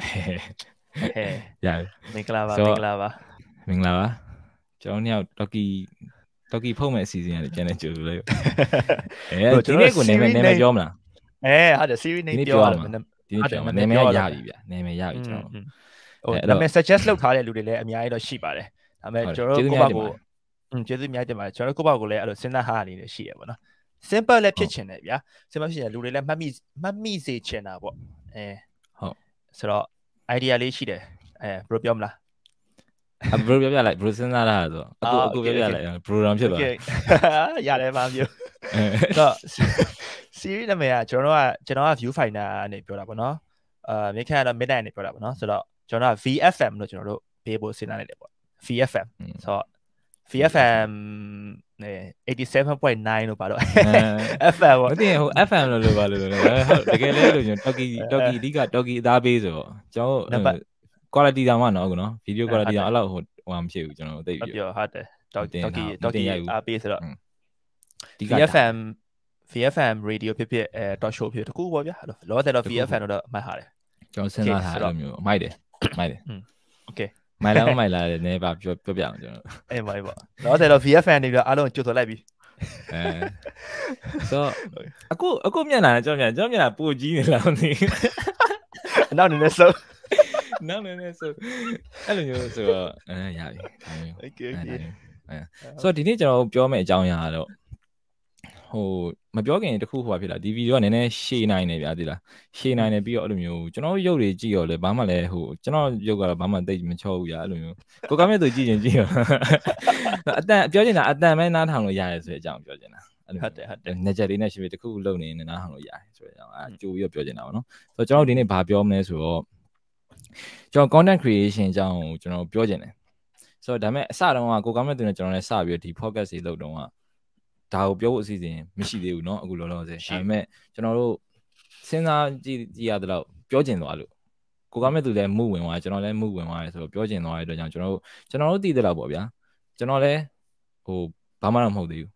ဟဲ့ရတယ်မင်္ဂလာပါဆိုမတော့င်္ဂလာပါမင်္ဂလာပါကျွန်တော်ညောက်တော်ကီတော်ကီဖုတ်မဲ့အစီအစဉ်ရတယ်ကျန်တဲ့ကြိုဆိုလိုက်အဲဒီနေ့ကိုနာမည်နာမည်ပြောမလားအဲဟုတ်တယ် series နေဒီနေ့ပြောရပြောရမယ်မှာနံဒီနေ့ဟုတ်တယ်ပြောမှာနာနာမမည်ည်ပြောရရပြီဗျနာမည်ရပြီကျွန်တော်ဟိုအဲ့တော့နာမည် suggest လုပ်ထားတဲ့လူတွေလည်းအများကြီးတော့ရှိပါတယ်ဒါပေမဲ့ဟုတ်တယ်ကျွန်တော်ကျေးတို့ဇူးကိုများယ့်တင်ဘာပါကိုอืมကျေးဇူးအများကြီးတင်ပါတယ်ကျွန်တော်တို့ကိုယ့်ဘာကိုလည်းအဲ့လိုစဉ်းစားဟာအနေနဲ့ရှိရပါတော့ simple လည်းဖြစ်ချင်တယ်ဗျာ simple ဖြစ်ချင်တယ်လူတွေလည်းမှတ်မိမှတ်မိစေချင်တာပေါ့အဲဟုတ် ဆိုတော့ idea လေးရှိတယ်အဲဘယ်လိုပြောမလားအဘရိုပြောပြလိုက်ဘရိုစဉ်းစားလာဆိုအကူအာအကူ okay, ပြောပြ okay. လိုက်ဘရိုတောင်ဖြစ်သွားတယ်ရတယ်ပါမျိုးအဲအဲ့တော့ series နာမည်ကကျွန်တော်တို့ကကျွန်တော်က view finder ကနေပြောတာပေါ့နော်အာမိခန့်ကတော့ midnight နေပြောတာပေါ့နော်ဆိုတော့ကျွန်တော်က VFM လို့ကျွန်တော်တို့ပေးဖို့စဉ်းစားနေတယ်ပေါ့ VFM ဆိုတော့ VFM နေ87.9လို့ပါတော့ FM မပေါ့သိရင်ဟို FM လို့လို့ပါလို့လို့ဟုတ်တကယ်လည်းလို့ကျွန်တော်တော်ကီတော်ကီအဓိကတော်ကီအသားပေးဆိုတော့ကျွန်တော်နံပါတ် quality တောင်မှနော်အခုနော်ဗီဒီယိုဟုတ် quality တယ်တောင်အဲ့လောက်ဟိုဟိုမဖြစ်ဘူးကျွန်တော်သိမပြီပြောဟုတ်တယ်တော့မတင်တော့ကီတာတော့ကီမတင်ရိုက်ဘူးအားပေးဆိုတော့အဓိက VFM VFM radio ဖြစ်ဖြစ်အဲ talk show ဖြစ်ဖြစ်တကူပေါ့ဗျာအဲ့လိုလောဆယ်တော့တစ်ခု VFM တော့မှတ်ထားတယ်ကျွန်တော်စဉ်းစားထား Okay, အဲ့လိုမျိုးမိုက်တယ်မိုက်တယ် Okay မိုက်လားမမိုက်လားလည်းနည်းပါပြောပြောပြအောင်ကျွန်တော်အေးပါအေးပါလောဆယ်တော့ VFM နေပြီးတော့အားလုံးကြိုဆိုလိုက်ပြီအဲဆိုအခုအခုမျက်နှာနဲ့ကျွန်တော်မျက်နှာကျွန်တော်မျက်နှာပိုကြီးနေလားမသိဘူးအနောက်နေနေဆုံးနောက်နေနေဆိုအဲ့လိုမျိုးဆိုတော့အဲရပြီဒါမျိုး Okay အဲ okay ဆိုတော့ဒီနေ့ကျွန်တော်ပြောမယ့်အကြောင်းအရာကတော့ ဟိုမပြောခင်တခုဟိုပါဖြစ်လာဒီဗီဒီယိုကနည်းနည်းရှည်နိုင်နေဗျာဒီလားရှည်နိုင်နေပြီးတော့အဲ့လိုမျိုးကျွန်တော်ရုပ်တွေကြည့်ရောလဲဘာမှလည်းဟိုကျွန်တော်ရုပ်ကတော့ဘာမှတိတ်မချောဘူးဗျာအဲ့လိုမျိုးကိုကမဲ့သူကြည့်ရင်ကြည့်ရောအတန်ပြောချင်တာအတန်ပဲနားထောင်လို့ရတယ်ဆိုတဲ့အကြောင်းပြောချင်တာအဲ့လိုဟုတ်တယ်ဟုတ်တယ်နေချက်လေးနဲ့ရှိပြီတခုခုလုံနေနေနားထောင်လို့ရတယ်ဆိုတဲ့အကြောင်းအဲကြိုပြီးတော့ပြောချင်တာပါနော်ဆိုတော့ကျွန်တော်ဒီနေ့ဘာပြောမလဲဆိုတော့ကျွန်တော် content creation အကြောင်းကိုကျွန်တော်ပြောချင်တယ်ဆိုတော့ဒါပေမဲ့အစတုန်းကကိုကမဲ့သူနဲ့ကျွန်တော်လည်းစပြီးတော့ဒီ podcast တွေလုပ်တုန်းက ဒါကိုပြောဖို့အစီအစဉ်မရှိသေးဘူးเนาะအခုလောလောဆယ် ရှိ ဒါပေမဲ့ကျွန်တော်တို့စဉ်းစားကြည့်ကြည့်ရတဲ့တော့ပြောချင်သွားလို့ကိုကမဲ့သူလည်းမှုဝင်သွားတယ်ကျွန်တော်လည်းမှုဝင်သွားတယ်ဆိုတော့ပြောချင်သွားတဲ့အတွက်ကြောင့်ကျွန်တော်တို့ကျွန်တော်တို့သိတဲ့လောက်ပေါ့ဗျာကျွန်တော်လည်းဟိုဘာမှတော့မဟုတ်သေးဘူး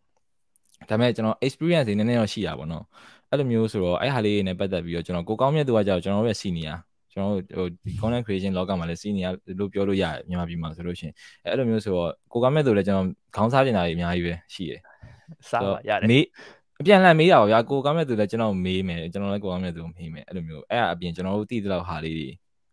ဒါပေမဲ့ကျွန်တော် experience တွေနည်းနည်းတော့ရှိတာပေါ့နော်အဲ့လိုမျိုးဆိုတော့အဲ့ဟာလေးနဲ့ပတ်သက်ပြီးတော့ကျွန်တော်ကိုကောင်းမြတ်သူကကြောက်ကျွန်တော်တို့ရဲ့ senior ကျွန်တော်တို့ဟိုဒီ content creation လောကမှာလည်း senior လို့ပြောလို့ရတယ်မြန်မာပြည်မှာဆိုလို့ရှိရင်အဲ့လိုမျိုးဆိုတော့ကိုကောင်းမြတ်သူလည်းကျွန်တော်ခေါင်းစားကျင်တာတွေအများကြီးပဲရှိတယ် စားပါရတယ်မေးအပြန်လှန်မေးတာပါဗျာကိုကောင်းမြတ်သူလည်းကျွန်တော်မေးမယ်ကျွန်တော်လည်းကိုကောင်းမြတ်သူကိုမေးမယ်အဲ့လိုမျိုးအဲ့ဒါအပြင်ကျွန်တော်တို့သိတဲ့လောက်ဟာလေးတွေ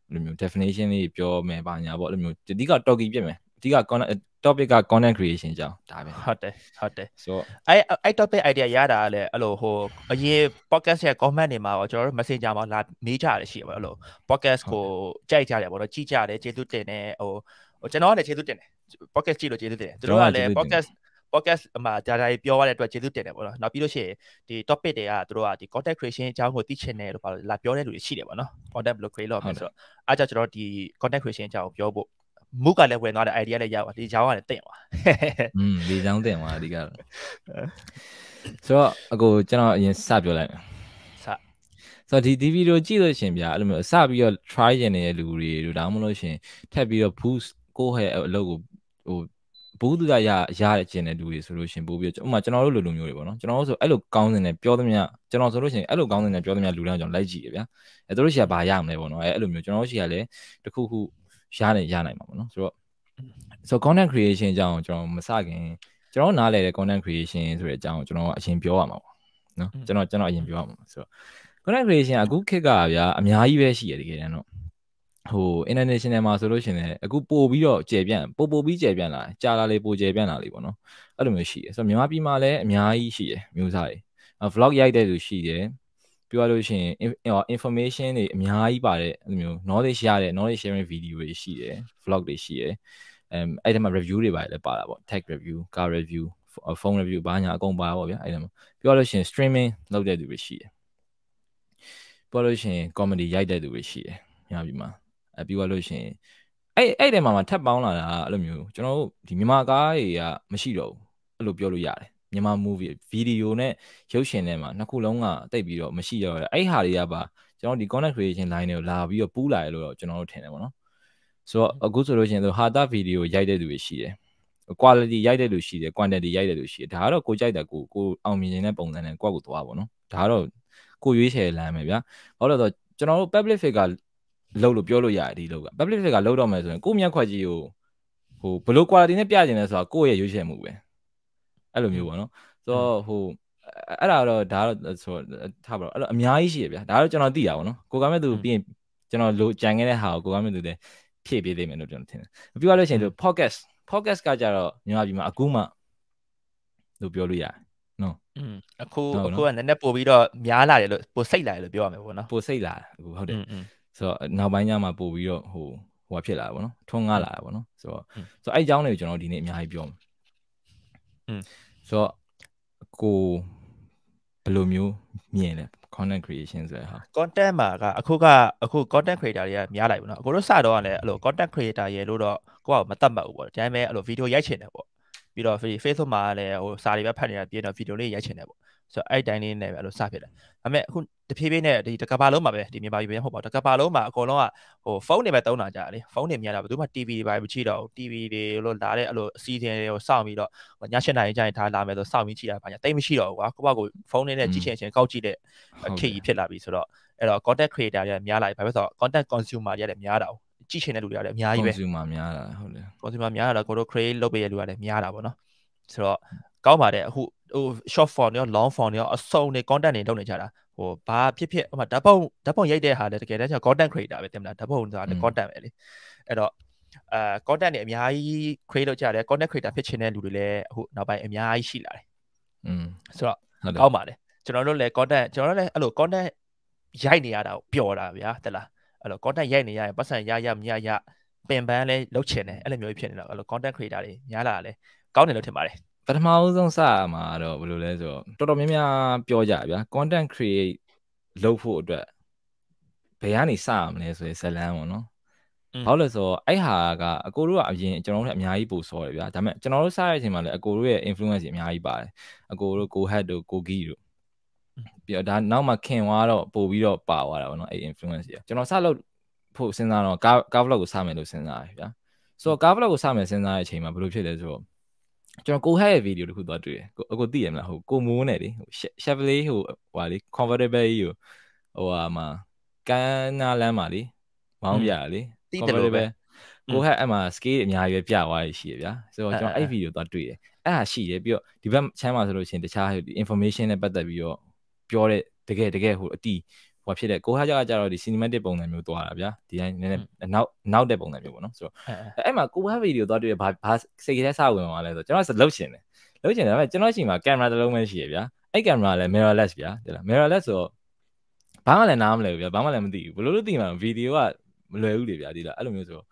အဲ့လိုမျိုး definition လေးပြောမယ်ပါညာပေါ့အဲ့လိုမျိုးအဓိက talking ပြစ်မယ်အဓိက content topic က content creation ကြောင်းဒါပဲဟုတ်တယ်ဟုတ်တယ်ဆိုတော့အဲ့အဲ့ topic idea ရတာကလည်းအဲ့လိုဟိုအရင် podcast ရဲ့ comment တွေမှာပေါ့ကျွန်တော်တို့ messenger မှာလာမေးကြရတယ်ရှိရပါအဲ့လို podcast ကိုကြိုက်ကြတယ်ပေါ့နော်ကြည့်ကြတယ်ကျေးဇူးတင်တယ်ဟိုဟိုကျွန်တော်ကလည်းကျေးဇူးတင်တယ် podcast ကြည့်လို့ကျေးဇူးတင်တယ်သူတို့ကလည်း podcast podcast အမှာဒါဒါပြောရတဲ့အတွက်ကျေးဇူးတင်တယ်ပေါ့နော်နောက်ပြီးလို့ရှိရင်ဒီ topic တွေကသူတို့ကဒီ content creation အကြောင်းကိုသိချင်တယ်လို့ပါလို့လာပြောတဲ့လူတွေရှိတယ်ပေါ့နော် content ဘယ်လို create လုပ်ရမလဲဆိုတော့အားကြောင့်ကျွန်တော်ဒီ content creation အကြောင်းကိုပြောဖို့မူကလည်းဝင်သွားတဲ့ idea လည်းရပါဒီအကြောင်းကလည်းတင်သွားอืมဒီကြောင်းတင်သွားအဓိကတော့ဆိုတော့အကိုကျွန်တော်အရင်စပြောလိုက်မယ်စဆိုတော့ဒီဒီဗီဒီယိုကြည့်လို့ရှရင်ဗျာအဲ့လိုမျိုးအစပြီးတော့ try ကျင်နေတဲ့လူတွေတို့ဒါမှမဟုတ်လို့ရှရင်ထပ်ပြီးတော့ boost ကိုယ့်ရဲ့အလုပ်ကိုဟို ဘူးသူကရရရကျင်တဲ့လူတွေဆိုလို့ရှရင်ပို့ပြီးတော့ဥပမာကျွန်တော်တို့လူလူမျိုးတွေပေါ့နော်ကျွန်တော်တို့ဆိုအဲ့လိုကောင်းစင်နဲ့ပြောသမျှကျွန်တော်ဆိုလို့ရှရင်အဲ့လိုကောင်းစင်နဲ့ပြောသမျှလူတိုင်းကျွန်တော်လိုက်ကြည့်ရဗျာအဲ့တို့ရှိကဘာရမလဲပေါ့နော်အဲ့အဲ့လိုမျိုးကျွန်တော်တို့ရှိကလည်းတခုခုရနိုင်ရနိုင်မှာပေါ့နော်ဆိုတော့ so content creation အကြောင်းကိုကျွန်တော်မစခင်ကျွန်တော်နားလည်တဲ့ content creation ဆိုတဲ့အကြောင်းကိုကျွန်တော်အရင်ပြောရမှာပေါ့နော်ကျွန်တော်ကျွန်တော်အရင်ပြောရမှာဆိုတော့ content creation အခုခေတ်ကဗျာအများကြီးပဲရှိရတကယ်တမ်းတော့ ဟို international မှာဆိုလို့ရှိရင်အခုပို့ပြီးတော့ကျေပြန့်ပို့ပို့ပြီးကျေပြန့်လာကြာလာလေပို့ကျေပြန့်လာလေပေါ့နော်အဲ့လိုမျိုးရှိတယ်ဆိုတော့မြန်မာပြည်မှာလည်းအများကြီးရှိတယ်မျိုးစားတွေ vlog ရိုက်တဲ့လူရှိတယ်ပြောရလို့ရှိရင် information တွေအများကြီးပါတဲ့အဲ့လိုမျိုး knowledge ရတဲ့ knowledge sharing video တွေရှိတယ် vlog တွေရှိတယ်အဲအဲ့ဒီမှာ review တွေပါလည်းပါတာပေါ့ tech review car review phone review ဘာညာအကုန်ပါပါဗျာအဲ့ဒီမှာပြောလို့ရှိရင် streaming လုပ်တဲ့သူတွေရှိတယ်ပြောလို့ရှိရင် comedy ရိုက်တဲ့သူတွေရှိတယ်ညာပြီမှာ အဲပြီးသွားလို့ရှိရင်အဲ့အဲ့ဒီမှာမှာထပ်ပေါင်းလာတာအဲ့လိုမျိုးကျွန်တော်တို့ဒီမြန်မာကားတွေကမရှိတော့ဘူးအဲ့လိုပြောလို့ရတယ်မြန်မာ movie ဗီဒီယိုနဲ့ရုပ်ရှင်ထဲမှာနှစ်ခုလုံးကတိတ်ပြီးတော့မရှိတော့တယ်အဲ့ဟာတွေကပါကျွန်တော်ဒီ content creation line တွေကိုလာပြီးတော့ပူးလာရလို့တော့ကျွန်တော်တို့ထင်တယ်ပေါ့နော်ဆိုတော့အခုဆိုလို့ရှိရင်ဆိုဟာတာဗီဒီယိုရိုက်တဲ့သူတွေရှိတယ် quality ရိုက်တဲ့လူရှိတယ် quantity ရိုက်တဲ့လူရှိတယ်ဒါကတော့ကိုကြိုက်တာကိုကိုအောင်မြင်နေတဲ့ပုံစံနဲ့ကိုယ့်ကိုသွားပါတော့ဒါကတော့ကိုရွေးချယ်လမ်းပဲဗျာဘာလို့လဲဆိုတော့ကျွန်တော်တို့ public figure လုပ်လို့ပြောလို့ရတယ်ဒီလောက်က public figure ကလုပ်တော့မယ်ဆိုရင်ကိုမျက်ခွက်ကြီးကိုဟိုဘယ်လို quality နဲ့ပြကျင်လဲဆိုတာကိုယ့်ရဲ့ရွေးချယ်မှုပဲအဲ့လိုမျိုးပေါ့နော်ဆိုတော့ဟိုအဲ့ဒါတော့ဒါတော့ဆိုထားပါတော့အဲ့လိုအများကြီးရှိရဗျာဒါတော့ကျွန်တော်သိတာပေါ့နော်ကိုကမဲ့သူပြီးရင်ကျွန်တော်လိုကြံခဲ့တဲ့ဟာကိုကိုကမဲ့သူလည်းဖြည့်ပေးလိမ့်မယ်လို့ကျွန်တော်ထင်တယ်ပြီးသွားလို့ရှိရင်သူ podcast podcast ကကြတော့မြန်မာပြည်မှာအခုမှလို့ပြောလို့ရတယ်နော်อืมအခုအခုကနည်းနည်းပို့ပြီးတော့များလာတယ်လို့ပို့စိတ်လာတယ်လို့ပြောရမှာပေါ့နော်ပို့စိတ်လာအခုဟုတ်တယ် ဆိုတော့နောက်ပိုင်းကျမှပို့ပြီးတော့ဟိုဟိုဖြစ်လာတာပေါ့နော်ထွန်းကားလာတာပေါ့နော်ဆိုတော့ဆိုတော့အဲ့အကြောင်းတွေကိုကျွန်တော်ဒီနေ့အများကြီးပြောမှာอืมဆိုတော့ကိုဘယ်လိုမျိုးမြင်လဲ content creation ဆိုရဟာ content မှာကအခုကအခု content creator တွေကများလာပြီနော်အခုတို့စတော့ကလည်းအဲ့လို content creator ရေလို့တော့ကိုကမတတ်မှတ်ဘူးပေါ့ဒါပေမဲ့အဲ့လို video ရိုက်ချင်တယ်ပေါ့ပြီးတော့ Facebook မှာလည်းဟိုစာတွေပဲဖတ်နေတာပြီးတော့ video လေးရိုက်ချင်တယ်ပေါ့ ဆိုတော့အဲ့တိုင်းလေးနဲ့ပဲအဲ့လိုစဖြစ်တယ်ဒါပေမဲ့အခုတဖြည်းဖြည်းနဲ့ဒီတကဘာလုံးမှာပဲဒီမြန်မာပြည်ပဲမဟုတ်ပါဘူးတကဘာလုံးမှာအကုန်လုံးကဟိုဖုန်းတွေပဲတုံးတာကြတယ်လေဖုန်းတွေများတာဘယ်သူမှ TV တွေပါမကြည့်တော့ TV တွေလို့လာတဲ့အဲ့လိုအစီအစဉ်တွေကိုစောင့်ပြီးတော့ည7နာရီကျရင်ထားလာမယ်ဆိုစောင့်ပြီးကြည့်တာပါညာတိတ်မရှိတော့ဘူးကွာကိုယ့်ဘကိုဖုန်းလေးနဲ့ကြည့်ချင်ချင်ကောက်ကြည့်တဲ့ခေတ်ကြီးဖြစ်လာပြီဆိုတော့အဲ့တော့ content creator တွေများလာပြီဘာဖြစ်လို့ဆိုတော့ content consumer တွေလည်းများတာဘူးကြည့်ချင်တဲ့လူတွေကလည်းအများကြီးပဲ consumer များတာဟုတ်တယ် consumer များတာကိုတို့ create လုပ်ပေးရတဲ့လူကလည်းများတာပေါ့နော်ဆိုတော့ကောင်းပါတယ်အခု ဟို short form ရော long form ရောအစုံနေ content တွေလုပ်နေကြတာဟိုဘာဖြစ်ဖြစ်ဟိုမှာဓာတ်ပုံဓာတ်ပုံရိုက်တဲ့ဟာလည်းတကယ်တမ်းကျ content creator ပဲတင်မလားဓာတ်ပုံဆိုတာလည်း content ပဲလေအဲ့တော့အာ content တွေအများကြီး create လုပ်ကြတယ် content creator ဖြစ်ချင်တဲ့လူတွေလည်းအခုနောက်ပိုင်းအများကြီးရှိလာတယ်อืมဆိုတော့ကောင်းပါတယ်ကျွန်တော်တို့လည်း content ကျွန်တော်တို့လည်းအဲ့လို content ရိုက်နေရတာကိုပျော်တာဗျာတလားအဲ့လို content ရိုက်နေရရင်ပတ်စံရရမရရပင်ပန်းလဲလုပ်ချင်တယ်အဲ့လိုမျိုးဖြစ်နေတော့အဲ့လို content creator တွေများလာတယ်ကောင်းတယ်လို့ထင်ပါတယ် ပထမဦးဆုံးစမှာတော့ဘယ်လိုလဲဆိုတော့တော်တော်များများပြောကြဗျာ content create လုပ်ဖို့အတွက်ဘယ်ကနေစရမလဲဆိုရင်ဇလန်းပေါ့နော်ဘာလို့လဲဆိုတော့အဲ့ဟာကအကိုတို့ကအရင်ကျွန်တော်တို့အများကြီးပို့စောတယ်ဗျာဒါပေမဲ့ကျွန်တော်တို့စတဲ့အချိန်မှာလည်းအကိုတို့ရဲ့ influence အများကြီးပါတယ်အကိုတို့ကိုဟက်တို့ကိုဂီတို့ပြီးတော့ဒါနောက်မှခင်သွားတော့ပို့ပြီးတော့ပါသွားတာပေါ့နော်အဲ့ influence ကြီးကျွန်တော်စလုပ်ဖို့စဉ်းစားတော့ car vlog ကိုစမယ်လို့စဉ်းစားတယ်ဗျာဆိုတော့ car vlog ကိုစမယ်စဉ်းစားတဲ့အချိန်မှာဘယ်လိုဖြစ်လဲဆိုတော့ ကျွန်တော်ကိုဟဲ့ရဲ့ဗီဒီယိုတစ်ခုသွားတွေ့တယ်ကိုကိုသိရမလားဟိုကိုမိုးနဲ့လေဟို Chevrolet ဟိုဟိုလေ convertible ကြီးကိုဟိုဟာမှာကန်းနာလမ်းမှာလေမောင်းပြလေ convertible ကိုဟဲ့အဲ့မှာ scale အများကြီးပဲပြသွားရရှိရဗျာဆိုတော့ကျွန်တော်အဲ့ဗီဒီယိုသွားတွေ့တယ်အဲ့ဟာရှိတယ်ပြီးတော့ဒီဘက်ချမ်းမှာဆိုလို့ရှိရင်တခြား information နဲ့ပတ်သက်ပြီးတော့ပြောတဲ့တကယ်တကယ်ဟိုအတီး ဟိုဖြစ်တဲ့ကိုဟာကြကကြတော့ဒီ cinematic ပုံစံမျိုးသွားတာဗျာဒီတိုင်းနည်းနည်းနောက်နောက်တဲ့ပုံစံမျိုးပေါ့နော်ဆိုတော့အဲ့မှာကိုဟာဗီဒီယိုသွားတွေ့ဘာဘာစိတ်ကလေးစဝင်သွားလဲဆိုတော့ကျွန်တော်ကလှုပ်ရှင်တယ်လှုပ်ရှင်တယ်ဒါပေမဲ့ကျွန်တော်ရှိမှာကင်မရာတစ်လုံးပဲရှိရဗျာအဲ့ကင်မရာလည်း mirrorless ဗျာတဲ့လား mirrorless ဆိုတော့ဘာမှလည်းနားမလဲဘူးဗျာဘာမှလည်းမသိဘူးဘယ်လိုလုပ်သိမှာဗီဒီယိုကမလွယ်ဘူးလေဗျာဒီလားအဲ့လိုမျိုးဆိုတော့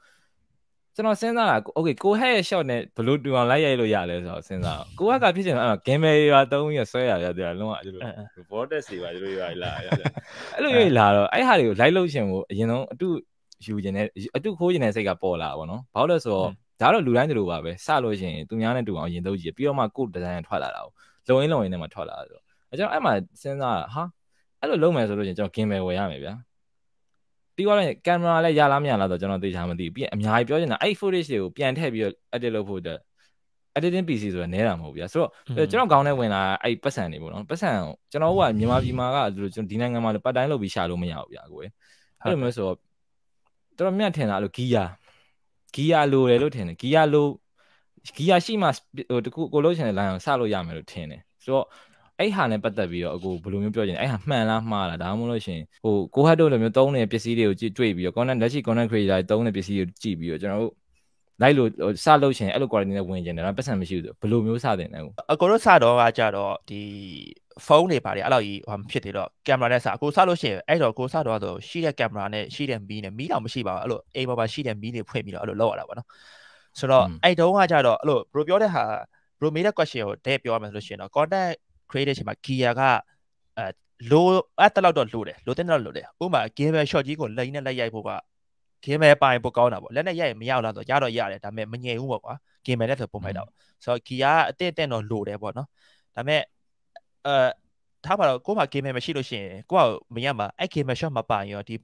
ကျွန်တော်စဉ်းစားတာ okay ကိုဟဲ့ရဲ့ shot နဲ့ဘယ်လိုတူအောင်လိုက်ရိုက်လို့ရလဲဆိုတော့စဉ်းစားကိုကကဖြစ်ချင်တာအဲ့ game တွေပါသုံးပြီးဆွဲရရတယ်လုံးဝအဲ့လို vortex တွေပါဒီလိုရလာရတယ်အဲ့လိုရလာတော့အဲ့ဟာတွေကို live လုပ်ရှင်ကိုအရင်ဆုံးအတူယူခြင်းနဲ့အတူခိုးခြင်းနဲ့စိတ်ကပေါ်လာပါတော့ဘာလို့လဲဆိုတော့ဒါတော့လူတိုင်းတူပါပဲစလို့ရှိရင်သူများနဲ့တူအောင်ရင်သုံးကြည့်ပြီးတော့မှကိုယ်ဒီဇိုင်းထွက်လာတာကိုလုံရင်းလုံရင်းနဲ့မှထွက်လာတာဆိုတော့အဲကျွန်တော်အဲ့မှာစဉ်းစားဟာအဲ့လိုလုပ်မယ်ဆိုလို့ရှိရင်ကျွန်တော် game ဝယ်ရမယ်ဗျာ ပြီးတော့လည်းကင်မရာလည်းရလားမရလားတော့ကျွန်တော်သိချာမသိဘူးပြီးအများကြီးပြောချင်တာအဲ့ footage တွေကိုပြန်ထည့်ပြီးတော့ edit လုပ်ဖို့အတွက် editing PC ဆိုတာနဲတာမဟုတ်ဗျာဆိုတော့ကျွန်တော်ကောင်းတဲ့ဝင်လာအဲ့ပတ်စံတွေပေါ့နော်ပတ်စံကျွန်တော်ကမြန်မာပြည်မှာကဒီနိုင်ငံမှာလည်းပတ်တိုင်းလုပ်ပြီးရှာလို့မရဘူးဗျာကိုယ်အဲ့လိုမျိုးဆိုတော့တော်တော်မြတ်ထင်တာအဲ့လိုဂီယာဂီယာလိုတယ်လို့ထင်တယ်ဂီယာလိုဂီယာရှိမှဟိုတခုကိုလို့ချင်တဲ့ line ကိုစလို့ရမယ်လို့ထင်တယ်ဆိုတော့ အဲ့ဟာနဲ့ပတ်သက်ပြီးတော့အခုဘယ်လိုမျိုးပြောချင်လဲအဲ့ဟာမှန်လားမှားလားဒါမှမဟုတ်လို့ရှင်ဟိုကိုဟတ်တို့လိုမျိုးသုံးနေတဲ့ပစ္စည်းတွေကိုကြည့်တွေ့ပြီးတော့ content လက်ရှိ content creator တွေသုံးတဲ့ပစ္စည်းတွေကိုကြည့်ပြီးတော့ကျွန်တော်တို့လိုက်လို့စလို့ရှင်အဲ့လို quality နဲ့ဝင်ကျင်တယ်ဒါပတ်စံမရှိဘူးဆိုဘယ်လိုမျိုးစတင်လဲအကိုတို့စတော့ကကြတော့ဒီဖုန်းတွေပါတယ်အဲ့လိုကြီးဟိုဖြစ်သေးတော့ကင်မရာနဲ့စအကိုစလို့ရှိရင်အဲ့တော့ကိုစတော့ဆိုရှိတဲ့ကင်မရာနဲ့ရှိတဲ့မီးနဲ့မီးတော့မရှိပါဘူးအဲ့လိုအိမ်ပေါ်မှာရှိတဲ့မီးတွေဖွင့်ပြီးတော့အဲ့လိုလောက်ရတာပေါ့နော်ဆိုတော့အဲ့တုန်းကကြတော့အဲ့လို bro ပြောတဲ့ဟာ bro မေးတဲ့ question ကိုတဲ့ပြောရမယ်ဆိုလို့ရှိရင်တော့ content create တဲ့အချိန်မှာ gear ကအဲလိုအဲ့တလောက်တော့လိုတယ်လိုတဲ့တော့လိုတယ်ဥပမာ game shot ကြီးကိုလက်ရင်းနဲ့လက်ရိုက်ဖို့က game ပိုင်ပိုကောင်းတာပေါ့လက်နဲ့ရိုက်ရင်မရအောင်လားဆိုရတော့ရတယ်ဒါပေမဲ့မငြိမ်ဘူးပေါ့ကွာ game နဲ့ဆိုပုံမိုက်တော့ဆိုတော့ gear ကအတင့်တင့်တော့လိုတယ်ပေါ့နော်ဒါပေမဲ့အဲထားပါတော့ကို့မှာ game မရှိလို့ရှိရင်ကိုကမရမှာအဲ့ game shot မပိုင်ရောဒီ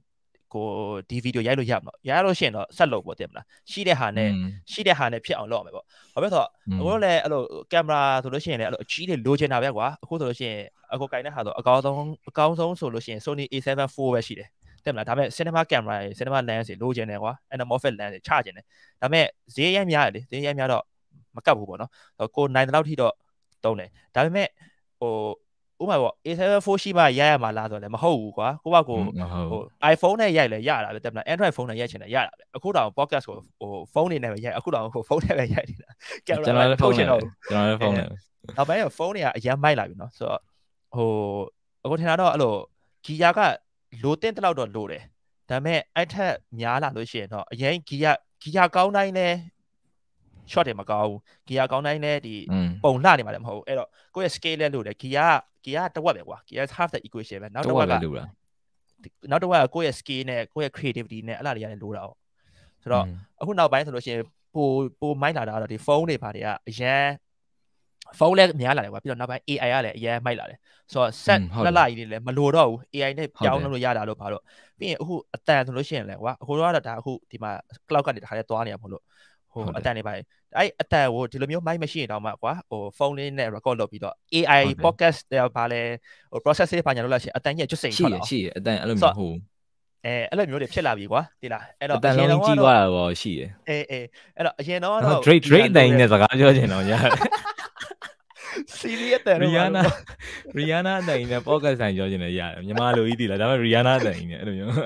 ကိုဒီဗီဒီယိုရိုက်လို့ရမှာရလို့ရှိရင်တော့ဆက်လုပ်ပေါ့တင်မလားရှိတဲ့ဟာနဲ့ရှိတဲ့ဟာနဲ့ဖြစ်အောင်လုပ်အောင်ပဲပေါ့ဘာဖြစ်တော့အခုလည်းအဲ့လိုကင်မရာဆိုလို့ရှိရင်လည်းအဲ့လိုအကြီးတွေလိုချင်တာပဲကွာအခုဆိုလို့ရှိရင်အခုကင်တဲ့ဟာဆိုအကောင်းဆုံးအကောင်းဆုံးဆိုလို့ရှိရင် Sony A7 IV ပဲရှိတယ်တဲ့မလားဒါပေမဲ့ cinema camera ရေ cinema lens တွေလိုချင်တယ်ကွာ anamorphic lens တွေချချင်တယ်ဒါပေမဲ့ဈေးရိုက်များတယ်လေဈေးရိုက်များတော့မကတ်ဘူးပေါ့နော်ကိုနိုင်တဲ့လောက်ထိတော့တုံးတယ်ဒါပေမဲ့ဟို ဥပမာပေါ့ A74 ရှိမှရိုက်ရမှာလားဆိုတော့လည်းမဟုတ်ဘူးကွာကိုယ့်ဘက်ကိုဟို iPhone နဲ့ရိုက်လဲရတာပဲတက်မလား Android ဖုန်းနဲ့ရိုက်ချင်တယ်ရတာပဲအခုတောင် podcast ကိုဟိုဖုန်းနေနဲ့ပဲရိုက်အခုတောင်ဟိုဖုန်းနဲ့ပဲရိုက်နေတာကင်မရာထုတ်ချင်တော့ကျွန်တော်လည်းဖုန်းနဲ့နောက်ပိုင်းဖုန်းတွေကအရင်မိုက်လာပြီနော်ဆိုတော့ဟိုအခုထင်တာတော့အဲ့လိုဂီယာကလိုတင်တလောက်တော့လိုတယ်ဒါပေမဲ့အဲ့ထက်များလာလို့ရှိရင်တော့အရင်ဂီယာဂီယာကောင်းတိုင်းလဲ short တွေမကောင်းဘူးဂီယာကောင်းတိုင်းလဲဒီပုံလှနေမှာလည်းမဟုတ်ဘူးအဲ့တော့ကိုယ့်ရဲ့ scale လဲလိုတယ်ဂီယာက ဂီယာတဝက်ပဲကွာဂီယာ half the equation ပဲနောက်တစ်ဝက်ကနောက်တစ်ဝက်ကကိုယ့်ရဲ့ scale နဲ့ကိုယ့်ရဲ့ creativity နဲ့အဲ့လားတွေရတယ်လို့တာ哦ဆိုတော့အခုနောက်ပိုင်းဆိုလို့ရှိရင်ပိုပိုမိုက်လာတာတော့ဒီဖုန်းတွေဘာတွေကအရန်ဖုန်းလည်းများလာတယ်ကွာပြီးတော့နောက်ပိုင်း AI ကလည်းအရင်မိုက်လာတယ်ဆိုတော့ set လှလှကြီးတွေလည်းမလိုတော့ဘူး AI နဲ့ပြောင်းလို့ရတာလို့ဘာလို့ပြီးရင်အခုအတန်ဆိုလို့ရှိရင်လည်းကွာအခုတော့ဒါအခုဒီမှာ cloud ကနေတခါလေးသွားနေရမလို့ဟိုအတန်တွေပါ အဲ့အတန်ကိုဒီလိုမျိုးမိုက်မရှိရင်တော့မှကွာဟိုဖုန်းလေးနဲ့ record လုပ်ပြီးတော့ AI podcast တွေဘာလဲဟို process တွေပါညာလို့လာရှင်အတန်ကြီးကျွတ်စိန်ထွက်လာရှိရအတန်အဲ့လိုမျိုးဟိုအဲအဲ့လိုမျိုးတွေဖြစ်လာပြီကွာတိလားအဲ့တော့အတန်လုံးကြီးသွားတာပေါ့ရှိရအေးအေးအဲ့တော့အရင်တော့တော့ Drake Drake တိုင်နဲ့စကားပြောချင်တော့ရတယ် serious တဲ့ Rihanna Rihanna အတိုင်နဲ့ podcast ဆိုင်ပြောချင်တယ်ရတယ်မြန်မာလိုကြီးတည်လားဒါပေမဲ့ Rihanna အတိုင်နဲ့အဲ့လိုမျိုးဆို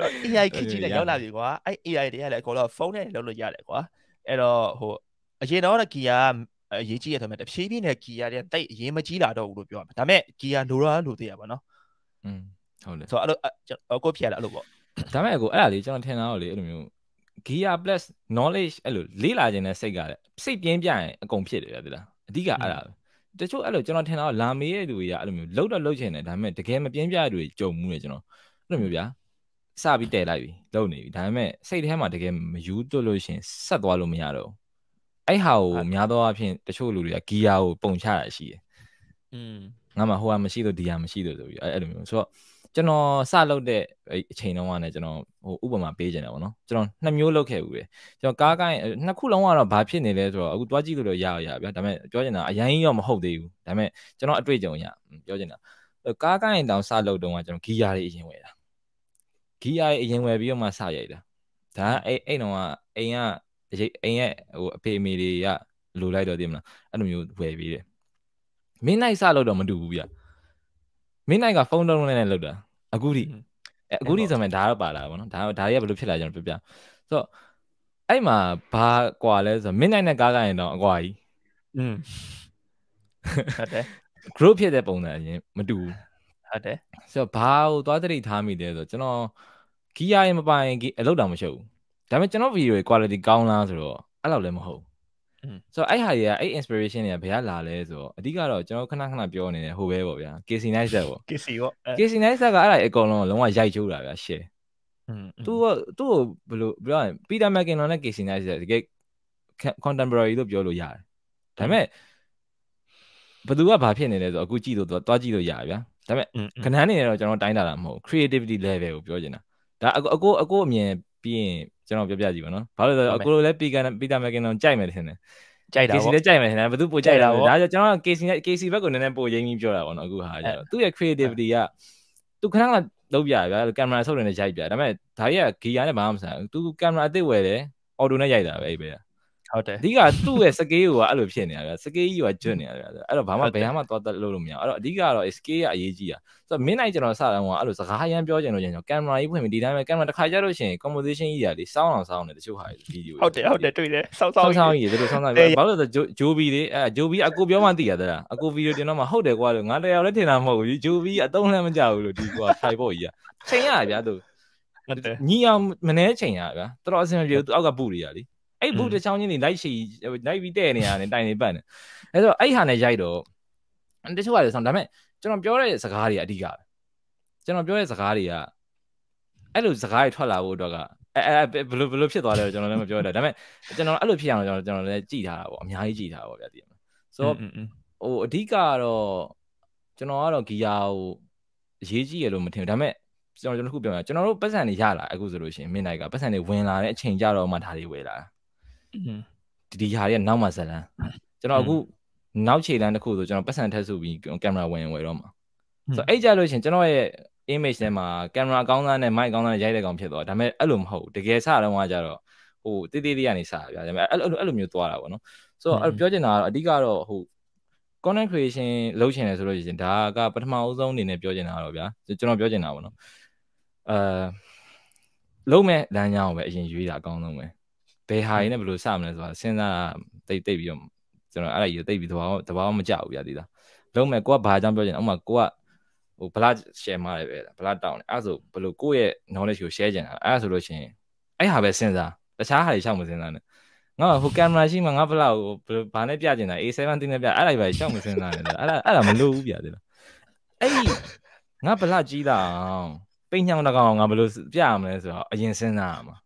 တော့ AI ခကြီးနဲ့ရောက်လာပြီကွာအဲ့ AI တွေကလည်းအကုန်လုံးဖုန်းနဲ့လုပ်လို့ရတယ်ကွာအဲ့တော့ဟိုအရင်တော့ကီယာအရေးကြီးရဆိုမှတဖြည်းဖြည်းနဲ့ကီယာတွေတိတ်အရေးမကြီးလာတော့ဘူးလို့ပြောရမှာဒါပေမဲ့ကီယာလိုတော့လိုသေးရပါတော့อืมဟုတ်တယ်ဆိုတော့အဲ့လိုကိုဖြစ်ရလားအဲ့လိုပေါ့ဒါပေမဲ့ကိုအဲ့ဒါလေးကျွန်တော်ထင်တာတော့လေအဲ့လိုမျိုး gear plus knowledge အဲ့လိုလေးလာခြင်းနဲ့စိတ်ကလည်းစိတ်ပြင်းပြရင်အကုန်ဖြစ်တယ်ဗျာဒီလားအဓိကအဲ့ဒါပဲတချို့အဲ့လိုကျွန်တော်ထင်တာတော့လာမေးတဲ့လူတွေကအဲ့လိုမျိုးလှုပ်တော့လှုပ်ချင်တယ်ဒါပေမဲ့တကယ်မပြင်းပြတဲ့လူတွေကြုံမှုနေကျွန်တော်အဲ့လိုမျိုးဗျာ စပြီးတည်လိုက်ပြီလှုပ်နေပြီဒါပေမဲ့စိတ်ထဲမှာတကယ်မယူတွလို့ရှင်ဆက်သွားလို့မရတော့အဲ့ဟာကိုများသောအားဖြင့်တချို့လူတွေကဂီယာကိုပုံချတာရှိတယ်อืมငါမှဟိုကမရှိလို့ဒီဟာမရှိလို့ဆိုပြီးအဲ့လိုမျိုးဆိုတော့ကျွန်တော်စလုပ်တဲ့အချိန်တုန်းကလည်းကျွန်တော်ဟိုဥပမာပေးကြတယ်ပေါ့နော်ကျွန်တော်နှစ်မျိုးလုပ်ခဲ့ဘူးလေကျွန်တော်ကားကိုင်းနှစ်ခုလုံးကတော့ဘာဖြစ်နေလဲဆိုတော့အခုတွားကြည့်လို့တော့ရရဗျာဒါပေမဲ့ပြောချင်တာအရင်ကြီးတော့မဟုတ်သေးဘူးဒါပေမဲ့ကျွန်တော်အတွေ့အကြုံရပြောချင်တာကားကိုင်းတောင်စလုပ်တုန်းကကျွန်တော်ဂီယာတွေအရင်ဝယ်တာ ဂီယာတွေအရင်ဝယ်ပြီးတော့မှစရိုက်တာဒါအဲ့အဲ့တော့ကအိမ်ကအိမ်ရဲ့ဟိုအဖေအမေတွေကလိုလိုက်တော့သိမလားအဲ့လိုမျိုးဝယ်ပြီးတယ်မင်းနိုင်စလို့တော့မတူဘူးဗျမင်းနိုင်ကဖုန်းတုံးနဲ့လောက်တာအခုထိအခုထိဆိုမှဒါတော့ပါလာပါဘောနော်ဒါဒါတွေကဘယ်လိုဖြစ်လာကြလဲပြပြဆိုတော့အဲ့မှာဘာကွာလဲဆိုတော့မင်းနိုင်နဲ့ကားကရင်တော့အကွာကြီးอืมဟုတ်တယ် group ဖြစ်တဲ့ပုံစံအရင်မတူဘူးဟုတ်တယ်ဆိုတော့ဘာကိုသွားတရိထားမိတယ်ဆိုတော့ကျွန်တော် ဂီယာရင်မပိုင်အလုပ်တောင်မရှုပ်ဘူးဒါပေမဲ့ကျွန်တော်ဗီဒီယိုရဲ့ quality ကောင်းလားဆိုတော့အဲ့လောက်လည်းမဟုတ်ဆိုတော့အဲ့ဟာတွေကအဲ့ inspiration တွေကဘယ်ကလာလဲဆိုတော့အဓိကတော့ကျွန်တော်ခဏခဏပြောနေတဲ့ဟိုပဲပေါ့ဗျာ KC Nice ပေါ့ KC ပေါ့ KC Nice ကအဲ့ဒါအကုန်လုံးလုံးဝရိုက်ချိုးတာဗျာ share သူကသူ့ကိုဘယ်လိုပြောရလဲ Peter McKinnon နဲ့ KC Nice တကယ် contemporary လို့ပြောလို့ရတယ်ဒါပေမဲ့ဘသူကဘာဖြစ်နေလဲဆိုတော့အခုကြည့်လို့သွားကြည့်လို့ရဗျာဒါပေမဲ့ခဏနေတော့ကျွန်တော်တိုင်းတာတာမဟုတ် creativity level ကိုပြောချင်တာ ဒါအကိုအကိုအမြင်ပြီးရင်ကျွန်တော်ပြောပြကြည့်ပါနော်ဘာလို့လဲဆိုတော့အကိုလိုလည်းပီကန်ပီတာမက်ကင်တော့ကြိုက်မယ်ထင်တယ်ကြိုက်တာပေါ့ KC လည်းကြိုက်မယ်ထင်တယ်ဘယ်သူပိုကြိုက်တာပေါ့ဒါကြောင့်ကျွန်တော် KC နဲ့ KC ဘက်ကိုနည်းနည်းပိုရင်းပြီးပြောတာပေါ့နော်အခုဟာကျတော့သူ့ရဲ့ creativity ကသူခဏခဏလုပ်ပြရဗျာကင်မရာဆုပ်နေနဲ့ရိုက်ပြဒါပေမဲ့ဒါကြီးကဂီယာနဲ့ဘာမှမဆိုင်ဘူးသူကင်မရာအသစ်ဝယ်တယ်အော်တိုနဲ့ရိုက်တာပဲအဲ့ပဲ ဟုတ်တယ်အဓိကသူ့ရဲ့ scale ကိုကအဲ့လိုဖြစ်နေတာဗျ scale ကြီးကကျွတ်နေတာဗျအဲ့တော့ဘာမှဘယ်ဟာမှသွားတက်လို့လို့မရအဲ့တော့အဓိကတော့ scale ကအရေးကြီးတာဆိုတော့ midnight ကျွန်တော်စတယ်ဟိုအဲ့လိုစကားရမ်းပြောချင်လို့ကျွန်တော်ကင်မရာကြီးဖွင့်ပြီးဒီတိုင်းပဲကင်မရာတစ်ခါကြလို့ရှိရင် composition ကြီးရာလေးစောင်းအောင်စောင်းနေတချို့ဟာဗီဒီယိုဟုတ်တယ်ဟုတ်တယ်တွေ့တယ်စောင်းစောင်းစောင်းကြီးတို့စောင်းစောင်းဘာလို့လဲဂျိုဘီလေးအဲဂျိုဘီအကိုပြောမှသိရသလားအကိုဗီဒီယိုတင်တော့မှဟုတ်တယ်ကွာလို့ငါတရားလည်းထင်တာမဟုတ်ဘူးဂျိုဘီအတုံးလည်းမကြဘူးလို့ဒီကွာဖိုင်ပေါ့ကြီးကချိန်ရဗျာသူညီအောင်မနှဲချိန်ရဗျာတော်တော်အဆင်ပြေသူအောက်ကပူတွေရလी အဲ့ဘူးတစ်ချောင်းချင်းနေလိုက်ရှိလိုက်ပြီးတဲ့နေရတယ်တိုင်နေပတ်နေအဲ့တော့အဲ့ဟာနဲ့ရိုက်တော့တချို့ကလည်းဆောင်ဒါပေမဲ့ကျွန်တော်ပြောတဲ့စကားတွေအဓိကပဲကျွန်တော်ပြောတဲ့စကားတွေကအဲ့လိုစကားတွေထွက်လာဖို့အတွက်ကအဲအဲဘယ်လိုဘယ်လိုဖြစ်သွားလဲကျွန်တော်လည်းမပြောရဒါပေမဲ့ကျွန်တော်အဲ့လိုဖြစ်အောင်ကျွန်တော်ကျွန်တော်လည်းကြည်ထားတာပေါ့အများကြီးကြည်ထားတာပေါ့ဗျာတည်မလားဆိုတော့ဟိုအဓိကကတော့ကျွန်တော်ကတော့ဂီယာကိုအရေးကြီးရလို့မထင်ဘူးဒါပေမဲ့ကျွန်တော်ကျွန်တော်ခုပြောရကျွန်တော်တို့ပတ်စံတွေရလာအခုဆိုလို့ရှိရင်မင်းနိုင်ကပတ်စံတွေဝင်လာတဲ့အချိန်ကြတော့မှဒါတွေဝယ်လာ ဒီဒီဟာတွေကနောက်မှဇလန်းကျွန်တော်အခုနောက်ခြေလမ်းတစ်ခုဆိုကျွန်တော်ပတ်စံထက်စုပြီးကင်မရာဝင်ဝယ်တော့မှာဆိုတော့အဲ့ကြလို့ရှင်ကျွန်တော်ရဲ့ image ထဲမှာကင်မရာကောင်းသားနဲ့ mic ကောင်းသားနဲ့ရိုက်တဲ့ကောင်ဖြစ်သွားဒါပေမဲ့အဲ့လိုမဟုတ်တကယ်စတော့ကကြတော့ဟိုတိတိလေးကနေစတာဗျာဒါပေမဲ့အဲ့လိုအဲ့လိုမျိုးသွားတာပေါ့နော်ဆိုတော့အဲ့ပြောချင်တာကတော့အဓိကတော့ဟို content creation လုပ်ချင်တယ်ဆိုလို့ရှိရင်ဒါကပထမအဆုံးအနေနဲ့ပြောချင်တာတော့ဗျာကျွန်တော်ပြောချင်တာပေါ့နော်အဲလုံးမဲ့လမ်းကြောင်းကိုပဲအရင်ရွေးတာအကောင်းဆုံးပဲ ဘယ်ဟာရင်းနဲ့ဘယ်လိုစမလဲဆိုတာစဉ်းစားတိတ်တိတ်ပြီးတော့ကျွန်တော်အဲ့ဒါကြီးတိတ်ပြီးသဘောသဘောမကျဘူးဗျာဒီလားလုံးမဲ့ကိုကဘာအကြောင်းပြောချင်လဲဥပမာကိုကဟိုဘလာ share မှာလည်းပဲဘလာတောင်းတယ်အဲ့ဆိုဘယ်လိုကိုယ့်ရဲ့ knowledge ကို share ချင်တာအဲ့ဆိုလို့ရှိရင်အဲ့ဟာပဲစဉ်းစားတခြားဟာတွေရှောက်မစဉ်းစားနဲ့ငါဟိုကင်မရာရှိမှငါဘလောက်ဟိုဘာနဲ့ပြကျင်တာ A7 တင်းနဲ့ပြအဲ့ဒါပဲရှောက်မစဉ်းစားနဲ့အဲ့ဒါအဲ့ဒါမလို့ဘူးဗျာဒီလားအဲ့ငါဘလောက်ကြီးတာအောင်ပိညောင်းတကောင်ငါဘယ်လိုပြရမလဲဆိုတော့အရင်စဉ်းစားရမှာ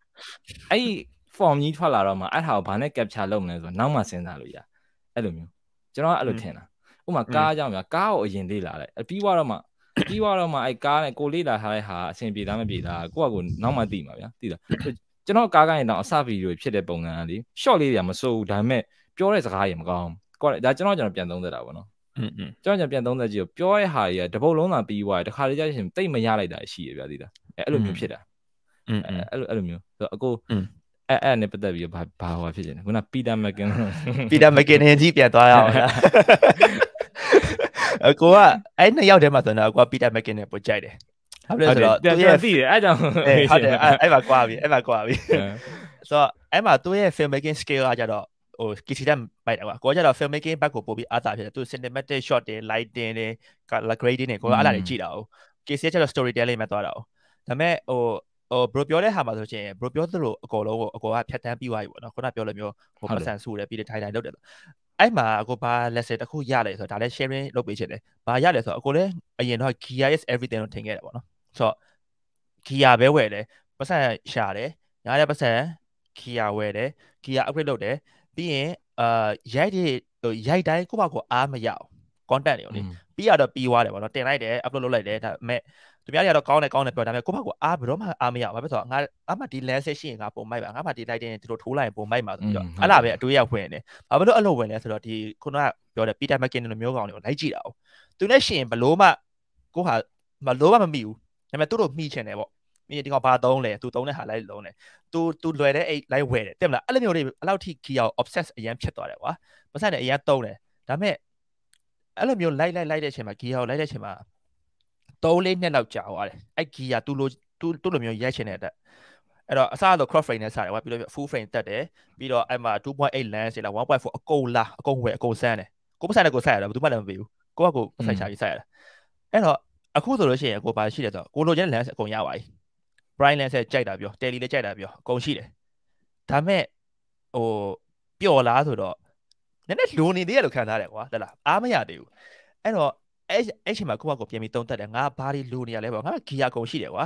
အဲ့ form ကြီးထွက်လာတော့မှအဲ့ဟာကိုဘာနဲ့ capture လုပ်မလဲဆိုတော့နောက်မှစဉ်းစားလို့ရအဲ့လိုမျိုးကျွန်တော်ကအဲ့လိုထင်တာဥပမာကားကြောင့်ဗျာကားကိုအရင်လေးလာတယ်ပြီးသွားတော့မှပြီးသွားတော့မှအဲ့ကားနဲ့ကိုလေးလာထားတဲ့ဟာအဆင်ပြေလားမပြေလားကိုကကိုနောက်မှသိမှာဗျာသိလားကျွန်တော်ကားကိုင်းတော့အစဗီဒီယိုဖြစ်တဲ့ပုံစံကလေ short လေးတွေကမစိုးဘူးဒါပေမဲ့ပြောတဲ့စကားတွေမကောင်းကိုဒါကျွန်တော်ကျွန်တော်ပြန်သုံးသပ်တာပေါ့နော်อืมอืมကျွန်တော်ကျွန်တော်ပြန်သုံးသပ်ကြည့်တော့ပြောတဲ့ဟာတွေကတပုတ်လုံးသာပြီးသွားတယ်တခါလေကြာရင်တိတ်မရလိုက်တာရှိရဗျာသိလားအဲအဲ့လိုမျိုးဖြစ်တာอืมအဲ့လိုအဲ့လိုမျိုးဆိုတော့အကို အဲ့အဲ့နဲ့ပတ်သက်ပြီးဘာဘာဟောဖြစ်နေခုနပီတာမက်ကင်ပီတာမက်ကင်ရင်ကြီးပြန်သွားရအောင်လားအကိုကအဲ့နှစ်ယောက်တည်းမှာဆိုတော့အကိုကပီတာမက်ကင်နဲ့ပို့ကြိုက်တယ်ဟုတ်တယ်ဆိုတော့သူရဲ့သိတယ်အဲ့ကြောင့်ဟုတ်တယ်အဲ့မှာကွာပြီအဲ့မှာကွာပြီဆိုတော့အဲ့မှာသူရဲ့ film making skill ကကြတော့ဟို KC တက်ပိုက်တယ်ကွာကိုကကြတော့ film making ဘက်ကိုပို့ပြီးအားသာဖြစ်တယ်သူ cinematic shot တွေ lighting တွေ color grading တွေကိုကအဲ့ဒါတွေကြည့်တာ哦 KC ကျတော့ storytelling မှာသွားတာ哦ဒါပေမဲ့ဟို ဟို bro ပြောတဲ့ဟာမှာဆိုရင် bro ပြောသလိုအကောလုံးကိုအကောကဖြတ်တန်းပြီးသွားပြီပေါ့နော်ခုနပြောလိုမျိုးဟိုပတ်စံဆူတယ်ပြီးတဲ့ထိုင်ထိုင်လုပ်တယ်အဲ့မှာအကိုဘာ lesson တစ်ခုရလဲဆိုတော့ဒါလည်း sharing လုပ်ပေးချင်တယ်ဘာရလဲဆိုတော့အကိုလည်းအရင်တော့ Kia is everything လို့ထင်ခဲ့တယ်ပေါ့နော်ဆိုတော့ Kia ပဲဝယ်တယ်ပတ်စံရှာတယ်ညာတဲ့ပတ်စံ Kia ဝယ်တယ် Kia upgrade လုပ်တယ်ပြီးရင်အာရိုက်တဲ့ဟိုရိုက်တိုင်းကိုယ့်ဘာကိုအားမရအောင် content တွေကိုလေပြီးရတော့ပြီးသွားတယ်ပေါ့နော်တင်လိုက်တယ် upload လုပ်လိုက်တယ်ဒါပေမဲ့ သူများတွေကတော့ကောင်းတယ်ကောင်းတယ်ပြောဒါပေမဲ့ကိုယ့်ဘာကိုအားဘယ်တော့မှအားမရဘာဖြစ်ဆိုတော့ငါအမှဒီ lens ရှိရင်ငါပုံမိုက်ပါငါမှဒီ lighting ဒီလိုထိုးလိုက်ရင်ပုံမိုက်ပါဆိုပြီးတော့အဲ့လားပဲအတွေးရောက်ဝင်တယ်ဘာဖြစ်လို့အဲ့လိုဝင်လဲဆိုတော့ဒီခုနကပြောတဲ့ Peter McKinnon လိုမျိုးကောင်တွေကိုလိုက်ကြည့်တာ哦သူနဲ့ရှင်ဘလို့မှကိုဟာမလို့မှမမိဘူးဒါပေမဲ့သူတို့မိချင်တယ်ပေါ့မိဒီကောင်ဘာသုံးလဲသူသုံးတဲ့ဟာလိုက်လုံးတယ်သူသူလွယ်တဲ့အိတ်လိုက်ဝယ်တယ်တင်မလားအဲ့လိုမျိုးတွေအဲ့လောက်ထိ key အောင် obsess အရင်ဖြစ်သွားတယ်ကွာပတ်စံနဲ့အရင်သုံးတယ်ဒါပေမဲ့အဲ့လိုမျိုးလိုက်လိုက်လိုက်တဲ့အချိန်မှာ key အောင်လိုက်တဲ့အချိန်မှာ 3လေးနှစ်လောက်ကြာသွားတယ်အဲ့ key ကသူ့လိုသူ့သူ့လိုမျိုးရိုက်ချင်တဲ့အတွက်အဲ့တော့အစားတော့ cross frame နဲ့စားတယ်ကွာပြီးတော့ full frame တက်တယ်ပြီးတော့အဲ့မှာ2.8 lens လာ1.4အကုန်လာအကုန်ဝယ်အကုန်စမ်းတယ်ကိုပတ်စံနဲ့ကိုဆက်ရတာဘယ်သူမှလည်းမပေးဘူးကိုကကိုပတ်စံချပြီးဆက်ရတာအဲ့တော့အခုဆိုလို့ရှိရင်ကိုပါရှိတယ်ဆိုတော့ကိုလိုချင် lens အကုန်ရပါပြီ Brian Lance ကြိုက်တာပြော Telly လည်းကြိုက်တာပြောအကုန်ရှိတယ်ဒါမဲ့ဟိုပျော်လားဆိုတော့နည်းနည်းလိုနေသေးရလို့ခံစားတယ်ကွာဟုတ်လားအားမရသေးဘူးအဲ့တော့ အဲ့အဲ့ချိန်မှာကိုယ့်ဘက်ကိုပြန်ပြီးတုံးတက်တယ်ငါဘာတွေလိုနေရလဲပေါ့ငါဂီယာကုန်ရှိတယ်ကွာ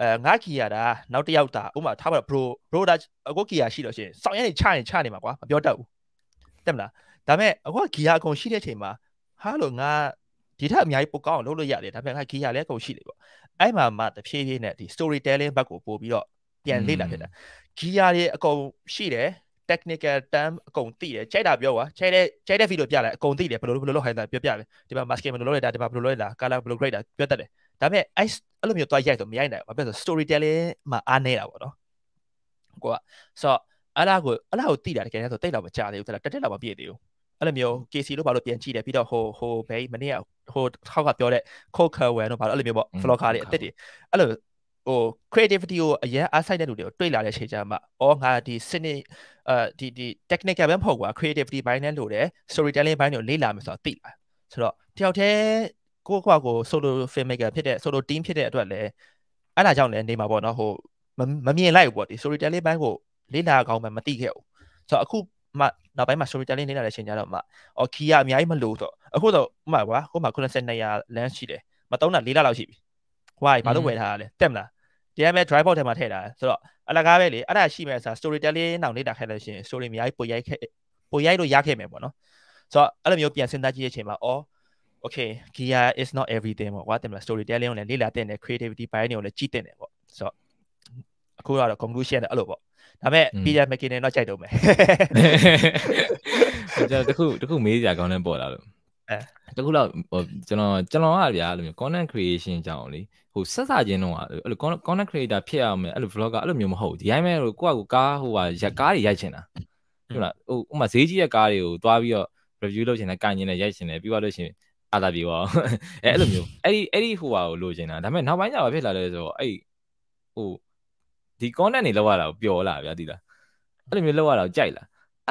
အဲငါဂီယာဒါနောက်တစ်ယောက်တာဥမာထားပါတော့ bro bro ဒါအခုဂီယာရှိလို့ရှိရင်စောင်းရနေချနေချနေမှာကွာမပြောတတ်ဘူးတက်မလားဒါမဲ့အခုဂီယာကုန်ရှိတဲ့ချိန်မှာဟာလို့ငါဒီထက်အများကြီးပိုကောင်းအောင်လုပ်လို့ရတယ်ဒါပေမဲ့ငါဂီယာလည်းကုန်ရှိတယ်ပေါ့အဲ့မှာမှတဖြည်းဖြည်းနဲ့ဒီ storytelling ဘက်ကိုပို့ပြီးတော့ပြန်လေ့လာဖြစ်တာ gear တွေအကုန်ရှိတယ် technical term အကုန်သိတယ်ကြိုက်တာပြောကွာကြိုက်တဲ့ကြိုက်တဲ့ video ပြလိုက်အကုန်သိတယ်ဘယ်လိုဘယ်လိုလုပ်ခိုင်းတာပြောပြမယ်ဒီမှာ masking ဘယ်လိုလုပ်လိုက်တာဒီမှာဘယ်လိုလုပ်လိုက်တာ color ဘယ်လို grade တာပြောတတ်တယ်ဒါပေမဲ့အဲ့အဲ့လိုမျိုးတွားရိုက်တော့မရိုက်နိုင်ဘူးဘာဖြစ်လို့ storytelling မှာအားနေတာပေါ့နော်ကိုကဆိုတော့အဲ့လားကိုအဲ့လားကိုသိတာတကယ်ဆိုတိတ်တော့မကြသေးဘူးတက်တက်တော့မပြည့်သေးဘူးအဲ့လိုမျိုး KC လို့ဘာလို့ပြန်ကြည့်တယ်ပြီးတော့ဟိုဟိုဘယ်မနေ့ကဟိုထောက်ကပြောတဲ့ Coker Well တို့ဘာလို့အဲ့လိုမျိုးပေါ့ Flocker တွေအစ်စ်တွေအဲ့လို ဟို creativity ကိုအရင်အားဆိုင်တဲ့လူတွေကိုတွေ့လာတဲ့ချိန်ကျမှအော်ငါဒီစနစ်အဲဒီဒီ technical ပဲမဟုတ်ကွာ creativity ဘိုင်းနဲ့လို့တယ် storytelling ဘိုင်းကိုလေ့လာမယ်ဆိုတော့သိလာဆိုတော့တယောက်တည်းကိုယ့်ကွာကို solo filmmaker ဖြစ်တဲ့ solo team ဖြစ်တဲ့အတွက်လည်းအဲ့ဒါကြောင့်လည်းနေမှာပေါ့နော်ဟိုမမြင်လိုက်ဘူးပေါ့ဒီ storytelling ဘိုင်းကိုလေ့လာကောင်းမှမသိခဲ့ဘူးဆိုတော့အခုမှနောက်ပိုင်းမှာ storytelling လေ့လာတဲ့အချိန်ကျတော့မှအော် key ကအများကြီးမလို့ဆိုအခုတော့ဥမာကွာဟိုမှာ9200 lens ရှိတယ်မတုံးတာ4လလောက်ရှိပြီ ဟွာဘာလို့ဝယ်ထားရလဲတက်မလားတရားမဲ့ drive box ထဲမှာထည့်ထားဆိုတော့အလကားပဲလေအဲ့ဒါရှိမဲ့ဆို storytelling နောက်လေ့လာခဲ့လို့ရှိရင် story အများကြီးပိုရိုက်ခဲ့ပိုရိုက်လို့ရခဲ့မယ်ပေါ့နော်ဆိုတော့အဲ့လိုမျိုးပြန်စဉ်းစားကြည့်တဲ့အချိန်မှာအော် okay gear is not everything ပေါ့ကွာတင်မလား storytelling ကိုလည်းလေ့လာတဲ့နဲ့ creativity ဘိုင်းတွေကိုလည်းကြည့်တဲ့နဲ့ပေါ့ဆိုတော့အခုကတော့ conclusion အဲ့လိုပေါ့ဒါပေမဲ့ Peter McKinnon တော့ကြိုက်တော့မယ်ကျွန်တော်တခုတခုမေးစရာကောင်းတဲ့ပေါ်လာလို့ တခုတော့ဟိုကျွန်တော်ကျွန်တော်ကဗျာအဲ့လိုမျိုး content creation ကြောင်းလေဟိုဆက်စချင်းတော့အဲ့လို content creator ဖြစ်အောင်မယ်အဲ့လို vlogger အဲ့လိုမျိုးမဟုတ်ဒီတိုင်းပဲဟိုကိုယ့်အကူကားဟိုဟာရက်ကားတွေရိုက်ချင်တာဟုတ်လားဟိုဥမာဈေးကြီးရဲ့ကားတွေကိုတွားပြီးတော့ review လုပ်ချင်တယ်ကန်ချင်တယ်ရိုက်ချင်တယ်ပြီးတော့လို့ရှိရင်အာသာပြေပါအဲအဲ့လိုမျိုးအဲ့ဒီအဲ့ဒီဟိုဟာကိုလိုချင်တာဒါပေမဲ့နောက်ပိုင်းကျတော့ဖြစ်လာလဲဆိုတော့အဲ့ဟိုဒီ content တွေလောက်ရတာကိုပျော်လာဗျာဒီလားအဲ့လိုမျိုးလောက်ရတာကိုကြိုက်လာ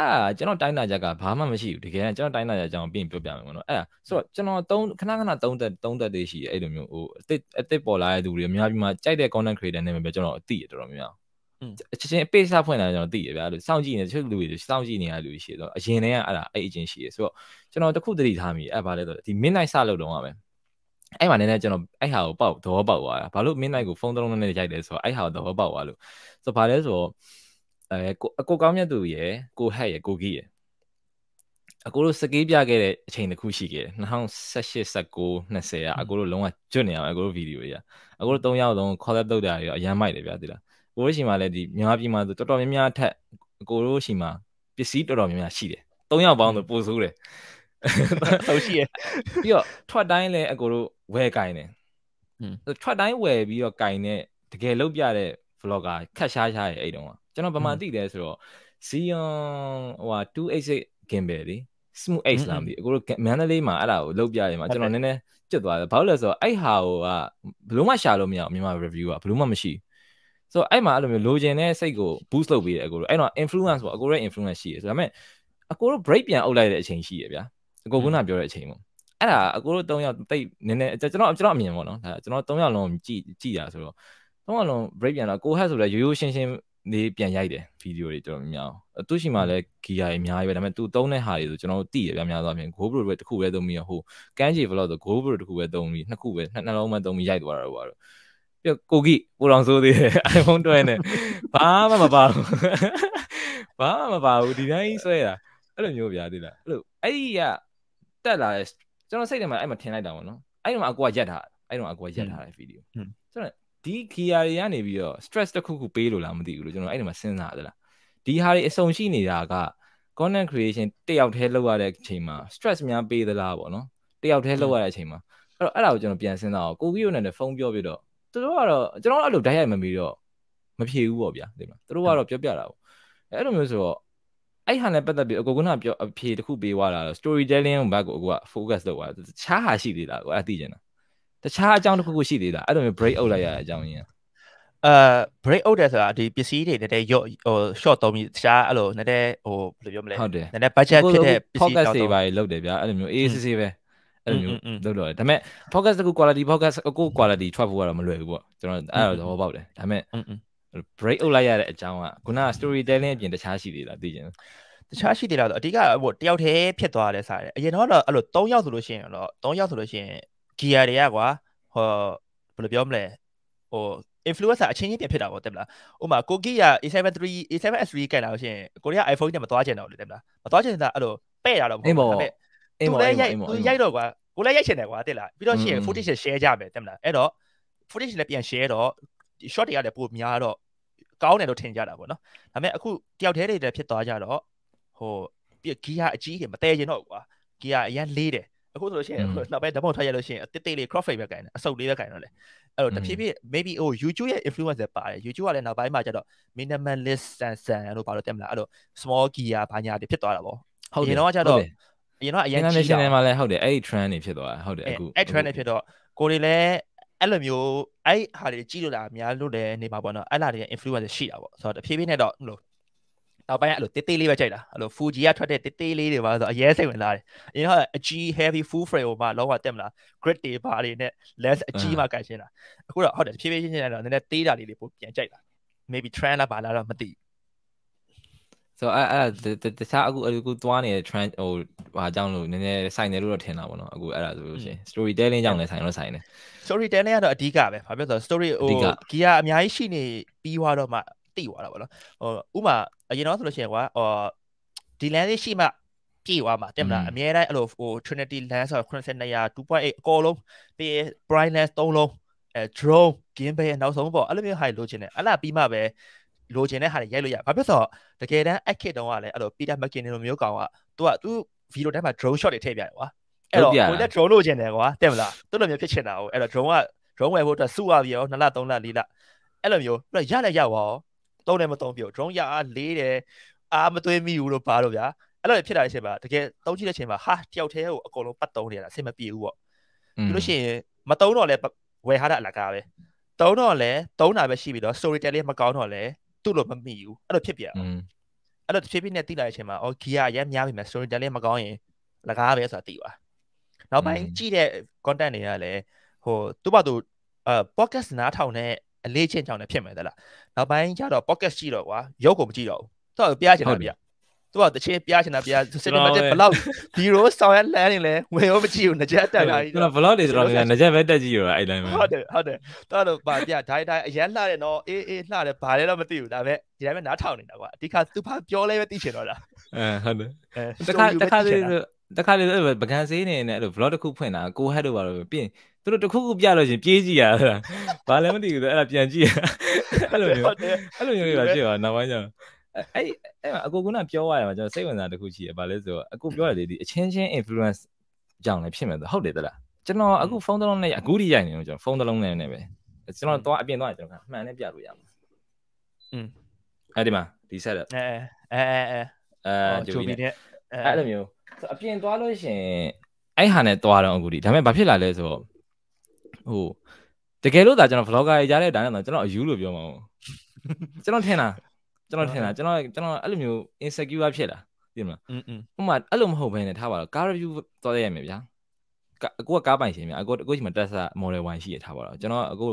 အာကျွန်တော်တိုင်းတာချက်ကဘာမှမရှိဘူးတကယ်ကျွန်တော်တိုင်းတာချက်အကြောင်းပြင်ပြောပြမယ်ပေါ့နော်အဲ့ဒါဆိုတော့ကျွန်တော်သုံးခဏခဏသုံးသက်သုံးသက်သေးရှိတယ်အဲ့လိုမျိုးဟိုအစ်အစ်ပေါ်လာတဲ့သူတွေအများကြီးမှကြိုက်တဲ့ content creator နဲ့ပဲကျွန်တော်အသိရတော်တော်များများချက်ချင်း page စဖွင့်လာကျွန်တော်သိရဗျာလို့စောင့်ကြည့်နေတချို့လူတွေစောင့်ကြည့်နေရလူရှိတော့အရင်တည်းကအဲ့ဒါအဲ့အချင်းရှိရဆိုတော့ကျွန်တော်တခုတတိထားမိအဲ့ဘာလဲဆိုတော့ဒီ midnight စလုပ်တော့မှာပဲအဲ့မှာနည်းနည်းကျွန်တော်အဲ့ဟာကိုပေါက်သဘောပေါက်သွားတာဘာလို့ midnight ကိုဖုန်းသုံးလုံးနဲ့ရိုက်တယ်ဆိုတော့အဲ့ဟာကိုသဘောပေါက်သွားလို့ဆိုတော့ဘာလဲဆိုတော့ အဲကိုအကိုကောင်းမြတ်သူရယ်ကိုဟက်ရယ်ကိုကြီးရယ်အကိုတို့စကေးပြခဲ့တဲ့အချိန်တစ်ခုရှိခဲ့တယ်2018 19 20อ่ะအကိုတို့လုံးဝကျွတ်နေအောင်အကိုတို့ဗီဒီယိုတွေอ่ะအကိုတို့၃ယောက်လုံး collab လုပ်တာတွေတော့အရန်မိုက်တယ်ဗျာဒီလားကိုတို့ရှိမှလည်းဒီမြန်မာပြည်မှာဆိုတော်တော်များများထက်အကိုတို့ရှိမှပစ္စည်းတော်တော်များများရှိတယ်၃ယောက်ပေါင်းဆိုပိုဆိုးတယ်ဟုတ်ရှိရပြီးတော့ထွက်တိုင်းလည်းအကိုတို့ဝယ်ကင်တယ်ထွက်တိုင်းဝယ်ပြီးတော့ကင်တဲ့တကယ်လုပ်ပြတဲ့ vlogger ခက်ရှားရှားရဲ့အဲ့တုန်းက ကျွန်တော်ဗမာသိတယ်ဆိုတော့ Xeon ဟိုဟာ286 gimbal လေ smooth H လာမသိအခုမန္တလေးမှာအဲ့ဒါကိုလုပ်ပြရမှာကျွန်တော်နည်းနည်းကျွတ်သွားတယ်ဘာလို့လဲဆိုတော့အဲ့ဟာကိုကဘလို့မှရှာလို့မရအောင်မြန်မာ review ကဘလို့မှမရှိဆိုတော့အဲ့မှာအဲ့လိုမျိုးလိုချင်တဲ့စိတ်ကို boost လုပ်ပေးတယ်အကိုတို့အဲ့တော့ influence ပေါ့အကိုရဲ့ influence ရှိတယ်ဆိုတော့ဒါပေမဲ့အကိုတို့ break ပြန်အုပ်လိုက်တဲ့အချိန်ရှိရဗျာအကိုကပြောတဲ့အချိန်ပေါ့အဲ့ဒါအကိုတို့၃ယောက်တိတ်နည်းနည်းကျွန်တော်ကျွန်တော်အမြင်ပေါ့နော်ဒါကျွန်တော်၃ယောက်လုံးကြည့်ကြည့်တာဆိုတော့၃ယောက်လုံး break ပြန်တော့ကိုဟက်ဆိုလဲရိုးရိုးရှင်းရှင်း နေပြန်ရိုက်တယ်ဗီဒီယိုတွေတော်တော်များများသူရှိမှလည်းဂီယာတွေအများကြီးပဲဒါပေမဲ့သူသုံးတဲ့ဟာတွေဆိုကျွန်တော်တို့သိရဗျာများသောအားဖြင့် GoPro ပဲတစ်ခုပဲသုံးပြီးတော့ဟိုကန်းချီ vlog ဆို GoPro တစ်ခုပဲသုံးပြီးနှစ်ခုပဲနှစ်နှလုံးပဲသုံးပြီးရိုက်သွားတာတော့ပြီးကိုကီပိုတော်ဆိုးသေးတယ် iPhone 12နဲ့ဘာမှမပါဘူးဘာမှမပါဘူးဒီတိုင်းဆွဲတာအဲ့လိုမျိုးဗျာသိလားအဲ့လိုအဲ့ဒီကတက်လာတဲ့ကျွန်တော်စိတ်ထဲမှာအဲ့မှာထင်လိုက်တာပေါ့နော်အဲ့ဒီမှာအကူကရက်ထားအဲ့ဒီမှာအကူကရက်ထားတဲ့ဗီဒီယိုကျွန်တော် ဒီ gear တွေကနေပြီးတော့ stress တစ်ခုခုပေးလို့လားမသိဘူးလို့ကျွန်တော်အဲ့ဒီမှာစဉ်းစားရတယ်လားဒီဟာတွေအစုံရှိနေတာက content creation တယောက်တည်းလုပ်ရတဲ့အချိန်မှာ stress များပေးသလားပေါ့နော်တယောက်တည်းလုပ်ရတဲ့အချိန်မှာအဲ့တော့အဲ့ဒါကိုကျွန်တော်ပြန်စဉ်းစားအောင်ကိုကြီးတို့နဲ့ဖုန်းပြောပြတော့သူတို့ကတော့ကျွန်တော်အဲ့လိုဓာတ်ရိုက်မမီတော့မဖြေဘူးပေါ့ဗျာဒီမှာသူတို့ကတော့ပြောပြတာပေါ့အဲ့လိုမျိုးဆိုတော့အဲ့ဟာနဲ့ပတ်သက်ပြီးအကိုကကပြောအဖြေတစ်ခုပေးသွားတာတော့ storytelling ဘက်ကိုအကိုက focus လုပ်သွားတယ်တခြားဟာရှိသေးလားကိုအဲ့သိချင်တာ တခြားအကြောင်းတစ်ခုခုရှိသေးလားအဲ့လိုမျိုး break out လိုက်ရတဲ့အကြောင်းရင်းအာ break out တယ်ဆိုတာဒီပစ္စည်းတွေနည်းနည်းရော့ဟို short သုံးပြီးတခြားအဲ့လိုနည်းနည်းဟိုဘယ်လိုပြောမလဲဟုတ်တယ်နည်းနည်း budget ဖြစ်တဲ့ပစ္စည်းတောက်တော့ podcast တွေပါလုပ်တယ်ဗျာအဲ့လိုမျိုးအေးစစ်စစ်ပဲအဲ့လိုမျိုးလုပ်တော့တယ်ဒါပေမဲ့ podcast တခု quality podcast အကို quality ထွက်ဖို့ကတော့မလွယ်ဘူးပေါ့ကျွန်တော်အဲ့ဒါတော့သဘောပေါက်တယ်ဒါပေမဲ့ break out လိုက်ရတဲ့အကြောင်းကခုနက storytelling အပြင်တခြားရှိသေးလားသိချင်တခြားရှိသေးလားဆိုအဓိကဟိုတယောက်တည်းဖြစ်သွားတယ်စားတယ်အရင်တော့အဲ့လို၃ယောက်ဆိုလို့ရှိရင်တော့၃ယောက်ဆိုလို့ရှိရင် gear တွေကကွာဟိုဘယ်လိုပြောမလဲဟို influencer အချင်းချင်းပြန်ဖြစ်တာပေါ့တက်မလားဥပမာကိုကီက A73 A7S3 ကင်လာလို့ရှိရင်ကိုရီးယား iPhone နဲ့မသွားချင်တော့လေတက်မလားမသွားချင်တာအဲ့လိုပဲ့ရတော့မဟုတ်ဘူးဒါပေမဲ့သူလည်းရိုက်သူရိုက်တော့ကွာကိုလည်းရိုက်ချင်တယ်ကွာတက်လားပြီးတော့ရှိရင် footage share ကြမယ်တက်မလားအဲ့တော့ footage လည်းပြန် share တော့ shot တွေကလည်းပိုများတော့ကောင်းတယ်လို့ထင်ကြတာပေါ့နော်ဒါပေမဲ့အခုတယောက်တည်းတွေလည်းဖြစ်သွားကြတော့ဟိုပြဂီယာအကြီးတွေမတဲချင်တော့ကွာဂီယာအရန်လေးတယ် အခုဆိုလို့ရှိရင်နောက်ပိုင်းဓာတ်ပုံထွက်ရလို့ရှိရင်အတစ်တိတ်လေး crop frame ပဲကင်တယ်အစုပ်လေးပဲကင်တော့လေအဲ့တော့တဖြည်းဖြည်း maybe ဟို YouTube ရဲ့ influence ပဲပါတယ် YouTube ကလည်းနောက်ပိုင်းမှာကျတော့ minimalist sensor လို့ပါလို့တက်မလားအဲ့လို small gear ဘာညာတွေဖြစ်သွားတာပေါ့ဟုတ်တယ်တော့ကျတော့အရင်တော့အရင်ကြီးတာ international မှာလည်းဟုတ်တယ်အဲ့ဒီ trend တွေဖြစ်သွားတာဟုတ်တယ်အခုအဲ့ trend တွေဖြစ်တော့ကိုတွေလည်းအဲ့လိုမျိုးအဲ့ဟာတွေကြည့်လို့လာအများလို့လည်းနေမှာပေါ့နော်အဲ့လာတွေ influence ရှိတာပေါ့ဆိုတော့တဖြည်းဖြည်းနဲ့တော့လို့ နောက်ပိုင်းအဲ့လိုတေးသေးလေးပဲကြိုက်တာအဲ့လို Fuji ကထွက်တဲ့တေးသေးလေးတွေပါဆိုအရေးစိတ်ဝင်လာတယ်အရင်ကအကြီး heavy full frame ဟိုမှာလောကတက်မလား grid တွေပါတွေနဲ့ less အကြီးမှကိုင်ရှင်းတာအခုတော့ဟုတ်တယ်ဖြည်းဖြည်းချင်းချင်းတော့နည်းနည်းသေးတာလေးတွေပိုပြန်ကြိုက်တာ maybe trend လားပါလားတော့မသိဆိုတော့အဲ့အဲ့တခြားအခုအခုသွားနေတဲ့ trend ဟိုဟာအကြောင်းလို့နည်းနည်းဆိုင်တယ်လို့တော့ထင်တာပေါ့နော်အခုအဲ့ဒါဆိုလို့ရှိရင် storytelling ကြောင့်လည်းဆိုင်လို့ဆိုင်တယ် storytelling ကတော့အဓိကပဲဘာဖြစ်လို့ဆိုတော့ story ဟို gear အများကြီးရှိနေပြီးသွားတော့မှ တိသွားတာပေါ့နော်ဟိုဥမာအရင်တော့ဆိုလို့ရှိရင်ကွာဟိုဒီ lens လေးရှိမှပြေသွားမှာတင်မလားအများတိုင်းအဲ့လိုဟို Trinity lens ဆို9200 2.8အကောလုံးပြီး bright lens 3လုံးအဲ drone gimbal နောက်ဆုံးပေါ့အဲ့လိုမျိုးဟာလိုချင်တယ်အဲ့လားပြီးမှပဲလိုချင်တဲ့ဟာတွေရိုက်လို့ရဘာဖြစ်ဆိုတော့တကယ်တမ်း active တုန်းကလည်းအဲ့လို Peter McKinnon လိုမျိုးကောင်ကသူကသူဗီဒီယိုတိုင်းမှာ drone shot တွေထည့်ပြတယ်ကွာအဲ့တော့ကိုလည်း drone လို့ကျင်တယ်ကွာတဲ့မလားသူ့လိုမျိုးဖြစ်ချင်တာကိုအဲ့တော့ drone က drone ဝယ်ဖို့အတွက်စုရပြီးရော2လ3လ4လအဲ့လိုမျိုးပြီးတော့ရလည်းရောက်ရော သုံးတယ်မသုံးပြ drone ရအားလေးတယ်အားမသွေးမိဘူးလို့ပါလို့ဗျာအဲ့လိုဖြစ်လာတဲ့အချိန်မှာတကယ်သုံးကြည့်တဲ့အချိန်မှာဟာတယောက်တည်းကိုအကုန်လုံးပတ်သုံးနေတာအဆင်မပြေဘူးပေါ့ပြီးလို့ရှိရင်မသုံးတော့လဲဝယ်ထားတာအလကားပဲသုံးတော့လဲသုံးတာပဲရှိပြီးတော့ storytelling မကောင်းတော့လဲသူ့လိုမမိဘူးအဲ့လိုဖြစ်ပြန်အဲ့လိုဖြစ်ပြီးနဲ့တိလာတဲ့အချိန်မှာအော် gear ရမ်းများပြီမဲ့ storytelling မကောင်းရင်လကားပဲဆိုတာသိပါနောက်ပိုင်းကြည့်တဲ့ content တွေကလည်းဟိုသူ့ဘာသူအာ podcast နားထောင်တဲ့ အလေးချင်းကြောင့်လည်းဖြစ်မယ်သလားနောက်ပိုင်းကျတော့ podcast ကြည့်တော့ကွာရုပ်ကိုမကြည့်တော့ဘူးသူကပြချင်တာပြသူကတချင်းပြချင်တာပြ cinematic ဘလောက်ဒီရိုးဆောင်ရလမ်းနေလဲဝင်ရောမကြည့်ဘူးငကြက်တက်လာကြီးကျွန်တော်ဘလောက်တွေဆိုတော့ငကြက်ပဲတက်ကြည့်ရတာအဲ့တိုင်းပဲဟုတ်တယ်ဟုတ်တယ်တော်တော့ဗာပြဒိုင်းဒိုင်းအရန်လှတယ်နော်အေးအေးလှတယ်ဘာလဲတော့မသိဘူးဒါပေမဲ့ဒီတိုင်းပဲနားထောင်နေတာကွာအဓိကသူဘာပြောလဲပဲသိချင်တော့လားအဲဟုတ်တယ်တခါတခါလေးတခါလေးပကံစေးနေနဲ့အဲ့လို vlog တစ်ခုဖွင့်တာကိုဟက်တို့ပါတော့ပြင် သူတို့တခုခုပြလို့ရှင်ပြေးကြည့်ရတာဘာလဲမသိဘူးအဲ့ဒါပြန်ကြည့်ရအဲ့လိုမျိုးအဲ့လိုမျိုးတွေပါဖြစ်သွားနောက်ပိုင်းကျတော့အဲ့အဲ့အကိုကပြောရရမှာကျွန်တော်စိတ်ဝင်စားတစ်ခုရှိတယ်ဗာလဲဆိုတော့အကိုပြောရတယ်ဒီအချင်းချင်း influence ကြောင့်လည်းဖြစ်မယ်ဆိုဟုတ်တယ်တလားကျွန်တော်အခုဖုန်းတစ်လုံးနဲ့အခုထိရိုက်နေတော့ကျွန်တော်ဖုန်းတစ်လုံးနဲ့နဲ့ပဲကျွန်တော်တော့အပြင်တော့ကျွန်တော်မှန်နဲ့ပြလို့ရမှာอืมအဲ့ဒီမှာဒီ setup အဲအဲအဲအဲအဲဂျိုဘီနဲ့အဲ့လိုမျိုးအပြင်သွားလို့ရှင်အဲ့ဟာနဲ့သွားတော့အခုဒီဒါပေမဲ့ဘာဖြစ်လာလဲဆိုတော့ ဟိုတကယ်လို့ဒါကျွန်တော် vlogger ရတဲ့တိုင်းတော့ကျွန်တော်အယူလို့ပြောမှာကျွန်တော်ထင်တာကျွန်တော်ထင်တာကျွန်တော်ကျွန်တော်အဲ့လိုမျိုး insecure ဖြစ်လာသိမလားอืมဥမာအဲ့လိုမဟုတ်ဘဲနဲ့ထားပါတော့ car review သွားရရမယ်ဗျာအကိုကကားပိုင်ရှင်ဗျာအကိုအကိုချိန်မှာ Tesla Model Y ရှိရထားပါတော့ကျွန်တော်အကို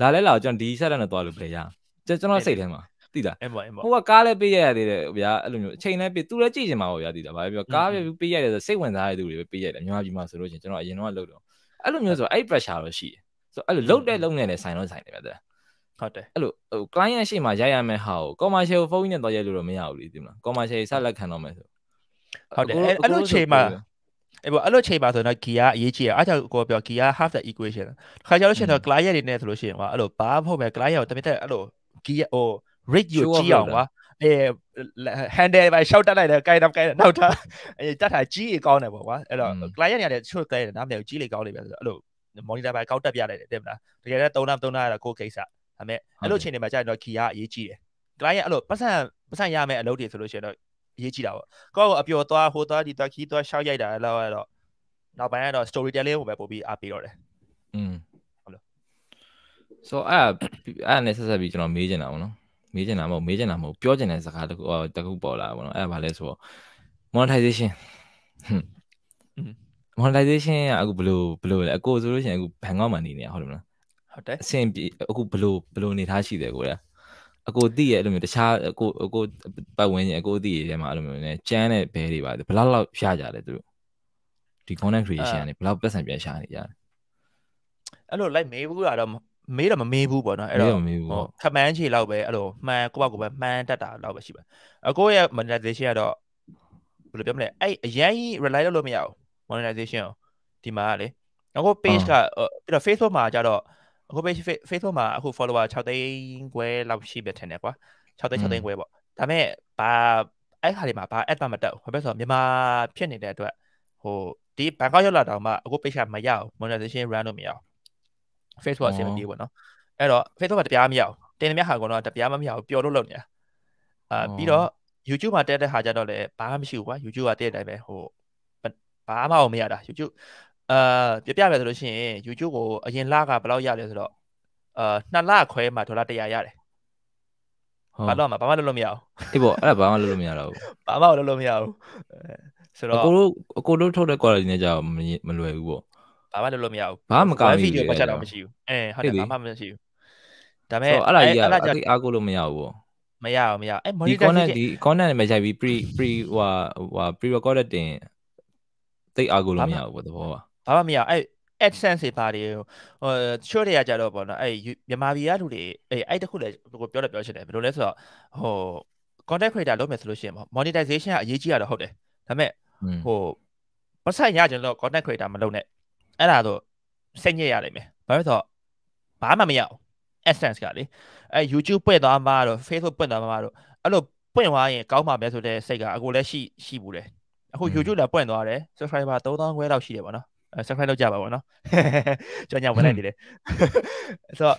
လာလဲလာကျွန်တော်ဒီ set နဲ့သွားလို့ပြရကျွန်တော်စိတ်ထဲမှာသိလားအင်းပါအင်းပါဟိုကကားလည်းပေးရရသေးတယ်ဗျာအဲ့လိုမျိုးအချိန်လည်းပေးသူလည်းကြည့်ချင်မှာပေါ့ဗျာသိလားဘာပဲပြောကားပဲပေးရတယ်ဆိုစိတ်ဝင်စားတဲ့သူတွေပဲပေးရတယ်မြန်မာပြည်မှာဆိုလို့ရှိရင်ကျွန်တော်အရင်တော့လုပ်တော့ အဲ့လိုမျိုးဆိုအဲ့ pressure တော့ရှိတယ်ဆိုအဲ့လိုလုတ်တဲ့လုံနဲ့လည်းဆိုင်တော့ဆိုင်တယ်ဗျာဟုတ်တယ်အဲ့လိုဟို client ရဲ့ရှေ့မှာရိုက်ရမယ့်ဟာကို commercial ဖုန်းကြီးနဲ့တော့ရိုက်လို့တော့မရဘူးလေဒီမှာ commercial ဆက်လက်ခံတော့မယ်ဆိုဟုတ်တယ်အဲ့လိုချိန်မှာအဲ့ပေါ့အဲ့လိုချိန်ပါဆိုတော့ key ကအရေးကြီးတယ်အားကြောင့်ကိုပြော key က half the equation ခါကြလို့ရှိရင်တော့ client တွေနဲ့ဆိုလို့ရှိရင်ကွာအဲ့လိုဘာမဟုတ်ပဲ client ကိုတမင်တက်အဲ့လို key ဟို rate ကိုကြည့်အောင်ကွာ အဲ handle ပဲရှောက်တက်လိုက်တယ်ကိုင်တော့ကိုင်နောက်ထားအဲတက်ထားကြီးအကောင်းတယ်ပေါ့ကွာအဲ့တော့ client တွေလည်းချို့ client နားမလည်ဘူးကြီးလေကောင်းနေပဲဆိုတော့အဲ့လို monitor ပဲကောက်တက်ပြလိုက်တယ်တဲ့မလားတကယ်တော့3လ3လရတော့ကိုကိစ္စဒါပေမဲ့အဲ့လိုချိန်တွေမှာကြာရင်တော့ key ကအရေးကြီးတယ် client အဲ့လိုပတ်စံပတ်စံရမယ်အလုပ်တွေဆိုလို့ရှိရင်တော့အရေးကြီးတာပေါ့ကိုယ့်ကိုအပျော်သွားဟိုသွားဒီသွားခီးသွားရှောက်ရိုက်တာလည်းတော့နောက်ပိုင်းကတော့ storytelling ကိုပဲပို့ပြီးအားပေးတော့တယ်อืมဟုတ်လို့ so အဲ့အဲ့နဲ့ဆက်ဆက်ပြီးကျွန်တော်မေးချင်တာပေါ့နော် မေးချင်တာမဟုတ်မေးချင်တာမဟုတ်ပြောချင်တဲ့စကားတခုတခုပေါ်လာပေါ့နော်အဲ့ဒါဘာလဲဆိုတော့ monetization monetization ကအခုဘယ်လိုဘယ်လိုလဲအကိုဆိုလို့ရှိရင်အခုဘန်ကောက်မှာနေနေရဟုတ်တယ်မလားဟုတ်တယ်အဆင်ပြေအခုဘယ်လိုဘယ်လိုနေထားရှိတယ်ကိုလဲအကိုသိရဲ့အဲ့လိုမျိုးတခြားအကိုအကိုပတ်ဝန်းကျင်အကိုသိရဲ့ထဲမှာအဲ့လိုမျိုးနဲ့ကျန်းတဲ့ဘဲတွေပါဘယ်လောက်လောက်ရကြတယ်သူတို့ဒီ content creation ကနေဘယ်လောက်ပတ်စံပြန်ရှာနေကြတယ်အဲ့လို like မေးဘူးတာတော့ မေးတော့မမေးဘူးပေါ့နော်အဲ့တော့ခမန်းချေလောက်ပဲအဲ့လိုမှန်ကိုယ့်ဘက်ကိုပဲမှန်တတ်တာလောက်ပဲရှိပါအကိုရဲ့ monetization ကတော့ဘယ်လိုပြောမလဲအဲ့အရင် rely လုပ်လို့မရဘူး monetization ဒီမှာလေအခု page ကပြီးတော့ Facebook မှာကျတော့အခု page Facebook မှာအခု follower 6သိန်းခွဲလောက်ရှိပဲထင်တယ်ကွာ6သိန်း6သိန်းခွဲပေါ့ဒါပေမဲ့ဘာအဲ့ခါလေးမှာဘာ ad မှမတက်ဘူးဘာဖြစ်ဆိုတော့မြန်မာဖြစ်နေတဲ့အတွက်ဟိုဒီဘန်ကောက်ရောက်လာတော့မှအခု page ကမရအောင် monetization run လို့မရအောင် Facebook အဆင်မပြေဘူးပေါ့နော်အဲ့တော့ Facebook ကတပြားမရအောင်တင်နေမြဟာကတော့တပြားမမရအောင်ပျော်လို့လုပ်နေတာအာပြီးတော့ YouTube မှာတက်တဲ့ဟာကြတော့လည်းဘာမှမရှိဘူးကွာ YouTube ကတက်တဲ့အတိုင်းပဲဟိုဘာမှမရတာ YouTube အာပြပြမယ်ဆိုလို့ရှိရင် YouTube ကိုအရင်လကဘယ်လောက်ရလဲဆိုတော့အာနှစ်လခွဲမှာဒေါ်လာ100ရတယ်ဘာလို့မှဘာမှလုပ်လို့မရဘူးအေးပေါ့အဲ့ဒါဘာမှလုပ်လို့မရတော့ဘူးဘာမှလုပ်လို့မရဘူးဆိုတော့အကိုတို့အကိုတို့ထုတ်တဲ့ quality နဲ့ကြာမလွယ်ဘူးပေါ့ ဘာမှလုပ်လို့မရဘူးဘာမှမကောင်းဘူးဗီဒီယိုပတ်ချက်တော့မရှိဘူးအဲဟုတ်တယ်ဘာမှမရှိဘူးဒါပေမဲ့အဲ့ဒါကြီးအဲ့ဒါကြီးအားကိုလို့မရဘူးပေါ့မရဘူးမရအဲ monetization ဒီ content နဲ့မရိုက်ပြီး pre pre ဟိုဟို pre recorded တင်တိတ်အားကိုလို့မရဘူးပေါ့သဘောပါဘာမှမရအဲ့ AdSense တွေပါတယ်ဟိုချို့တွေကကြတော့ပေါ့နော်အဲ့မြန်မာပြည်ကလူတွေအဲ့အဲ့တခုလည်းကိုပြောတယ်ပြောချင်တယ်ဘယ်လိုလဲဆိုတော့ဟို content creator လုပ်မယ်ဆိုလို့ရှိရင် monetization ကအရေးကြီးရတော့ဟုတ်တယ်ဒါပေမဲ့ဟိုပတ်ဆိုင်ရကြတော့ content creator မလုပ်နဲ့ အဲ့ဒါတော့စိတ်ညစ်ရလိမ့်မယ်ဘာလို့ဆိုတော့ဘာမှမရအောင် AdSense ကလေအဲ YouTube ပွင့်သွားမှာတော့ Facebook ပွင့်သွားမှာတော့အဲ့လိုပွင့်သွားရင်ကောင်းမှာပဲဆိုတဲ့စိတ်ကအကိုလည်းရှိရှိဘူးတယ်အခု YouTube လာပွင့်သွားတယ် subscriber 3000ခွဲလောက်ရှိတယ်ပေါ့နော်အဲ subscribe လုပ်ကြပါပေါ့နော်ကြောင်ညာဝင်လိုက်နေတယ်ဆိုတော့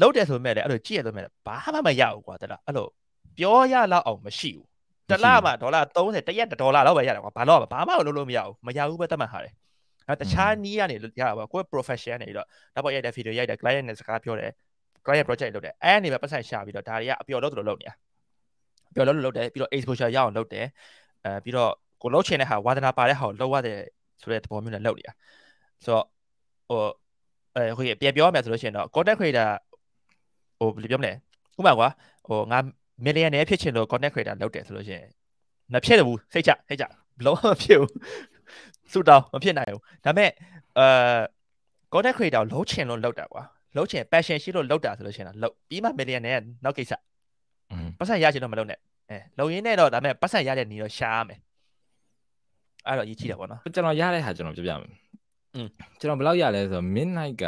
လောက်တယ်ဆိုပေမဲ့လည်းအဲ့လိုကြည့်ရလို့မဲ့ဘာမှမရဘူးကွာတလားအဲ့လိုပြောရလောက်အောင်မရှိဘူးတလမှာဒေါ်လာ30တရက်ဒေါ်လာလောက်ပဲရတယ်ကွာဘာလို့ဘာမှလုပ်လို့မရဘူးမရဘူးပဲတတ်မှတ်ထားတယ် အဲတခြားနီးကနေရတာပေါ့ကိုယ် professional နေတော့တော့ပေါ်ရိုက်တဲ့ video ရိုက်တဲ့ client နဲ့စကားပြောတယ် client project လုပ်တယ်အဲအနေပဲပတ်ဆိုင်ရှာပြီးတော့ဒါတွေကအပျော်လို့တို့လုပ်နေတာပျော်လို့လုပ်တယ်ပြီးတော့ exposure ရအောင်လုပ်တယ်အဲပြီးတော့ကိုလုပ်ချင်တဲ့ဟာဝါသနာပါတဲ့ဟာကိုလုပ်ရတယ်ဆိုတဲ့သဘောမျိုးနဲ့လုပ်နေတာဆိုတော့ဟိုအဲဟိုပြန်ပြောရမယ်ဆိုလို့ရှိရင်တော့ content creator ဟိုဘယ်လိုပြောမလဲဥပမာကွာဟိုငါ millionaire ဖြစ်ချင်လို့ content creator လုပ်တယ်ဆိုလို့ရှိရင်မဖြစ်ဘူးစိတ်ချစိတ်ချဘလုံးမဖြစ်ဘူး စူတောင်းမဖြစ်နိုင်ဘူးဒါပေမဲ့အဲ content creator လုံးချင်လို့လုပ်တာကွာလုံးချင် passion ရှိလို့လုပ်တာဆိုလို့ရှိရင်တော့လုပ်ပြီးမှ millionaire နောက်ကိစ္စပတ်စံရချင်တော့မလုပ်နဲ့အဲလုံရင်းနဲ့တော့ဒါပေမဲ့ပတ်စံရတဲ့နေတော့ရှားမယ်အဲ့တော့အရေးကြီးတယ်ပေါ့နော် ကျွန်တော်ရတဲ့ဟာကျွန်တော်ပြောပြမယ်อืมကျွန်တော်ဘယ်လောက်ရလဲဆိုတော့ midnight က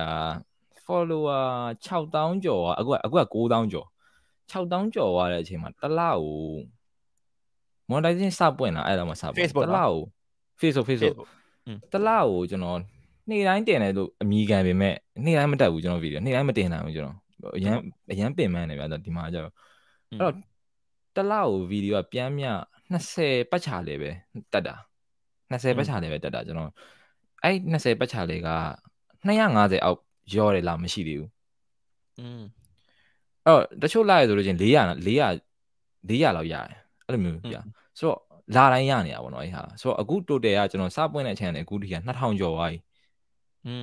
follower 6000ကျော်อ่ะအခုကအခုက9000ကျော်6000ကျော်သွားတဲ့အချိန်မှာတစ်လကို monetization စပွင့်လာအဲ့တော့မှစပွင့် Facebook တစ်လကို Facebook Facebook တစ်လကိုကျွန်တော်နေ့တိုင်းတင်တယ်လို့အမိခံပေမဲ့နေ့တိုင်းမတက်ဘူးကျွန်တော်ဗီဒီယိုနေ့တိုင်းမတင်နိုင်ဘူးကျွန်တော်အရန်အရန်ပင်ပန်းနေဗျာဒီမှာကျတော့အဲ့တော့တစ်လကိုဗီဒီယိုကပြန်မြ20ပတ်ချလေပဲတက်တာ20ပတ်ချလေပဲတက်တာကျွန်တော်အဲ့20ပတ်ချလေက250အောက်ရောတယ်လားမရှိသေးဘူးอืมအဲ့တော့တချို့လာရဆိုလို့ချင်း400 400 400လောက်ရတယ်အဲ့လိုမျိုးပြဆိုတော့ လာတိုင်းရနေတာပေါ့နော်အဲ့ဟာဆိုတော့အခု total ကကျွန်တော်စပွင့်တဲ့ channel အခုဒီက2000ကျော်သွားပြီ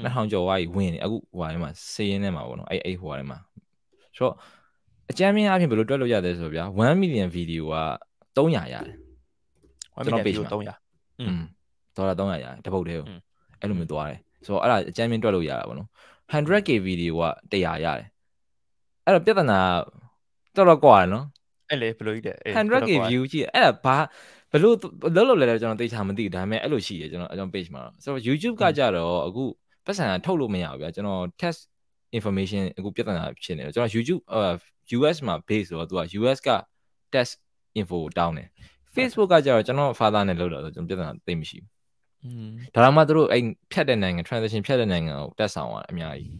2000ကျော်သွားပြီဝင်နေအခုဟိုဟာထဲမှာစေးရင်းထဲမှာပေါ့နော်အဲ့အဲ့ဟိုဟာထဲမှာဆိုတော့အကြမ်းမြင်အဖြစ်ဘယ်လိုတွက်လို့ရလဲဆိုတော့ဗျာ1 million video က300ရတယ်ကျွန်တော် page မှာ300อืมဒေါ်လာ300ရတယ်တပုတ်တည်းကိုအဲ့လိုမျိုးသွားတယ်ဆိုတော့အဲ့ဒါအကြမ်းမြင်တွက်လို့ရတာပေါ့နော် 100k video က100ရတယ်အဲ့တော့ပြဿနာတော်တော်ကွာတယ်နော်အဲ့လေဘယ်လိုကြီးလဲ 100k view ကြည့်အဲ့ဒါဘာ ဘလို့လုံးလုံးလဲလဲကျွန်တော်သိချာမသိဘူးဒါပေမဲ့အဲ့လိုရှိရကျွန်တော်အကြောင်း page မှာဆိုတော့ YouTube ကကြတော့အခုပတ်စံထုတ်လို့မရဘူးဗျာကျွန်တော် test information အခုပြဿနာဖြစ်နေတယ်ကျွန်တော် YouTube US မှာ base ဆိုတော့သူက US က test info တောင်းတယ် Facebook ကကြတော့ကျွန်တော် father နဲ့လုပ်တော့ကျွန်တော်ပြဿနာသိမရှိဘူးอืมဒါတော့မှသူတို့အဲ့ဖြတ်တဲ့နိုင်ငံ transition ဖြတ်တဲ့နိုင်ငံကိုတက်ဆောင်ရအများကြီး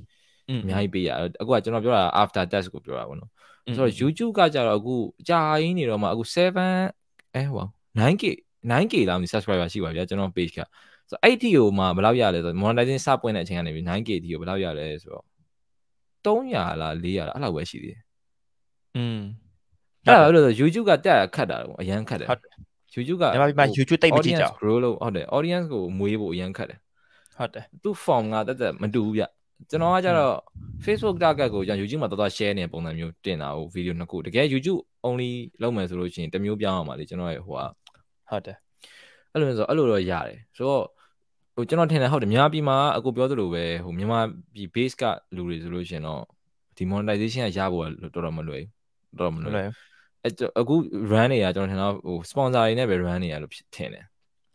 အများကြီးပေးရအခုကကျွန်တော်ပြောတာ after test ကိုပြောတာပေါ့နော်ဆိုတော့ YouTube ကကြတော့အခုအကြာကြီးနေတော့မှအခု7အဲဟော 9k 9k လောက်နေ subscriber ရှိပါဗျာကျွန်တော် page ကဆိုတော့အဲ့ဒီကိုမှဘယ်လောက်ရလဲဆိုတော့ monetization စပွင့်တဲ့အချိန်ကနေပြီး 9k ဒီကိုဘယ်လောက်ရလဲဆိုတော့300လား400လားအဲ့လောက်ပဲရှိသေးတယ်อืมအဲ့ဒါလို့ဆို YouTube ကတက်ခတ်တာပေါ့အရန်ခတ်တယ်ဟုတ် YouTube ကမြန်မာပြည်မှာ YouTube တိတ်မကြည့်ကြဘူး grow လို့ဟုတ်တယ် audience ကိုမွေးဖို့အရန်ခတ်တယ်ဟုတ်တယ်သူ form ကတက်တက်မတူဘူးဗျကျွန်တော်ကကြတော့ Facebook target ကိုကျွန်တော် YouTube မှာတော်တော် share နေတဲ့ပုံစံမျိုးတင်တာဟို video နှစ်ခုတကယ် YouTube only လုပ်မယ်ဆိုလို့ရှိရင်တမျိုးပြောင်းအောင်ပါလေကျွန်တော်ရဲ့ဟိုဟာ ဟုတ်တယ်အဲ့လိုဆိုအဲ့လိုတော့ရတယ်ဆိုတော့ဟိုကျွန်တော်ထင်တယ်ဟုတ်တယ်မြန်မာပြည်မှာအခုပြောသလိုပဲဟိုမြန်မာပြည် base ကလူတွေဆိုလို့ရှိရင်တော့ဒီ monetization ကရဖို့တော်တော်မလွယ်တော်တော်မလွယ်အဲ့အခု run တွေကကျွန်တော်ထင်တော့ဟို sponsor တွေနဲ့ပဲ run နေရလို့ထင်တယ်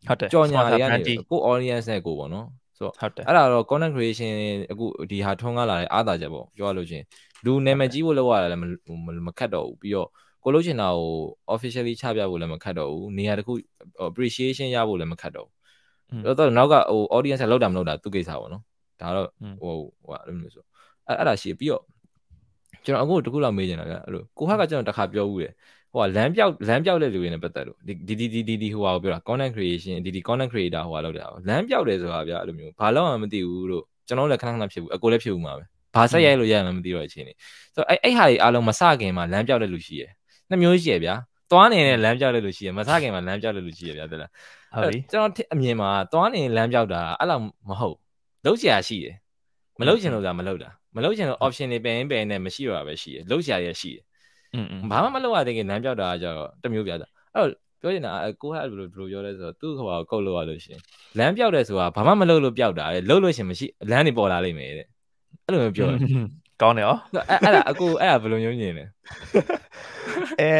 ဟုတ်တယ်ကြော်ညာတွေကနေကို audience နဲ့ကိုပေါ့နော်ဆိုတော့ဟုတ်တယ်အဲ့ဒါတော့ content creation အခုဒီဟာထွန်းကားလာတဲ့အားသာချက်ပေါ့ပြောရလို့ချင်းလူနာမည်ကြီးဖို့လောက်ရတာလည်းမခက်တော့ဘူးပြီးတော့ ကိုလို့ချင်တာကို officially ချပြဖို့လည်းမခက်တော့ဘူးနေရာတစ်ခု appreciation ရဖို့လည်းမခက်တော့ဘူးတော့နောက်ကဟို audience လောက်တာမလောက်တာသူကိစ္စပေါ့နော်ဒါတော့ဟိုဟိုအဲ့လိုမျိုးဆိုအဲ့အဲ့ဒါရှိပြီးတော့ကျွန်တော်အခုတခုလောက်မေးချင်တာဗျအဲ့လိုကိုဟာကကျွန်တော်တစ်ခါပြောဦးတယ်ဟိုကလမ်းပြောက်လမ်းပြောက်တဲ့လူတွေနဲ့ပတ်သက်လို့ဒီဒီဒီဒီဒီဟိုဟာကိုပြောတာ content creation ဒီဒီ content creator ဟိုဟာလောက်တယ်လမ်းပြောက်တယ်ဆိုတာဗျအဲ့လိုမျိုးဘာလို့မှမသိဘူးလို့ကျွန်တော်လည်းခဏခဏဖြစ်ဘူးအကိုလည်းဖြစ်ဘူးမှာပဲဘာဆက်ရိုက်လို့ရမှမသိတော့အချိန်နေဆိုတော့အဲ့အဲ့ဟာတွေအားလုံးမစခင်မှာလမ်းပြောက်တဲ့လူရှိရယ် နှစ်မျိုးရှိရယ်ဗျာသွားနေတဲ့လမ်းပြောက်တဲ့လူရှိရယ်မစခင်မှာလမ်းပြောက်တဲ့လူရှိရယ်ဗျာတဲ့လားဟုတ်ပြီကျွန်တော်အမြင်မှာသွားနေတဲ့လမ်းပြောက်တာအဲ့လောက်မဟုတ်လုံးချရာရှိတယ်မလုံးချင်လို့သာမလုံးတာမလုံးချင်လို့ option တွေပယ်ရင်ပယ်နေမရှိတော့ပဲရှိတယ်လုံးချရာရရှိတယ်อืมဘာမှမလုပ်ရသေးခင်လမ်းပြောက်တာကြတော့တမျိုးပြတာအဲ့တော့ပြောနေတာကိုကဘယ်လိုဘယ်လိုပြောလဲဆိုတော့သူ့ဟိုဟာကုတ်လို့ရလို့ရှင်လမ်းပြောက်တယ်ဆိုတာဘာမှမလုပ်လို့ပြောက်တာလေလုပ်လို့ရှင်မရှိလမ်းနေပေါ်လာလိမ့်မယ်တဲ့အဲ့လိုမျိုးပြောတယ်ကောင်းတယ်ဟောအဲ့အဲ့ဒါအကိုအဲ့ဒါဘယ်လိုမျိုးမြင်လဲ အဲ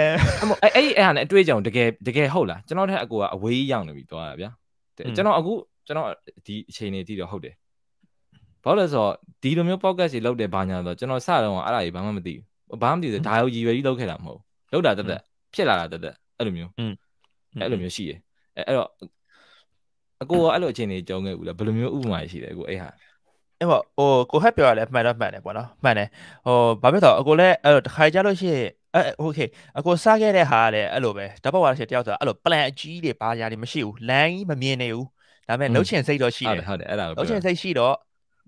အဲ့အဲ့အဲ့ဟာနဲ့အတွေ့အကြုံတကယ်တကယ်ဟုတ်လားကျွန်တော်ထက်အကိုကအဝေးရောက်နေပြီသွားတာဗျာကျွန်တော်အခုကျွန်တော်ဒီအချိန်နေတည်တော့ဟုတ်တယ်ဘာလို့လဲဆိုတော့ဒီလိုမျိုး podcast တွေလုပ်တယ်ဘာညာဆိုတော့ကျွန်တော်စတော့အဲ့ဒါကြီးဘာမှမသိဘူးဘာမှမသိဘူးဒါကိုရည်ရွယ်ပြီးလုပ်ခဲ့တာမဟုတ်လုပ်တာတက်တက်ဖြစ်လာတာတက်တက်အဲ့လိုမျိုးအဲ့လိုမျိုးရှိရယ်အဲအဲ့တော့အကိုကအဲ့လိုအခြေအနေကြုံခဲ့ဘူးလားဘယ်လိုမျိုးဥပမာရှိလဲအကိုအဲ့ဟာအဲ့ပေါ့ဟိုကိုဟက်ပြောရလဲမှန်တော့မှန်တယ်ပေါ့နော်မှန်တယ်ဟိုဘာဖြစ်တော့အကိုလည်းအဲ့လိုတစ်ခါကြလို့ရှိရင် အဲโอเคအကိုစားခဲ့တဲ့ဟာကလည်းအဲ့လိုပဲဓာတ်ပေါ်ဝါရှိတယောက်ဆိုတာအဲ့လို plan အကြီးတွေဘာညာတွေမရှိဘူးလမ်းကြီးမမြင်နေဘူးဒါပေမဲ့လှုပ်ချင်စိတ်တော့ရှိ ဟုတ် တ တယ် ယ်ဟုတ်တယ်အဲ့ဒါကို လှုပ်ချင်စိတ်ရှိတော့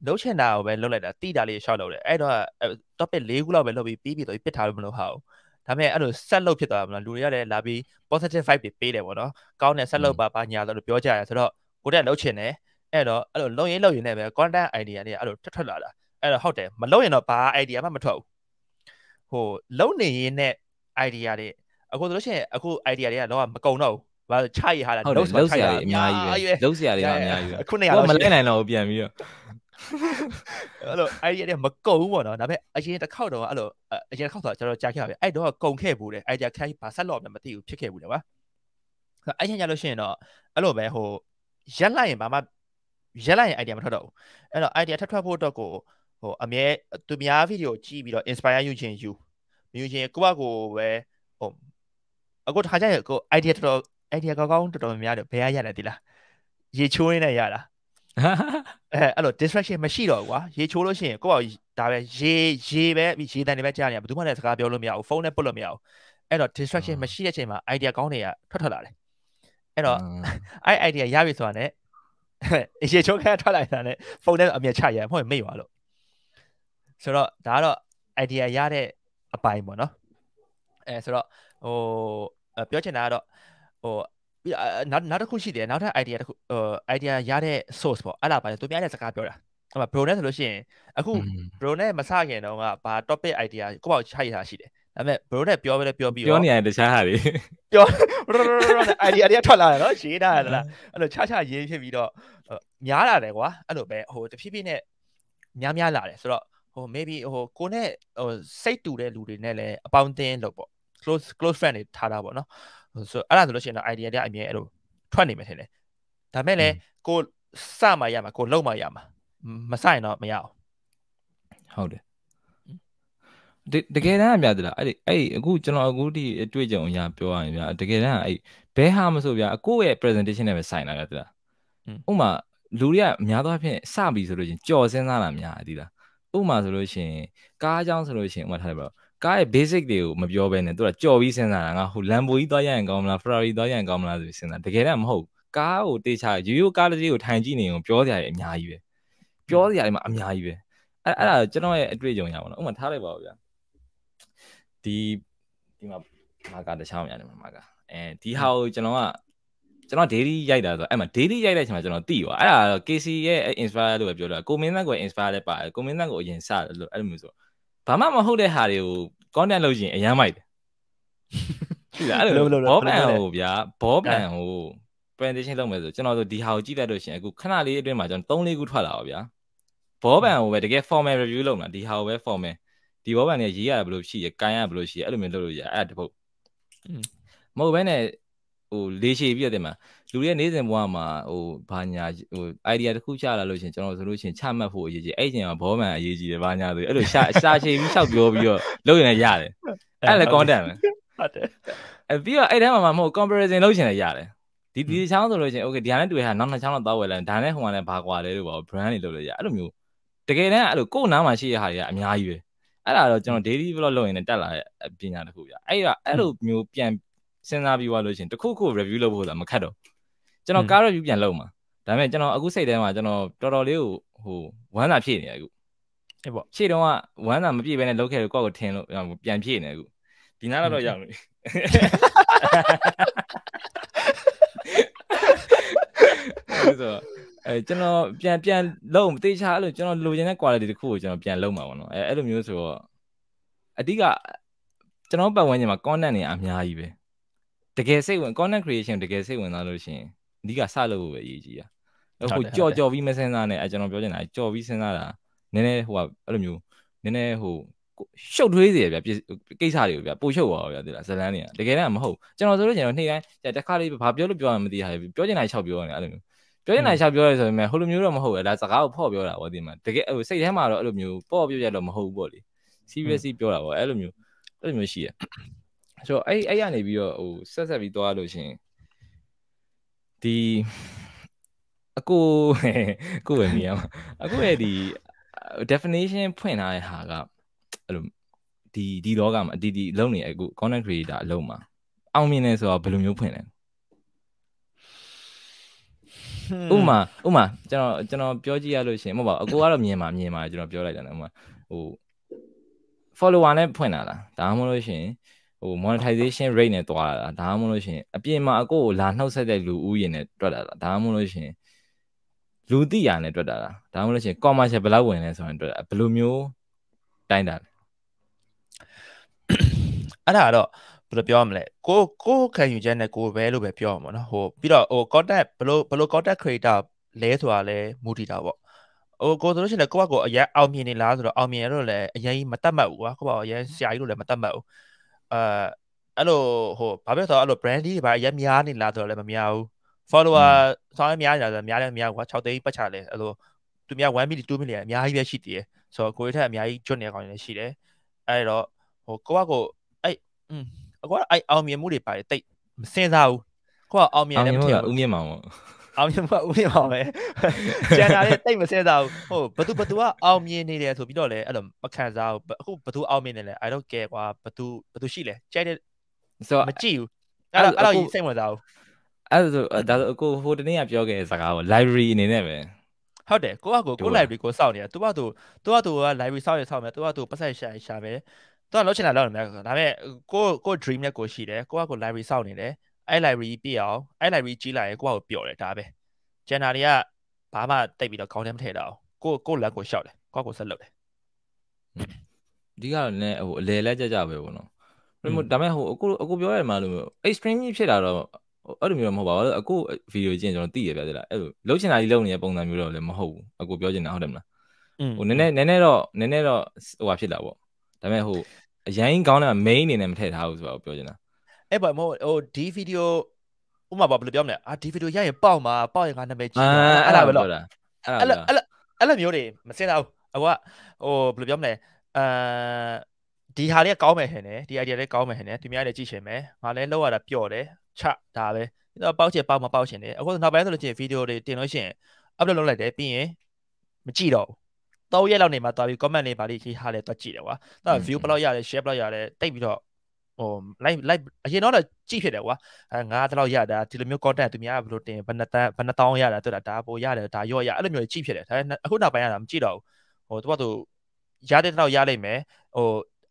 လှုပ်ချင်တာကိုပဲလှုပ်လိုက်တာတိတာလေးရှောက်လုပ်တယ်အဲ့တော့ topic ၄ခုလောက်ပဲလှုပ်ပြီးပြီးပြီးတော့ပစ်ထားလို့မလုပ်ဟာဘူးဒါပေမဲ့အဲ့လိုဆက်လုပ်ဖြစ်သွားမှာမလားလူတွေကလည်းလာပြီး positive vibe တွေပေးတယ်ပေါ့နော်ကောင်းတဲ့ဆက်လုပ်ပါပါညာဆိုလို့ပြောကြရတယ်ဆိုတော့ကိုတက်လှုပ်ချင်တယ်အဲ့တော့အဲ့လိုလုံရင်လုံရင်လည်းပဲ content idea တွေကအဲ့လိုထွက်ထွက်လာတာအဲ့တော့ဟုတ်တယ်မလုံရင်တော့ဘာ idea မှမထွက်ဘူး ဟိုလုံနေရင်နဲ့ idea တွေအခုဆိုလို့ရှိရင်အခု idea တွေကတော့မကုံတော့ဘူးဘာချရရတာဟုတ်တယ်လှုပ်ဆရာတွေအများကြီးပဲလှုပ်ဆရာတွေကအများကြီးပဲအခုနေရကိုတော့မလဲနိုင်တော့ဘူးပြန်ပြီးတော့အဲ့လို idea တွေမကုံဘူးပေါ့နော်ဒါပေမဲ့အရင်တစ်ခေါက်တော့အဲ့လိုအရင်တစ်ခေါက်ဆိုကျွန်တော်ကြားခဲ့ပါပြီအဲ့တော့ကုံခဲ့ဘူးတယ် idea ခိုင်းဘာဆက်လို့မှမသိဘူးဖြစ်ခဲ့ဘူးတယ်ကွာအဲ့ရင်ကြလို့ရှိရင်တော့အဲ့လိုပဲဟိုရက်လိုက်ရင်ဘာမှရက်လိုက်ရင် idea မထွက်တော့ဘူးအဲ့တော့ idea ထပ်ထွက်ဖို့အတွက်ကို ဟိုအမြဲသူများဗီဒီယိုကြည့်ပြီးတော့ inspire ယူခြင်းယူမယူခြင်းကိုယ့်ဘကိုပဲဟိုအခုတစ်ခါကျရင်ကို idea တော်တော် idea ကောင်းကောင်းတော်တော်များများတယ်ဘယ်ရရလဲဒီလားရေချိုးနေရတာအဲအဲ့လို distraction မရှိတော့ဘူးကွာရေချိုးလို့ရှိရင်ကိုယ့်ဘာဒါပဲရေရေပဲပြီးရေတန်တွေပဲကြားနေရဘယ်သူမှလည်းစကားပြောလို့မရဘူးဖုန်းနဲ့ပုတ်လို့မရဘူးအဲ့တော့ distraction မရှိတဲ့အချိန်မှာ idea ကောင်းတွေကထွက်ထွက်လာတယ်အဲ့တော့အဲ့ idea ရပြီဆိုတာ ਨੇ ရေချိုးခဲထွက်လာတာ ਨੇ ဖုန်းနဲ့အမြဲချရမဟုတ်ရင်မိတ်သွားလို့ ဆိုတော့ဒါကတော့ idea ရတဲ့အပိုင်းပေါ့နော်အဲဆိုတော့ဟိုပြောချင်တာကတော့ဟိုပြီးနောက်နောက်တစ်ခုရှိတယ်နောက်ထပ် idea တစ်ခုဟို idea ရတဲ့ source ပေါ့အဲ့ဒါပါလေသူများတဲ့စကားပြောတာအဲ့မှာ bro နဲ့ဆိုလို့ရှိရင်အခု bro နဲ့မစခင်တော့ကဘာ topic idea ကိုပေါ့ချိုက်တာရှိတယ်ဒါပေမဲ့ bro နဲ့ပြောပဲပြောပြီးပြောနေရတခြားဟာတွေပြော idea တွေကထွက်လာတယ်နော်ရေးတာလားအဲ့လိုခြားခြားရေးဖြစ်ပြီးတော့များလာတယ်ကွာအဲ့လိုပဲဟိုတဖြည်းဖြည်းနဲ့များများလာတယ်ဆိုတော့ ဟို maybe ဟိုကိုနဲ့ဟိုစိတ်တူတဲ့လူတွေနဲ့လည်းအပေါင်းအသင်းလို့ပေါ့ close close friend တွေထားတာပေါ့နော်ဆိုအဲ့ဒါဆိုလို့ရှိရင်တော့ idea တွေအမြဲအဲ့လိုထွက်နေမယ်ထင်တယ်ဒါမဲ့လည်းကိုစမှရမှာကိုလုံးမှရမှာမစရင်တော့မရအောင်ဟုတ်တယ်တကယ်တမ်းအများသလားအဲ့အဲ့အခုကျွန်တော်အခုဒီအတွေ့အကြုံအရာပြောရရင်ဗျာတကယ်တမ်းအဲ့ဘဲဟာမဆိုဗျာအကိုရဲ့ presentation နဲ့ပဲဆိုင်လာတာသလားဥမာလူတွေကအများသောအားဖြင့်စပြီဆိုလို့ချင်းကြော်စဉ်းစားတာများသီလား ဥမာဆိုလို့ရှိရင်ကားအကြောင်းဆိုလို့ရှိရင်ဥမာထားတယ်ဗျာကားရဲ့ basic တွေကိုမပြောဘဲနဲ့သူကကြော်ပြီးစဉ်းစားတာငါဟို Lambo ကြီးသွားရရင်ကောင်းမလား Ferrari သွားရရင်ကောင်းမလားဆိုပြီးစဉ်းစားတကယ်တမ်းမဟုတ်ကားကိုတေးချရိုးရိုးကားတစ်စီးကိုထိုင်ကြည့်နေရင်ပြောစရာတွေအများကြီးပဲပြောစရာတွေမှအများကြီးပဲအဲ့အဲ့ဒါကျွန်တော်ရဲ့အတွေ့အကြုံရပါတော့ဥမာထားလိုက်ပါဦးဗျာဒီဒီမှာမာကာတခြားမရတယ်မာကာအဲဒီဟာကိုကျွန်တော်က ကျွန်တော် daily ရိုက်တာဆိုအဲ့မှာ daily ရိုက်တဲ့အချိန်မှာကျွန်တော်သိသွားအဲ့ဒါတော့ KC ရဲ့ inspire လို့ပဲပြောတာကိုမင်းသက်ကို inspire လည်းပါတယ်ကိုမင်းသက်ကိုအရင်စတယ်လို့အဲ့လိုမျိုးဆိုဘာမှမဟုတ်တဲ့ဟာတွေကို content လုပ်ရင်အရမ်းမိုက်တယ်ဒီလားအဲ့လိုဘောပန်ဟိုဗျာဘောပန်ဟို presentation လုပ်မယ်ဆိုကျွန်တော်တို့ဒီဟာကိုကြည့်တတ်လို့ရှင်အခုခဏလေးအတွင်းမှာကျွန်တော်3-4ခုထွက်လာပါဗျာဘောပန်ဟိုပဲတကယ် formal review လုပ်မှာဒီဟာကိုပဲ formal ဒီဘောပန်တွေရေးရတယ်ဘယ်လိုရှိရကန်ရဘယ်လိုရှိရအဲ့လိုမျိုးလုပ်လို့ရအဲ့ဒါတပုတ်မဟုတ်ဘဲနဲ့ ဟိုလေးရှည်ပြီးရတယ်မှာလူတွေနေစဉ်ဘဝမှာဟိုဘာညာဟို idea တစ်ခုချလာလို့ရှင်ကျွန်တော်ဆိုလို့ရှင်ချမှတ်ဖို့အရေးကြီးအဲ့ချိန်မှာဘောပန်အရေးကြီးတယ်ဘာညာဆိုအဲ့လိုရှာရှာချေပြီးလျှောက်ပြောပြီးတော့လုပ်ရင်လည်းရတယ်အဲ့လည်း content ပဲဟုတ်တယ်အဲ့ပြီးတော့အဲ့ထဲမှာမဟုတ် comparison လုပ်ချင်လည်းရတယ်ဒီဒီချောင်းဆိုလို့ရှင် okay ဒီဟာနဲ့တွေ့ဟာနောက်နှစ်ချောင်းတော့တောက်ဝယ်လိုက်ဒါနဲ့ဟိုကလည်းဘာကွာလဲလို့ပါ brand တွေလုပ်လို့ရအဲ့လိုမျိုးတကယ်တမ်းအဲ့လိုကိုယ်နားမှာရှိတဲ့ဟာတွေကအများကြီးပဲအဲ့ဒါတော့ကျွန်တော် daily vlog လုပ်ရင်လည်းတက်လာတဲ့ပညာတစ်ခုပြအဲ့ဒါအဲ့လိုမျိုးပြန် စဉ်းစားပြီးသွားလို့ရှင်တခုခု review လုပ်ဖို့ဆိုတာမခက်တော့ကျွန်တော်ကား review ပြန်လုပ်မှာဒါပေမဲ့ကျွန်တော်အခုစိတ်ထဲမှာကျွန်တော်တော်တော်လေးကိုဟိုဝမ်းသာဖြည့်နေတယ်အခုအေးပေါ့ရှေ့တုန်းကဝမ်းသာမပြည့်ဘဲနဲ့လုပ်ခဲ့လို့ကိုယ့်ကိုထင်လို့ပြန်ဖြည့်နေအခုဒီနားတော့ရောက်နေဆိုတော့အဲကျွန်တော်ပြန်ပြန်လုံးမသေးချာအဲ့လိုကျွန်တော်လိုချင်တဲ့ quality တခုကိုကျွန်တော်ပြန်လုံးမှာပေါ့နော်အဲအဲ့လိုမျိုးဆိုတော့အဓိကကျွန်တော်ပတ်ဝန်းကျင်မှာ content တွေအများကြီးပဲ တကယ်စိတ်ဝင် content creation တကယ်စိတ်ဝင်သားလို့ရှိရင်အဓိကစလုပ်ဖို့ပဲအရေးကြီးတာဟိုကြော်ကြော်ပြီးမစင်းစားနဲ့အဲကျွန်တော်ပြောချင်တာကြော်ပြီးစဉ်းစားတာနည်းနည်းဟိုကအဲ့လိုမျိုးနည်းနည်းဟိုရှုပ်ထွေးစေရဗျကိစ္စတွေကိုဗျပို့ရှုပ်သွားဗျာဒီလားဇလန်းတွေကတကယ်တမ်းမဟုတ်ကျွန်တော်ဆိုလို့ကျွန်တော်နေ့တိုင်းတခါလေးဘာပြောလို့ပြောရမသိဟာပြောချင်တာ၆ပြောနေအဲ့လိုမျိုးပြောချင်တာ၆ပြောရဲဆိုပေမဲ့ဟိုလိုမျိုးတော့မဟုတ်ဘူးဒါစကားကိုဖော့ပြောတာပေါ့ဒီမှာတကယ်ဟိုစိတ်ထဲမှာတော့အဲ့လိုမျိုးပေါ့ပြပြတော့မဟုတ်ဘူးပေါ့လေ seriously ပြောတာပေါ့အဲ့လိုမျိုးအဲ့လိုမျိုးရှိရ ဆိုတော့အဲ့အဲ့ရနေပြီးတော့ဟိုဆက်ဆက်ပြီးသွားလို့ရှင်ဒီအကိုကိုပဲမြင်အောင်အကိုရဲ့ဒီ definition ဖွင့်ထားတဲ့ဟာကအဲ့လိုဒီဒီလောကမှာဒီဒီလုံးနေအခု content creator အလုံးမှာအောင်မြင်နေဆိုတော့ဘယ်လိုမျိုးဖွင့်လဲဥမာဥမာကျွန်တော်ကျွန်တော်ပြောကြည့်ရလို့ရှင်မဟုတ်ပါအကိုကတော့မြင်ပါမြင်ပါကျွန်တော်ပြောလိုက်တာနော်ဥမာဟို follower နဲ့ဖွင့်လာတာဒါမှမဟုတ်လို့ရှင် ဟို monetization rate နဲ့တွားလာတာဒါမှမဟုတ်လို့ရှင်အပြင်မှာအကိုကိုလာနှုတ်ဆက်တဲ့လူဦးရေနဲ့တွက်လာတာဒါမှမဟုတ်လို့ရှင်လူသိရနဲ့တွက်တာလားဒါမှမဟုတ်လို့ရှင် commercial ဘယ်လောက်ဝင်လဲဆိုရင်တွက်တာဘယ်လိုမျိုးတိုင်းတာလဲအဲ့ဒါတော့ဘယ်လိုပြောရမလဲကိုကိုခံယူချက်နဲ့ကိုပဲလို့ပဲပြောရမှာနော်ဟိုပြီးတော့ဟို content ဘယ်လိုဘယ်လို content creator လဲဆိုတာလဲမူတည်တာပေါ့ဟိုကိုဆိုလို့ရှိရင်ကိုကကိုအရင်အောင်မြင်နေလားဆိုတော့အောင်မြင်ရတော့လည်းအရင်မတတ်မှတ်ဘူးကွာကိုကအရင်ဆရာကြီးလို့လည်းမတတ်မှတ်ဘူး အဲအဲ့လိုဟိုဘာဖြစ်တော့အဲ့လို brand တွေဘာအရင်များနေလားဆိုတော့လည်းမများဘူး follower ဆောင်းများနေတာဆိုများလည်းများကွာ6သိန်းပတ်ချလဲအဲ့လိုသူများ1 million 2 million အများကြီးပဲရှိတည်ဆိုတော့ကိုရထက်အများကြီးကျွတ်နေကောင်တွေလည်းရှိတယ်အဲ့တော့ဟိုကိုကကိုအဲ့อืมအကွာအဲ့အောင်မြင်မှုတွေပါတယ်တိတ်မစင်စားဘူးကိုကအောင်မြင်လည်းမထင်ဘူးဦးမြင့်မောင်ပေါ့ အောင်မြင်မှုဦးမြင့်မောင်ပဲကျန်တာလည်းတိတ်မစင်စားဘူးဟိုဘသူဘသူကအောင်မြင်နေတယ်ဆိုပြီးတော့လည်းအဲ့လိုမခံစားဘူးအခုဘသူအောင်မြင်နေလဲ I don't care ကွာဘသူဘသူရှိလဲကြိုက်တဲ့ဆိုမကြည့်ဘူးအဲ့တော့အဲ့တော့စိတ်ဝင်စားဘူးအဲ့ဒါဆိုဒါဆိုအခုဟိုတနေ့ကပြောခဲ့တဲ့စကားပေါ့ library အနေနဲ့ပဲဟုတ်တယ်ကိုကကိုကို library ကိုစောင့်နေတာသူကသူသူကသူက library စောင့်ရစောင့်မယ်သူကသူပတ်ဆက်ရှာရှာမယ်သူကလောက်ချင်တာလောက်နေမယ်ဒါပေမဲ့ကိုကို dream နဲ့ကိုရှိတယ်ကိုကကို library စောင့်နေတယ် အဲ့ library ပြည့်အောင်အဲ့ library ကြီးလာရင်ကိုကကိုပျော်တယ်ဒါပဲကျန်တာတွေကဘာမှတိတ်ပြီးတော့ကောင်းတယ်မထည့်တော့ကိုကိုလက်ကိုရှောက်တယ်ကိုကိုဆက်လုပ်တယ်ဒီကတော့လည်းဟိုအလဲလဲကြကြပဲပေါ့နော်ဒါပေမဲ့ဟိုအခုအခုပြောရမှာလို့ extreme ဖြစ်တာတော့အဲ့လိုမျိုးမဟုတ်ပါဘူးအခုဗီဒီယိုကြည့်ရင်ကျွန်တော်သိရပြသေးလားအဲ့လိုလှုပ်ချင်တာကြီးလှုပ်နေတဲ့ပုံစံမျိုးတော့လည်းမဟုတ်ဘူးအခုပြောချင်တာဟုတ်တယ်မလားဟိုနည်းနည်းနည်းနည်းတော့နည်းနည်းတော့ဟိုဟာဖြစ်တာပေါ့ဒါပေမဲ့ဟိုအရင်ကောင်းတဲ့ main အနေနဲ့မထည့်ထားဘူးဆိုတော့ပြောချင်တာ အဲ့ပါမဟုတ်ဟိုဒီဗီဒီယိုဥမာဘာဘယ်လိုပြောမလဲအာဒီဗီဒီယိုရရင်ပေါက်မှာပေါက်ရင်ငါနာမည်ကြီးအဲ့ဒါပဲလို့အဲ့လိုအဲ့လိုအဲ့လိုမျိုးတွေမစင်တော့အခုကဟိုဘယ်လိုပြောမလဲအာဒီဟာလေးကကောင်းမယ်ဟင်တယ်ဒီ idea လေးကောင်းမယ်ဟင်တယ်သူများလည်းကြည့်ရှင်မယ်ငါလည်းလောက်ရတာပျော့တယ်ချဒါပဲပြီးတော့ပေါက်ချင်ပေါက်မပေါက်ချင်တယ်အခုနောက်ပိုင်းဆိုလို့ချင်းဗီဒီယိုတွေတင်လို့ရှိရင် upload လုပ်လိုက်တယ်ပြီးရင်မကြည့်တော့ဘူး3ရက်လောက်နေမှသွားပြီး comment လေးပါလိခေးဟာလဲတွက်ကြည့်တယ်ကွာတော့ view ဘယ်လောက်ရတယ် share ဘယ်လောက်ရတယ်တိတ်ပြီးတော့ ဟို live live အရင်တော့ကြည့်ဖြစ်တယ်ကွာအဲငါးတလောက်ရတာဒီလိုမျိုး content သူများဘယ်လိုတင်ဘယ်နှစ်တန်းဘယ်နှစ်တောင်းရတာတွေ့တာဒါပိုရတယ်ဒါရော့ရအဲ့လိုမျိုးကြည့်ဖြစ်တယ်ဒါအခုနောက်ပိုင်းရတာမကြည့်တော့ဘူးဟိုသူကသူရတဲ့တလောက်ရလိမ့်မယ်ဟို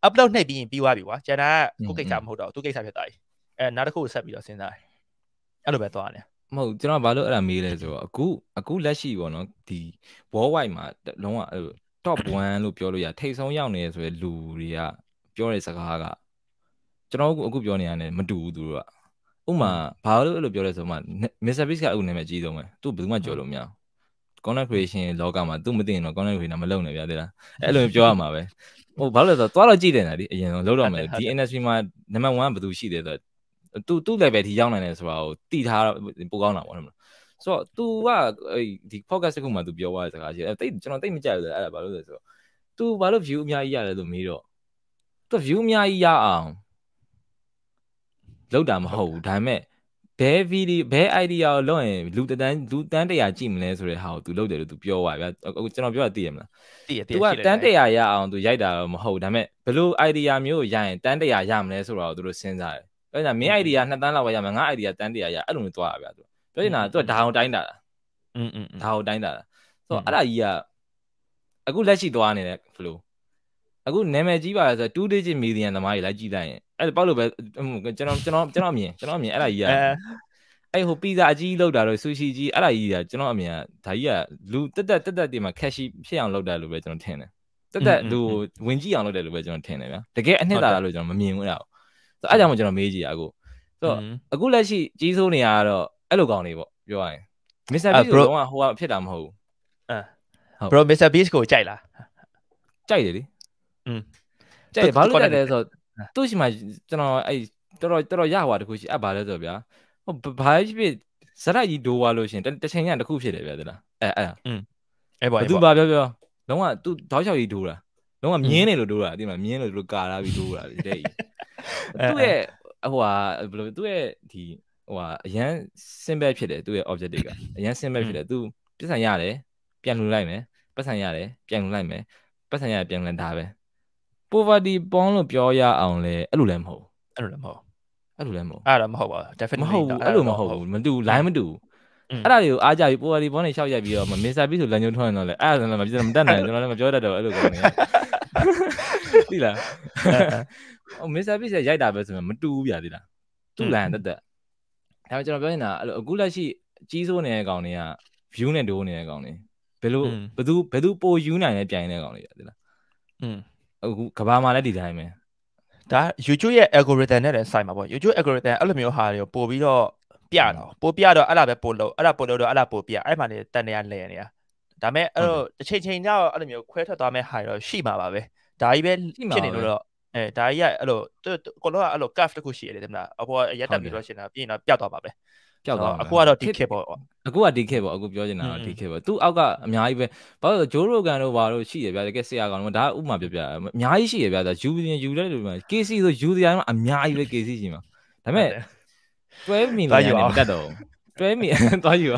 upload နှိပ်ပြီးရင်ပြီးသွားပြီကွာကျန်တာကကိုကိစ္စမဟုတ်တော့သူကိစ္စဖြစ်သွားပြီအဲနောက်တစ်ခုဆက်ပြီးတော့စဉ်းစားတယ်အဲ့လိုပဲသွားတယ်မဟုတ်ကျွန်တော်ဘာလို့အဲ့ဒါမေးလဲဆိုတော့အခုအခုလက်ရှိပေါ့နော်ဒီ worldwide မှာလုံးဝ top 1လို့ပြောလို့ရထိတ်ဆုံးရောက်နေရဆိုရယ်လူတွေကပြောတဲ့စကားက ကျွန်တော်အခုပြောနေရတယ်မတူဘူးသူတို့ကဥမာဘာလို့အဲ့လိုပြောလဲဆိုမှ Mr Beast ကအခုနာမည်ကြီးဆုံးပဲသူဘယ်သူမှကြော်လို့မရဘူး content creation လောကမှာသူမသိရင်တော့ content creator မလုပ်နိုင်ဗျာတဲ့လားအဲ့လိုပြောရမှာပဲဟိုဘာလို့လဲဆိုတော့သွားတော့ကြည့်တယ်နာဒီအရင်ဆုံးလောက်တော့မယ်ဒီ industry မှာ number 1ဘယ်သူရှိတယ်ဆိုတော့သူသူ့ level ထိရောက်နိုင်တယ်ဆိုတာကိုတည်ထားပိုကောင်းတာပေါ့နော်ဆိုတော့ तू ကဒီ podcast တစ်ခုမှာ तू ပြောသွားတဲ့စကားရှိတယ်တိတ်ကျွန်တော်တိတ်မကြိုက်ဘူးအဲ့ဒါဘာလို့လဲဆိုတော့ तू ဘာလို့ view အများကြီးရတယ်လို့မေးတော့ तू view အများကြီးရအောင် လောက်တာမဟုတ်ဘူးဒါပေမဲ့ဘဲဗီဒီဘဲ idea ကိုလုပ်ရင်လူတန်းလူတန်းတရာကြည့်မလဲဆိုတဲ့ဟာကို तू လုပ်တယ်လို့ तू ပြောသွားဗျာကျွန်တော်ပြောတာသိရမလားသိရသိရ तू ကတန်းတရာရအောင် तू ရိုက်တာမဟုတ်ဒါပေမဲ့ဘလို့ idea မျိုးကိုရရင်တန်းတရာရမလဲဆိုတော့ तू တို့စဉ်းစားတယ်ပြောနေတာမင်း idea နှစ်တန်းလောက်ပဲရမှာငါ idea တန်းတရာရအဲ့လိုမျိုးသွားတာဗျာ तू ပြောနေတာ तू ဒါအောင်တိုင်းတာလားอืมอืมဒါအောင်တိုင်းတာလားဆိုတော့အဲ့ဒါကြီးကအခုလက်ရှိသွားနေတဲ့ flow အခုနာမည်ကြီးပါဆို2 digit million သမားတွေလိုက်ကြည့်လိုက်ရင်အဲ့ပေါ့လို့ပဲကျွန်တော်ကျွန်တော်ကျွန်တော်အမြင်ကျွန်တော်အမြင်အဲ့ဒါကြီးကအဲ့ဟိုပီဇာအကြီးလောက်တာတော့ဆူရှီကြီးအဲ့ဒါကြီးကကျွန်တော်အမြင်ကဒါကြီးကလူတက်တက်တက်တက်ဒီမှာခက်ရှိဖြစ်အောင်လုပ်တယ်လို့ပဲကျွန်တော်ထင်တယ်တက်တက်လူဝင်ကြည့်အောင်လုပ်တယ်လို့ပဲကျွန်တော်ထင်တယ်ဗျာတကယ်အနှစ်သာရလို့ကျွန်တော်မမြင်ဘူးအဲ့ဒါကိုဆိုအဲ့ကြောင့်မို့ကျွန်တော်မေးကြည့်ရအခုဆိုတော့အခုလက်ရှိကြီးစိုးနေရတော့အဲ့လိုကောင်းနေပေါ့ပြောရရင်မစ္စတာဘီကတော့ဟိုကဖြစ်တာမဟုတ်ဘူးအဲ bro Mr Beast ကိုကြိုက်လားကြိုက်တယ်လေ อืมကြိုက်ဘာလို့ကြိုက်လဲဆိုတော့သူ့ရှိမှကျွန်တော်အဲ့တော်တော်တော်တော်ရဟွာတခုရှိအဲ့ဘာလဲဆိုတော့ဗျာဟိုဘာဖြစ်ဇရက်ကြီးဒိုးသွားလို့ရှင်တစ်ချိန်ကတခုဖြစ်တယ်ဗျာတလားအဲအဲ့อืมအဲ့ပါသူဘာပြောပြောလုံးဝသူတောက်လျှောက်ကြီးဒိုးတာလုံးဝမြင်းနေလို့ဒိုးတာဒီမှာမြင်းလို့သူကာလာပြီးဒိုးတာတဲ့ကြီးသူ့ရဲ့ဟိုဟာဘယ်လိုသူ့ရဲ့ဒီ ဟိုဟာအရန် simple ဖြစ်တယ်သူ့ရဲ့ objective ကအရန် simple ဖြစ်တယ်သူပတ်စံရတယ်ပြန်လှူလိုက်မယ်ပတ်စံရတယ်ပြန်လှူလိုက်မယ်ပတ်စံရတယ်ပြန်လှူဒါပဲ poverty bond လို့ပြောရအောင်လဲအဲ့လိုလည်းမဟုတ်အဲ့လိုလည်းမဟုတ်အဲ့လိုလည်းမဟုတ်အဲ့ဒါမဟုတ်ပါဘူး definitely မဟုတ်ဘူးအဲ့လိုမဟုတ်ဘူးမတူ line မတူအဲ့ဒါတွေကိုအားကြပြီး poverty bond တွေရှောက်ရိုက်ပြီးတော့မစ္စတာဘီဆိုလမ်းညွှန်းထွန်းတော့လဲအဲ့ဒါလည်းမပြတ်မတတ်နိုင်ကျွန်တော်လည်းမပြောတတ်တော့အဲ့လိုကောင်းနေသိလားအော်မစ္စတာဘီဆိုရိုက်တာပဲဆိုရင်မတူဘူးဗျာသိလားသူ့ line တက်တက်ဒါပေမဲ့ကျွန်တော်ပြောနေတာအဲ့လိုအခုလက်ရှိကြီးစိုးနေတဲ့ကောင်တွေက view နဲ့တိုးနေတဲ့ကောင်တွေဘယ်လိုဘယ်သူဘယ်သူပိုယူနိုင်လဲပြိုင်နေတဲ့ကောင်တွေဗျာသိလားอืม အခုကဘာမှလည်းဒီတိုင်းပဲဒါ YouTube ရဲ့ algorithm နဲ့လည်းဆိုင်မှာပေါ့ YouTube algorithm အဲ့လိုမျိုးဟာတွေကိုပို့ပြီးတော့ပြတော့ပို့ပြတော့အဲ့ဒါပဲပို့လို့အဲ့ဒါပို့လို့တော့အဲ့ဒါပို့ပြအဲ့မှလည်းတန်နေရလဲနေတာဒါမဲ့အဲ့တော့တစ်ချိန်ချိန်ကျတော့အဲ့လိုမျိုးခွဲထွက်သွားမဲ့ဟာတော့ရှိမှာပါပဲဒါကြီးပဲဖြစ်နေလို့တော့အဲဒါကြီးကအဲ့လိုသူကိုလောကအဲ့လို curve တစ်ခုရှိရတယ်တဲ့မလားအပေါ်ရက်တက်ပြီးတော့ရှင်တာပြီးရင်တော့ပြတ်သွားပါပဲ ပျောက်သွားအခုကတော့ဒီခေတ်ပေါ့အခုကဒီခေတ်ပေါ့အခုပြောချင်တာကဒီခေတ်ပေါ့သူ့အောက်ကအများကြီးပဲဘာလို့ဂျိုးရိုကန်တို့ဘာလို့ရှိရဗျာတကယ်ဆရာကောင်တို့ဒါဥမာပြပြအများကြီးရှိရဗျာဒါယူရင်ယူတဲ့လူမှာ KC ဆိုယူစရာမှာအများကြီးပဲ KC ရှိမှာဒါပေမဲ့12မီလီယံနဲ့မတက်တော့12မီသွားယူ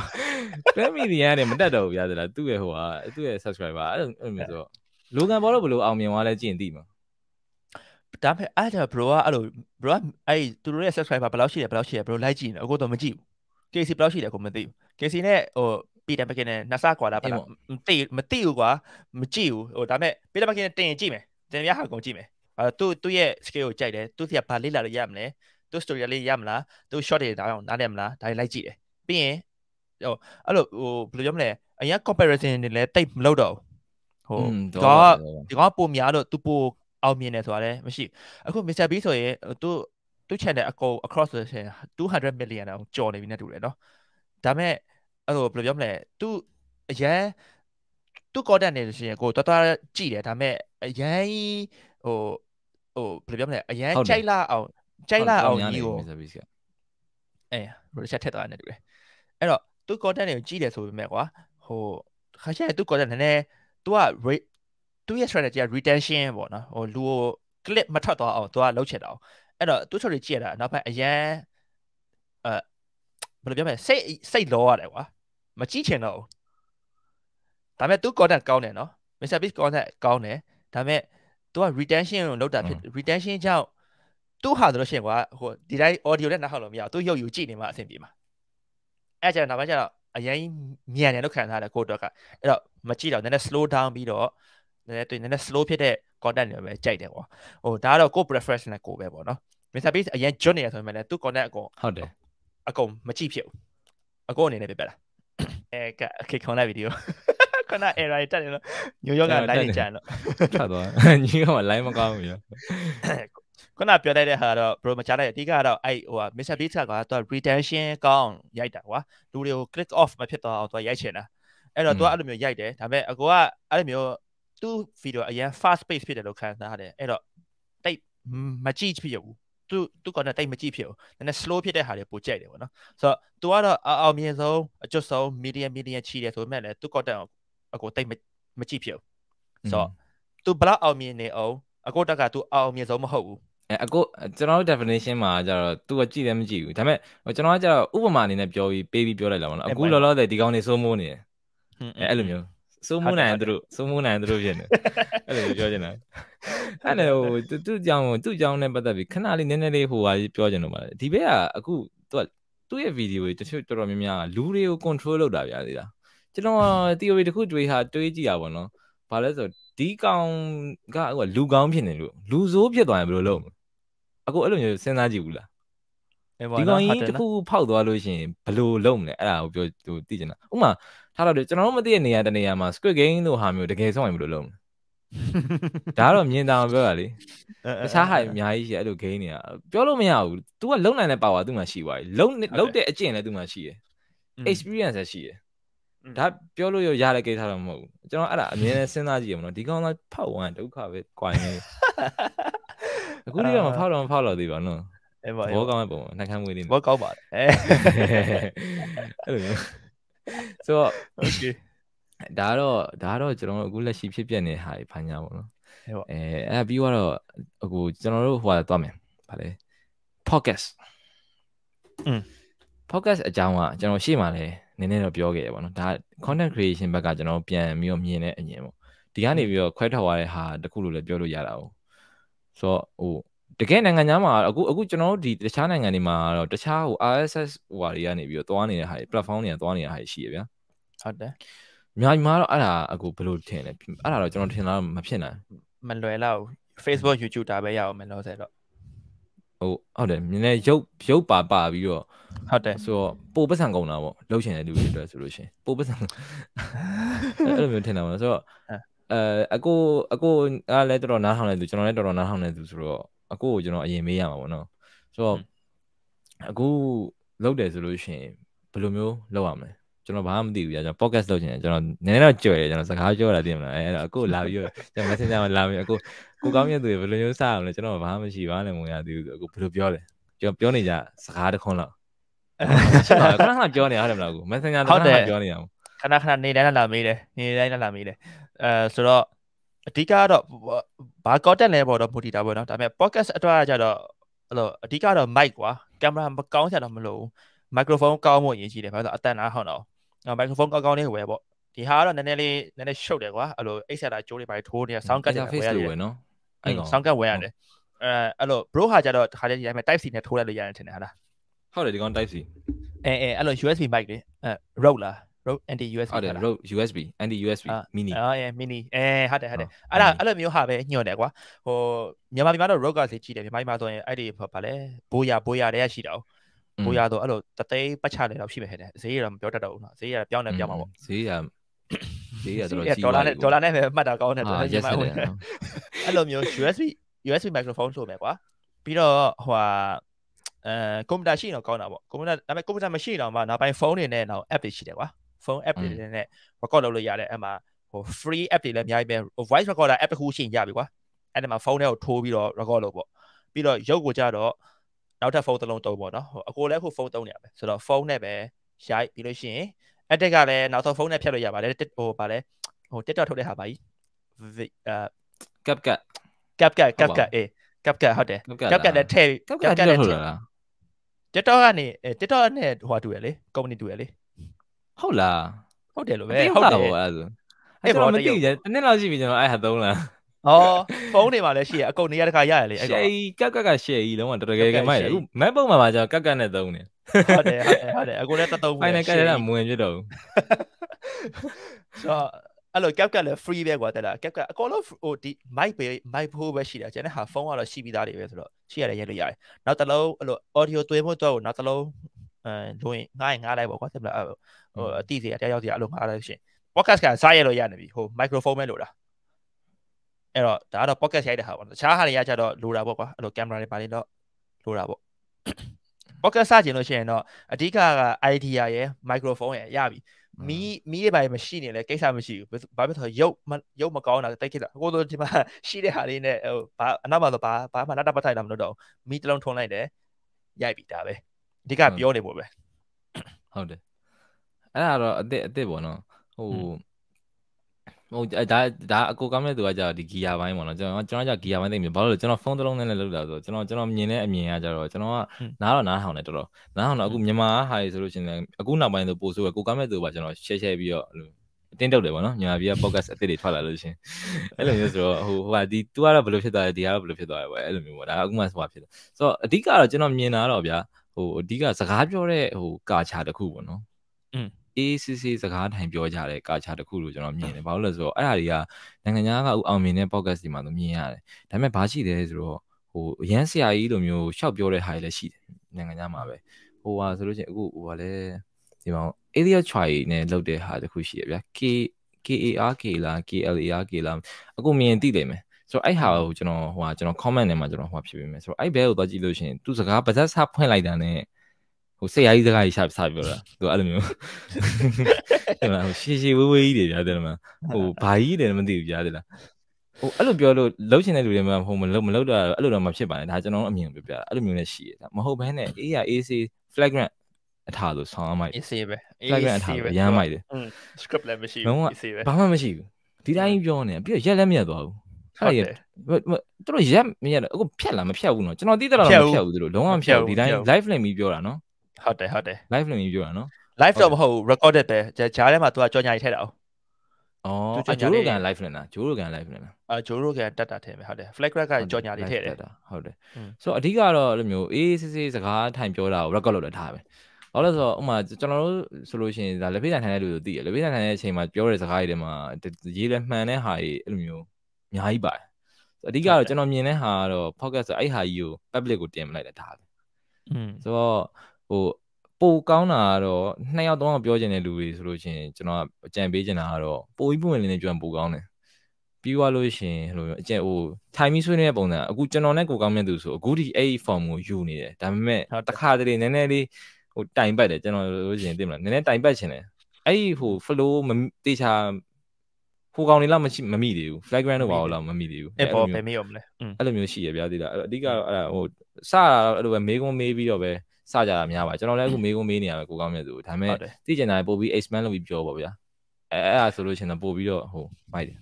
12မီလီယံနဲ့မတက်တော့ဘူးဗျာဒါသူ့ရဲ့ဟိုဟာသူ့ရဲ့ subscriber အဲ့လိုအဲ့လိုမျိုးဆိုတော့လိုကန်ဘောလို့ဘယ်လိုအောင်မြင်သွားလဲကြည့်ရင်သိမှာဒါပေမဲ့အဲ့ဒါ bro ကအဲ့လို bro ကအဲ့သူတို့ရဲ့ subscriber ဘယ်လောက်ရှိတယ်ဘယ်လောက်ရှိတယ် bro လိုက်ကြည့်နေအခုတော့မကြည့်ဘူး KC ဘယ်လောက်ရှိတယ်ကိုမသိဘူး KC နဲ့ဟိုပီတာမကင်နဲ့နှစ်ဆကွာတာဘယ်လောက်မသိမသိဘူးကွာမကြည့်ဘူးဟိုဒါပေမဲ့ပီတာမကင်နဲ့တင်ရင်ကြည့်မယ်တင်ရဟာကုန်ကြည့်မယ်အဲသူသူ့ရဲ့ scale ကိုကြိုက်တယ်သူစီကဘာလေးလာလို့ရမလဲသူ story လေးရမလားသူ short တွေဒါအောင်နားလည်မလားဒါတွေလိုက်ကြည့်တယ်ပြီးရင်ဟိုအဲ့လိုဟိုဘယ်လိုပြောမလဲအရင် comparison တွေလည်းတိတ်မလုပ်တော့ဘူးဟိုတော့ဒီကောင်ပုံများလို့သူပိုအောင်မြင်တယ်ဆိုတာလည်းမရှိအခု Mr. B ဆိုရင်သူ သူ channel အကုန် across ဆိုရင်200 million အောင်ကျော်နေပြီနဲ့တူတယ်နော်ဒါမဲ့အဲ့လိုဘယ်လိုပြောမလဲသူအရန်သူ content နေလို့ရှိရင်ကိုတော်တော်ကြည့်တယ်ဒါမဲ့အရန်ဟိုဟိုဘယ်လိုပြောမလဲအရန်ကြိုက်လာအောင်ကြိုက်လာအောင်ကြီးကိုအဲဘယ်လိုချက်ထက်သွားနေတူတယ်အဲ့တော့သူ content တွေကိုကြည့်တယ်ဆိုပေမဲ့ကွာဟိုခါကျရင်သူ content နည်းနည်း तू ကသူ့ရဲ့ strategy က retention ပေါ့နော်ဟိုလူကို clip မထွက်သွားအောင် तू ကလှုပ်ချင်တာအောင် အဲ့တော့သူ့ story ကြည့်ရတာနောက်ပိုင်းအရန်အဲဘယ်လိုပြောမလဲစိတ်စိတ်လောရတယ်ကွာမကြည့်ချင်တော့ဘူးဒါပေမဲ့သူ content ကောင်းတယ်နော် Mr Beast content ကောင်းတယ်ဒါပေမဲ့ तू က retention ကိုလုပ်တာဖြစ် retention ကြောင့်သူ့ဟာဆိုလို့ရှိရင်ကွာဟိုဒီတိုင်း audio နဲ့နားထောင်လို့မရဘူးသူရုပ်ယူကြည့်နေမှအဆင်ပြေမှာအဲ့ကျတော့နောက်ပိုင်းကျတော့အရင်မြန်တယ်လို့ခံစားရတယ်ကိုတော့ကအဲ့တော့မကြည့်တော့နည်းနည်း slow down ပြီးတော့နည်းနည်းတွေ့နည်းနည်း slow ဖြစ်တဲ့ content တွေပဲကြိုက်တယ်ကွာဟိုဒါကတော့ကို preference နဲ့ကိုပဲပေါ့နော် Mr Beast အရင် join နေရဆိုပေမဲ့လည်းသူ content အကုန်ဟုတ်တယ်အကုန်မကြည့်ဖြစ်ဘူးအကုန်အနေနဲ့ပြပြတာအဲကခေခွန်လိုက်ဗီဒီယိုခဏ error တက်နေလို့ညိုယောက line နေကြတော့ထပ်သွားညီကမှ line မကောင်းဘူးရခုနပြောလိုက်တဲ့ဟာတော့ bro မချလိုက်အဓိကကတော့အဲ့ဟို Mr Beast ကသူက retention ကောင်းရိုက်တာကွာလူတွေကို click off မဖြစ်တော့အောင်သူကရိုက်ချင်တာအဲ့တော့သူကအဲ့လိုမျိုးရိုက်တယ်ဒါပေမဲ့အကိုကအဲ့လိုမျိုးသူ့ video အရင် fast pace ဖြစ်တယ်လို့ခံစားရတယ်အဲ့တော့တိတ်မကြည့်ဖြစ်ဘူး သူသူကတော့တိတ်မကြည့်ဖြစ်ဘူးနည်းနည်း slow ဖြစ်တဲ့ဟာတွေပိုကြိုက်တယ်ပေါ့နော်ဆိုတော့ तू ကတော့အောင်မြင်ဆုံးအကျွတ်ဆုံး medium medium ချီတယ်ဆိုပေမဲ့လည်းသူ content အကိုတိတ်မကြည့်ဖြစ်ဘူးဆိုတော့ तू ဘလောက်အောင်မြင်နေအောင်အကိုတက်က तू အောင်မြင်ဆုံးမဟုတ်ဘူး အဲအခုကျွန်တော်တို့ definition မှာကျတော့ तू ကကြည့်တယ်မကြည့်ဘူးဒါပေမဲ့ကျွန်တော်ကကျတော့ဥပမာအနေနဲ့ပြောပြီးပေးပြီးပြောလိုက်လာပါတော့အခုလောလောဆယ်ဒီကောင်းနေစိုးမိုးနေတယ်အဲအဲ့လိုမျိုး စိုးမိုးနိုင်သူတို့စိုးမိုးနိုင်သူတို့ဖြစ်နေအဲ့လိုပြောချင်တာအဲ့နဲ့ဟိုသူ့ကြောင်သူ့ကြောင်နဲ့ပတ်သက်ပြီးခဏလေးနည်းနည်းလေးဟိုဟာပြောချင်တော့ပါလေဒီဘက်ကအခုသူကသူ့ရဲ့ဗီဒီယိုတွေတချို့တော်တော်များများလူတွေကို control လုပ်တာဗျာသေးလားကျွန်တော် theory တခုတွေးဟာတွေးကြည့်ရပါတော့ဘာလဲဆိုဒီကောင်ကဟိုလူကောင်းဖြစ်နေလို့လူဆိုးဖြစ်သွားရင်ဘယ်လိုလုပ်မလဲအခုအဲ့လိုမျိုးစဉ်းစားကြည့်ဘူးလားဒီကောင်ကြီးတခုဖောက်သွားလို့ရှိရင်ဘယ်လိုလုပ်မလဲအဲ့ဒါကိုပြောသူသိချင်တာဥမာ ထားတော့ကျွန်တော်တို့မသိတဲ့နေရာတနေရာမှာ Squid Game လို့ဟာမျိုးတကယ်ဆုံးရင်ဘယ်လိုလုပ်မလဲဒါကတော့မြင်တာပြောတာလေတခြားဟာအများကြီးရှိအဲ့လို game တွေကပြောလို့မရဘူး तू ကလုံနိုင်တဲ့ power သူ့မှာရှိသွားပြီလုံလုံတဲ့အကျင့်လည်းသူ့မှာရှိတယ် experience လည်းရှိတယ်ဒါပြောလို့ရတဲ့ကိစ္စတော့မဟုတ်ဘူးကျွန်တော်အဲ့ဒါအမြဲတမ်းစဉ်းစားကြည့်ရမလို့ဒီကောင်ကဖောက်ဝင်ဒုက္ခပဲ꽌နေအခုဒီကမဖောက်တော့မဖောက်တော့သေးပါနော်အဲ့ပါဘောကောင်းတဲ့ပုံနှက်ခမ်းမွေးလေးဘောကောင်းပါတယ်အဲအဲ့လိုမျိုး ဆိုတော့ okay ဒါတော့ဒါတော့ကျွန်တော်တို့အခုလက်ရှိဖြစ်ပျက်နေတဲ့ဟာတွေဖန်ညာပေါ့နော် ဟဲ့ပေါ့ အဲအဲ့ပြီးတော့အခုကျွန်တော်တို့ဟိုဟာသွားမယ်ဗာလေ podcast อืม podcast အကြောင်းကကျွန်တော်ရှေ့မှာလည်းနည်းနည်းတော့ပြောခဲ့ရပါတော့ဒါ content creation ဘက်ကကျွန်တော်ပြန်ပြီးတော့မြင်တဲ့အမြင်ပေါ့ဒီကနေပြီးတော့ခွဲထွက်သွားတဲ့ဟာတခုလို့လည်းပြောလို့ရတာ哦ဆိုတော့ဟို တကယ်နိုင်ငံသားမှာအခုအခုကျွန်တော်တို့ဒီတခြားနိုင်ငံတွေမှာတော့တခြားဟို RSS ဟိုဟာတွေကနေပြီးတော့သွားနေတဲ့ဟာတွေ platform တွေကသွားနေတဲ့ဟာတွေရှိရဗျာဟုတ်တယ်မြန်မာပြည်မှာတော့အဲ့ဒါအခုဘယ်လိုထင်လဲအဲ့ဒါတော့ကျွန်တော်ထင်တာမဖြစ်နိုင်မလွယ်တော့ Facebook YouTube ဒါပဲရအောင်မယ်လို့ဆိုတော့ဟိုဟုတ်တယ်မြင်နေရုပ်ရုပ်ပါပါပြီးတော့ဟုတ်တယ်ဆိုတော့ပိုပတ်စံကုန်တာပေါ့လှုပ်ရှင်တဲ့လူတွေအတွက်ဆိုလို့ရှိရင်ပိုပတ်စံအဲ့လိုမျိုးထင်တာပေါ့ဆိုတော့အဲအကိုအကိုအားလည်းတော်တော်နားထောင်နေသူကျွန်တော်လည်းတော်တော်နားထောင်နေသူဆိုတော့ အကိုကိုကျွန်တော်အရင်မေးရမှာပေါ့နော်ဆိုတော့အခုလုပ်တယ်ဆိုလို့ရှိရင်ဘယ်လိုမျိုးလုပ်ရမလဲကျွန်တော်ဘာမှမသိဘူးကြာကျွန်တော် podcast လုပ်ချင်တယ်ကျွန်တော်နည်းနည်းတော့ကြွယ်တယ်ကျွန်တော်စကားပြောတာသိမလားအဲအဲ့တော့အခုလာပြီးတော့ကျွန်တော် messenger မှာလာပြီးအခုကိုကောင်းမြတ်သူဘယ်လိုမျိုးစရမလဲကျွန်တော်ဘာမှမရှိဘာလည်းမဝင်ရသေးဘူးအခုဘယ်လိုပြောလဲကျွန်တော်ပြောနေကြစကားတစ်ခွန်းလောက်ရှင်းပါခဏခဏပြောနေရတယ်မလားအခု messenger ခဏခဏပြောနေရအောင်ခဏခဏနေတိုင်းလာမေးတယ်နေတိုင်းလာမေးတယ်အဲဆိုတော့ အဓိကတော့ဘာ content လဲပေါ့တော့မူတည်တာပေါ့နော်ဒါပေမဲ့ podcast အတွက်ကြတော့အဲ့လိုအဓိကတော့ mic ကွာကင်မရာမကောင်းချင်တော့မလို့ microphone ကောင်းဖို့အရေးကြီးတယ်ဘာလို့အတန်နာဟောင်းတော့ microphone ကောင်းကောင်းလေးဝယ်ပေါ့ဒီဟာကတော့နည်းနည်းလေးနည်းနည်းရှုပ်တယ်ကွာအဲ့လို Excel ကြိုးတွေပါထိုးနေ sound card တွေဝယ်ရတယ်နော်အဲ့ကောင် sound card ဝယ်ရတယ်အဲအဲ့လို bro ဟာကြတော့ခါလေးဒီတိုင်းပဲ type C နဲ့ထိုးလိုက်လို့ရတယ်ထင်တယ်ဟာလားဟုတ်တယ်ဒီကောင် type C အဲအဲအဲ့လို USB mic လေအဲ Rode လား Rode anti USB ဟုတ်တယ် Rode USB anti USB mini အာအဲ mini အဲဟုတ်တယ်ဟုတ်တယ်အဲ့ဒါအဲ့လိုမျိုးဟာပဲညွှန်တယ်ကွာဟိုမြန်မာပြည်မှာတော့ Rode ကစီကြီးတယ်မြန်မာပြည်မှာဆိုရင်အဲ့ဒီဘာလဲဘိုးရဘိုးရတဲ့ရှိတာဘိုးရတော့အဲ့လိုတသိပတ်ချတယ်တော့ရှိမယ်ဟဲ့ဈေးရတော့မပြောတတ်တော့ဘူးနော်ဈေးရပြောင်းနေပြောင်းမှာပေါ့ဈေးရဈေးရတော့ဒေါ်လာနဲ့ဒေါ်လာနဲ့ပဲမှတ်တာကောင်းတယ်တော်ရက်ဆက်တယ်အဲ့လိုမျိုး USB USB microphone ဆိုမယ်ကွာပြီးတော့ဟိုဟာအဲကွန်ပျူတာရှိတော့ကောင်းတာပေါ့ကွန်ပျူတာဒါပေမဲ့ကွန်ပျူတာမရှိတော့မှနောက်ပိုင်းဖုန်းတွေနဲ့နောက် app တွေရှိတယ်ကွာ ဖုန်း app တွေနဲ့ record လုပ်လို့ရတယ်အဲ့မှာဟို free app တွေလည်းအများကြီးပဲ voice recorder app တစ်ခုရှိရင်ရပြီကွာအဲ့ဒီမှာဖုန်းထဲကိုထိုးပြီးတော့ record လုပ်ပေါ့ပြီးတော့ရုပ်ကိုကြတော့နောက်ထပ်ဖုန်းတစ်လုံးတုံးပေါ့နော်ဟိုအကိုလည်းခုဖုန်းတုံးနေရပဲဆိုတော့ဖုန်းနဲ့ပဲရိုက်ပြီးလို့ရှိရင် edit ကလည်းနောက်ဆုံးဖုန်းနဲ့ဖြတ်လို့ရပါတယ်ဟိုဗာလဲဟို TikTok ထုတ်တဲ့ဟာပါကြီးအဲ CapCut CapCut CapCut အေး CapCut ဟုတ်တယ် CapCut နဲ့ထည့် CapCut နဲ့ထုတ်လာ TikTok ကနေ TikTok နဲ့ဟိုတူရလေ company တူရလေ ဟုတ်လားဟုတ်တယ်လို့ပဲဟုတ်တယ်အဲ့ဒါဆိုအဲ့တော့မသိကြတနေ့လောက်ရှိပြီကျွန်တော်အဲ့ဟာသုံးလားဩဖုန်းတွေမှာလည်းရှိရအကုန်နေရာတခါရရလေအဲ့တော့ရှယ်ကက်ကက်ကရှယ်ကြီးလုံးဝတော်တော်ကဲကဲမိုက်တယ်အခု map ပုံမှာပါကျွန်တော်ကက်ကက်နဲ့သုံးနေဟုတ်တယ်ဟုတ်တယ်အကုန်လည်းတသုံးဖိုင်နယ်ကက်ကက်မဝင်ပြတော့ဘူးဆိုတော့အဲ့လို CapCut လည်း free ပဲကွာတဲ့လား CapCut အကုန်လုံးဟိုဒီ mic ပဲ mic ဖို့ပဲရှိတာကျန်တဲ့ဟာဖုန်းကတော့ရှိပြီးသားတွေပဲဆိုတော့ရှိရတယ်ရိုက်လို့ရတယ်နောက်တစ်လုံးအဲ့လို audio သွင်းဖို့တော့နောက်တစ်လုံးအဲလိုရင်ငားရင်ငားလိုက်ပေါ့ကွာတဲ့လား ဟိုအတိစီတရားရောက်စီအဲ့လိုငားလိုက်ရှင် podcast ကစားရလို့ရနေပြီဟို microphone ပဲလို့လားအဲ့တော့ဒါကတော့ podcast ရိုက်တဲ့ဟာပေါ့တခြားဟာတွေရကြတော့လိုတာပေါ့ကွာအဲ့လို camera တွေပါနေတော့လိုတာပေါ့ podcast စကျင်လို့ရှိရင်တော့အဓိကက idea ရယ် microphone ရယ်ရပြီမီးမီးတွေပါမရှိနေလဲကိစ္စမရှိဘူးဘာဖြစ်လို့ရုပ်ရုပ်မကောင်းတာတိတ်ခိတာကိုတို့ဒီမှာရှိတဲ့ဟာလေးနဲ့ဟိုဘာအနောက်မှာတော့ဘာဘာမှနောက်တပတ်ထိုင်တာမလို့တော့မီးတစ်လုံးထုံးလိုက်တယ်ရိုက်ပြီဒါပဲအဓိကပြောနေဖို့ပဲဟုတ်တယ် အဲ့ဒါတော့အစ်စ်အစ်စ်ပေါ့နော်ဟိုဟိုဒါဒါအကိုကောင်းတဲ့သူကကြာဒီဂီယာပိုင်းပေါ့နော်ကျွန်တော်ကျွန်တော်ကြာဂီယာပိုင်းသိပြီဘာလို့လဲကျွန်တော်ဖုန်းတစ်လုံးနဲ့လည်းလုပ်တာဆိုကျွန်တော်ကျွန်တော်မြင်တဲ့အမြင်ကကြတော့ကျွန်တော်ကနားတော့နားထောင်တယ်တော်တော်နားထောင်တော့အခုမြန်မာဟာတွေဆိုလို့ရှိရင်အခုနောက်ပိုင်းဆိုပို့ဆိုကိုကောင်းတဲ့သူကကျွန်တော် share share ပြီးတော့အတင်းတုတ်တယ်ပေါ့နော်မြန်မာပြည်က podcast အသစ်တွေထွက်လာလို့ရှင်အဲ့လိုမျိုးဆိုတော့ဟိုဟိုဟာဒီ तू ကတော့ဘယ်လိုဖြစ်သွားလဲဒီကတော့ဘယ်လိုဖြစ်သွားလဲပေါ့အဲ့လိုမျိုးပေါ့ဒါအခုမှဆိုတာဖြစ်တယ်ဆိုတော့အဓိကတော့ကျွန်တော်မြင်တာတော့ဗျာဟိုအဓိကစကားပြောတဲ့ဟိုကာချာတစ်ခုပေါ့နော် อืม ACC စကားထိုင်ပြောကြတဲ့ကာချာတစ်ခုလို့ကျွန်တော်မြင်တယ်ဘာလို့လဲဆိုတော့အဲ့ဒါတွေကနိုင်ငံခြားကအောင်မြင်တဲ့ podcast တွေမှာတော့မြင်ရတယ်ဒါပေမဲ့ဘာရှိတယ်ဆိုတော့ဟိုရန်ဆရာကြီးလိုမျိုးရှောက်ပြောတဲ့ဟာတွေလည်းရှိတယ်နိုင်ငံခြားမှာပဲဟိုဟာဆိုလို့ချင်းအခုဟိုဟာလဲဒီမှာ area try နဲ့လုပ်တဲ့ဟာတစ်ခုရှိရဗျာ K KARK လား KLARK လားအခုမြင်သိတယ်မယ်ဆိုတော့အဲ့ဟာကိုကျွန်တော်ဟိုဟာကျွန်တော် comment ထဲမှာကျွန်တော်ဟိုဖြစ်ပေးမယ်ဆိုတော့အဲ့ဘဲကိုသွားကြည့်လို့ရှိရင်သူစကားပါဇက်ဆဖွင့်လိုက်တာနဲ့ ဟိုစိတ်အားကြီးစကားကြီးရှာစပြောတာသူအဲ့လိုမျိုးတယ်မလားဟိုရှေရှေဝေးဝေးကြီးတွေဗျာတယ်မလားဟိုဘာကြီးတယ်မသိဘူးဗျာတယ်လားဟိုအဲ့လိုပြောလို့လှုပ်ရှင်တဲ့လူတွေမှဟိုမလှုပ်မလှုပ်တော့အဲ့လိုတော့မဖြစ်ပါနဲ့ဒါကျွန်တော်အမြင်ပြောပြတာအဲ့လိုမျိုးလည်းရှိရတာမဟုတ်ဘဲနဲ့ A ရ AC flagrant အထားလို့ဆောင်းအောင်မိုက် AC ပဲ flagrant အထားရမ်းမိုက်တယ်อืม script လည်းမရှိဘူး AC ပဲဘာမှမရှိဘူးဒီတိုင်းပြောနေပြီးတော့ရက်လည်းမရက်သွားဘူးအဲ့ရသူတို့ရက်မရက်တော့အခုဖြတ်လားမဖြတ်ဘူးနော်ကျွန်တော်သိတယ်တော့မဖြတ်ဘူးသူတို့လုံးဝမဖြတ်ဘူးဒီတိုင်း live လင်ပြီးပြောတာနော် ဟုတ်တယ်ဟုတ်တယ် live လို့ပြောတာနော် live တော့မဟုတ်ဘူး recorded ပဲဂျားထဲမှာ तू ကကြော်ညာရေးထည့်တာအောင် အော်အဂျိုရိုကန် live နေတာဂျိုရိုကန် live နေတာ အာဂျိုရိုကန်တက်တာထည့်မယ်ဟုတ်တယ် flag crack ကကြော်ညာလေးထည့်တယ် ဟုတ်တယ်ဆိုတော့အဓိကတော့အဲ့လိုမျိုးအေးစစ်စစ်စကားထိုင်ပြောတာကို record လုပ်လည်းထားပဲဘာလို့လဲဆိုတော့ဥမာကျွန်တော်တို့ဆိုလို့ရှိရင်ဒါလက်ဖေးတန်ထိုင်တဲ့လူတွေသိတယ်လက်ဖေးတန်ထိုင်တဲ့အချိန်မှာပြောတဲ့စကားတွေထဲမှာရေးလဲမှန်တဲ့ဟာတွေအဲ့လိုမျိုးအများကြီးပါတယ်အဓိကတော့ကျွန်တော်မြင်တဲ့ဟာကတော့ podcast ဆိုအဲ့ဟာကြီးကို public ကိုတင်မလိုက်တဲ့ဒါပဲอืมဆိုတော့ ဟိုပိုကောင်းတာကတော့နှစ်ယောက်သုံးယောက်ပြောချင်တဲ့လူတွေဆိုလို့ရှိရင်ကျွန်တော်အကြံပေးချင်တာကတော့ပိုပြီးပွင့်လင်းနေကြံပိုကောင်းတယ်ပြီးသွားလို့ရှိရင်ဟိုအကျဟို time ဆွေးနေတဲ့ပုံစံအခုကျွန်တော်နဲ့ကိုကောင်းမြတ်သူဆိုအခုဒီအဲ့ form ကိုယူနေတယ်ဒါပေမဲ့တခါတလေနည်းနည်းလေးဟိုတိုင်ပတ်တယ်ကျွန်တော်လို့ရှိရင်သိမလားနည်းနည်းတိုင်ပတ်ချင်တယ်အဲ့ဟို flow မတေချာဟိုကောင်တွေလောက်မရှိမမိသေးဘူး flagrant တော့ဘာလို့လောက်မမိသေးဘူးအဲ့ပေါ်ပဲမေ့ရမလဲအဲ့လိုမျိုးရှိရဗျာဒီလားအဓိကတော့အဲ့ဟိုစတာအဲ့လိုပဲမေးကုန်းမေးပြီးတော့ပဲ စကြတာများပါကျွန်တော်လည်းအခုမေးခွန်းမေးနေရမယ်ကိုကောင်းမြတ်သူဒါပေမဲ့သိကျင်တာပို့ပြီး expand လုပ်ပြီးပြောပါဗျာအဲအဲ့ဒါဆိုလို့ရှင်တော့ပို့ပြီးတော့ဟိုမိုက်တယ်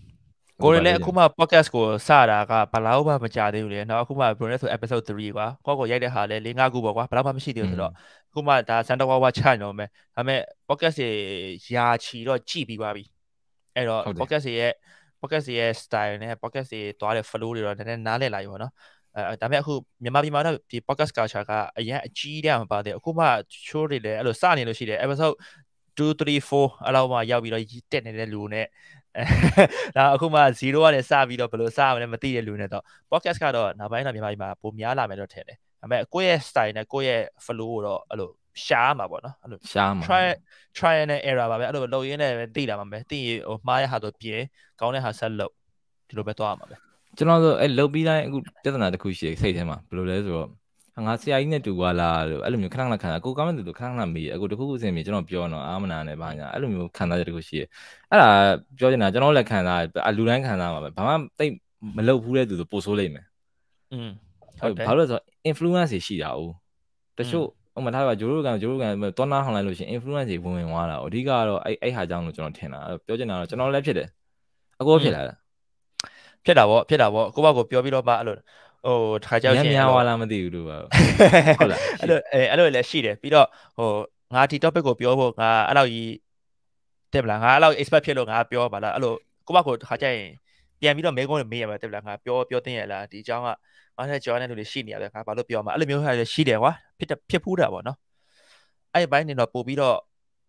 ကိုရလည်းအခုမှ podcast ကိုစတာကဘလောက်မှမကြသေးဘူးလေနော်အခုမှ bonus ဆို episode 3ကွာကောကိုရိုက်တဲ့ဟာလည်း၄၅ခုပေါ့ကွာဘလောက်မှမရှိသေးဘူးဆိုတော့အခုမှဒါ Santa Wawa ချနေတော့မယ်ဒါပေမဲ့ podcast တွေရာချီတော့ကြည်ပြီးပါပြီအဲ့တော့ podcast ရဲ့ podcast ရဲ့ style နဲ့ podcast တွေသွားတဲ့ flow တွေတော့နည်းနည်းနားလည်လာပြီပေါ့နော် အဲဒါပေမဲ့အခုမြန်မာပြည်မှာတော့ဒီ podcast culture ကအရင်အကြီးတဲ့မှာပါတယ်အခုမှ show တွေလည်းအဲ့လိုစနေလို့ရှိတယ် episode 2 3 4အဲ့လောက်မှရောက်ပြီးတော့တက်နေတဲ့လူနဲ့ဒါအခုမှ0ကနေစပြီးတော့ဘယ်လိုစရမလဲမသိတဲ့လူနဲ့တော့ podcast ကတော့နောက်ပိုင်းတော့မြန်မာပြည်မှာပုံများလာမယ်လို့ထင်တယ်ဒါပေမဲ့ကိုယ့်ရဲ့ style နဲ့ကိုယ့်ရဲ့ flow ကိုတော့အဲ့လိုရှားမှာပေါ့နော်အဲ့လိုရှားမှာ try try and error ပါပဲအဲ့လိုလုပ်ရင်းနဲ့ပဲသိလာမှာပဲသိရင်ဟိုမှားရဟာဆိုပြေကောင်းတဲ့ဟာဆက်လုပ်ဒီလိုပဲသွားရမှာပဲ ကျွန်တော်ဆိုအဲ့လုပ်ပြီးတိုင်းအခုပြဿနာတစ်ခုရှိစိတ်ထဲမှာဘယ်လိုလဲဆိုတော့ငါဆရာကြီးနဲ့တူသွားလားလို့အဲ့လိုမျိုးခဏခဏခံတာကိုကောင်းတဲ့သူခဏခဏမေးအခုတခုခုအစဉ်ပြေကျွန်တော်ပြောတော့အာမနာနဲ့ဘာညာအဲ့လိုမျိုးခံစားချက်တခုရှိတယ်အဲ့ဒါပြောချင်တာကျွန်တော်လည်းခံစားလူတိုင်းခံစားမှာပဲဘာမှတိတ်မလုပ်ဘူးတဲ့သူဆိုပိုဆိုးလိမ့်မယ်อืมဟုတ်တယ်ဘာလို့လဲဆိုတော့ influence တွေရှိတာ哦တချို့ဥမာထားပါဂျိုရိုကန်ဂျိုရိုကန်တောနာထောင်လိုက်လို့ရှိရင် influence တွေဝင်ဝင်သွားတာအဓိကတော့အဲ့အဲ့ဟာကြောင့်လို့ကျွန်တော်ထင်တာပြောချင်တာတော့ကျွန်တော်လည်းဖြစ်တယ်အကိုဖြစ်လာတာ ဖြစ်တာဗောဖြစ်တာဗောကိုဘကိုပြောပြီးတော့မှအဲ့လိုဟိုတခါကြောက်ရှင်များဝါလားမသိဘူးလို့ပါဟုတ်လားအဲ့လိုအဲအဲ့လိုလည်းရှိတယ်ပြီးတော့ဟိုငါဒီ topic ကိုပြောဖို့ငါအဲ့လောက်ကြီးတက်မလားငါအဲ့လောက် expert ဖြစ်လို့ငါပြောပါလားအဲ့လိုကိုဘကိုတခါကြရင်ပြန်ပြီးတော့မဲကုန်းတွေမေးရမှာတက်မလားငါပြောပြောသိရလားဒီအကြောင်းကငါနဲ့ကြော်တဲ့လူတွေရှိနေရတယ်ငါဘာလို့ပြောမှာအဲ့လိုမျိုးဟာရှိတယ်ကွာဖြစ်ဖြစ်ဖူးတာပေါ့နော်အဲ့ဒီဘိုင်းနေတော့ပို့ပြီးတော့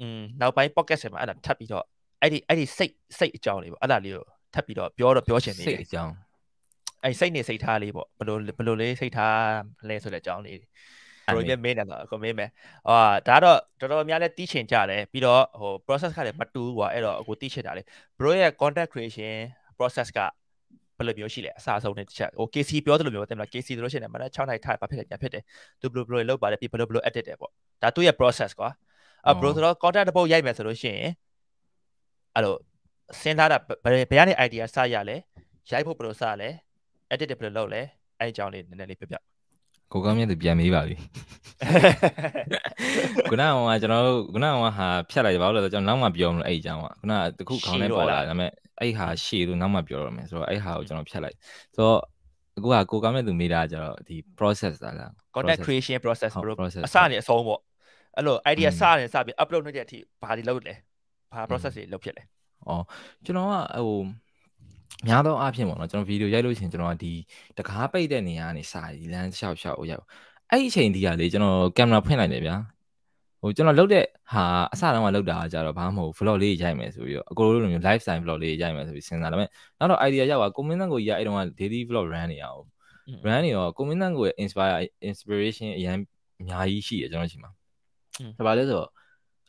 อืมနောက်ပိုင်း pocket ဆက်မှာအဲ့ဒါထပ်ပြီးတော့အဲ့ဒီအဲ့ဒီစိတ်စိတ်အကြောင်းလေးပေါ့အဲ့ဒါလေးကို ထပ်ပြီးတော့ပြောတော့ပြောချင်နေတယ်စိတ်အကြောင်းအဲ့စိတ်နေစိတ်ထားလေးပေါ့ဘလို့ဘလို့လေးစိတ်ထားလဲဆိုတဲ့အကြောင်းလေးဘရိုရဲ့မင်းတော့ကိုမင်းမယ်ဟာဒါတော့တော်တော်များလဲတီးချင်ကြတယ်ပြီးတော့ဟို process ကလည်းမတူဘူးကွာအဲ့တော့ကိုတီးချင်တာလေဘရိုရဲ့ content creation process ကဘယ်လိုမျိုးရှိလဲအစားဆုံးတဲ့တစ်ချက်ဟို KC ပြောသလိုမျိုးတင်မလား KC ဆိုလို့ရှိရင်မနက်6နိုင်ထားဘာဖြစ်လဲညာဖြစ်တယ်သူဘယ်လိုဘယ်လိုလုပ်ပါတယ်ပြီးဘယ်လိုဘယ်လို edit တယ်ပေါ့ဒါသူ့ရဲ့ process ကွာအ bro ဆိုတော့ content တစ်ပုတ်ရိုက်မယ်ဆိုလို့ရှိရင်အဲ့လို စဉ်းစားတာဘယ်ဘယ်ကနေ idea စရလဲရိုက်ဖို့ဘယ်လိုစလဲ edit ဘယ်လိုလုပ်လဲအဲ့အကြောင်းလေးနည်းနည်းလေးပြပြကိုကောင်းမြတ်သူပြန်မေးပါပြီခုနကဟိုကျွန်တော်တို့ခုနကဟိုဟာဖြတ်လိုက်ပါလို့ဆိုကျွန်တော်နောက်မှပြောမလို့အဲ့အကြောင်းကခုနကတခုခေါင်းထဲပေါ်လာဒါပေမဲ့အဲ့ဟာရှေ့လို့နောက်မှပြောရမယ်ဆိုတော့အဲ့ဟာကိုကျွန်တော်ဖြတ်လိုက်ဆိုတော့အခုကကိုကောင်းမြတ်သူမေးတာကျတော့ဒီ process လား content creation process bro အစနေအဆုံးပေါ့အဲ့လို idea စနေစပြီး upload လုပ်တဲ့အထိဘာတွေလုပ်လဲဘာ process တွေလုပ်ဖြစ်လဲ ဩကျွန်တော်ကဟိုများသောအားဖြင့်ပေါ့နော်ကျွန်တော်ဗီဒီယိုရိုက်လို့ရှိရင်ကျွန်တော်ကဒီတကားပိတ်တဲ့နေရာကနေစဒီလမ်းလျှောက်လျှောက်ရောက်အဲ့ဒီအချိန်ဒီကလေကျွန်တော်ကင်မရာဖွင့်လိုက်တယ်ဗျာဟိုကျွန်တော်လုပ်တဲ့ဟာအစတုန်းကလုပ်တာကြတော့ဘာမှမဟုတ် vlog လေးရိုက်မယ်ဆိုပြီးတော့အကိုလိုလိုမျိုး live style vlog လေးရိုက်မယ်ဆိုပြီးစဉ်းစားတယ်ဒါပေမဲ့နောက်တော့ idea ရောက်သွားကိုမင်းတန်ကိုကြီးကအဲ့တုန်းက daily vlog run နေရအောင် run နေတော့ကိုမင်းတန်ကိုရဲ့ inspire inspiration အရင်အများကြီးရှိတယ်ကျွန်တော်ရှိမှာဒါပါလဲဆိုတော့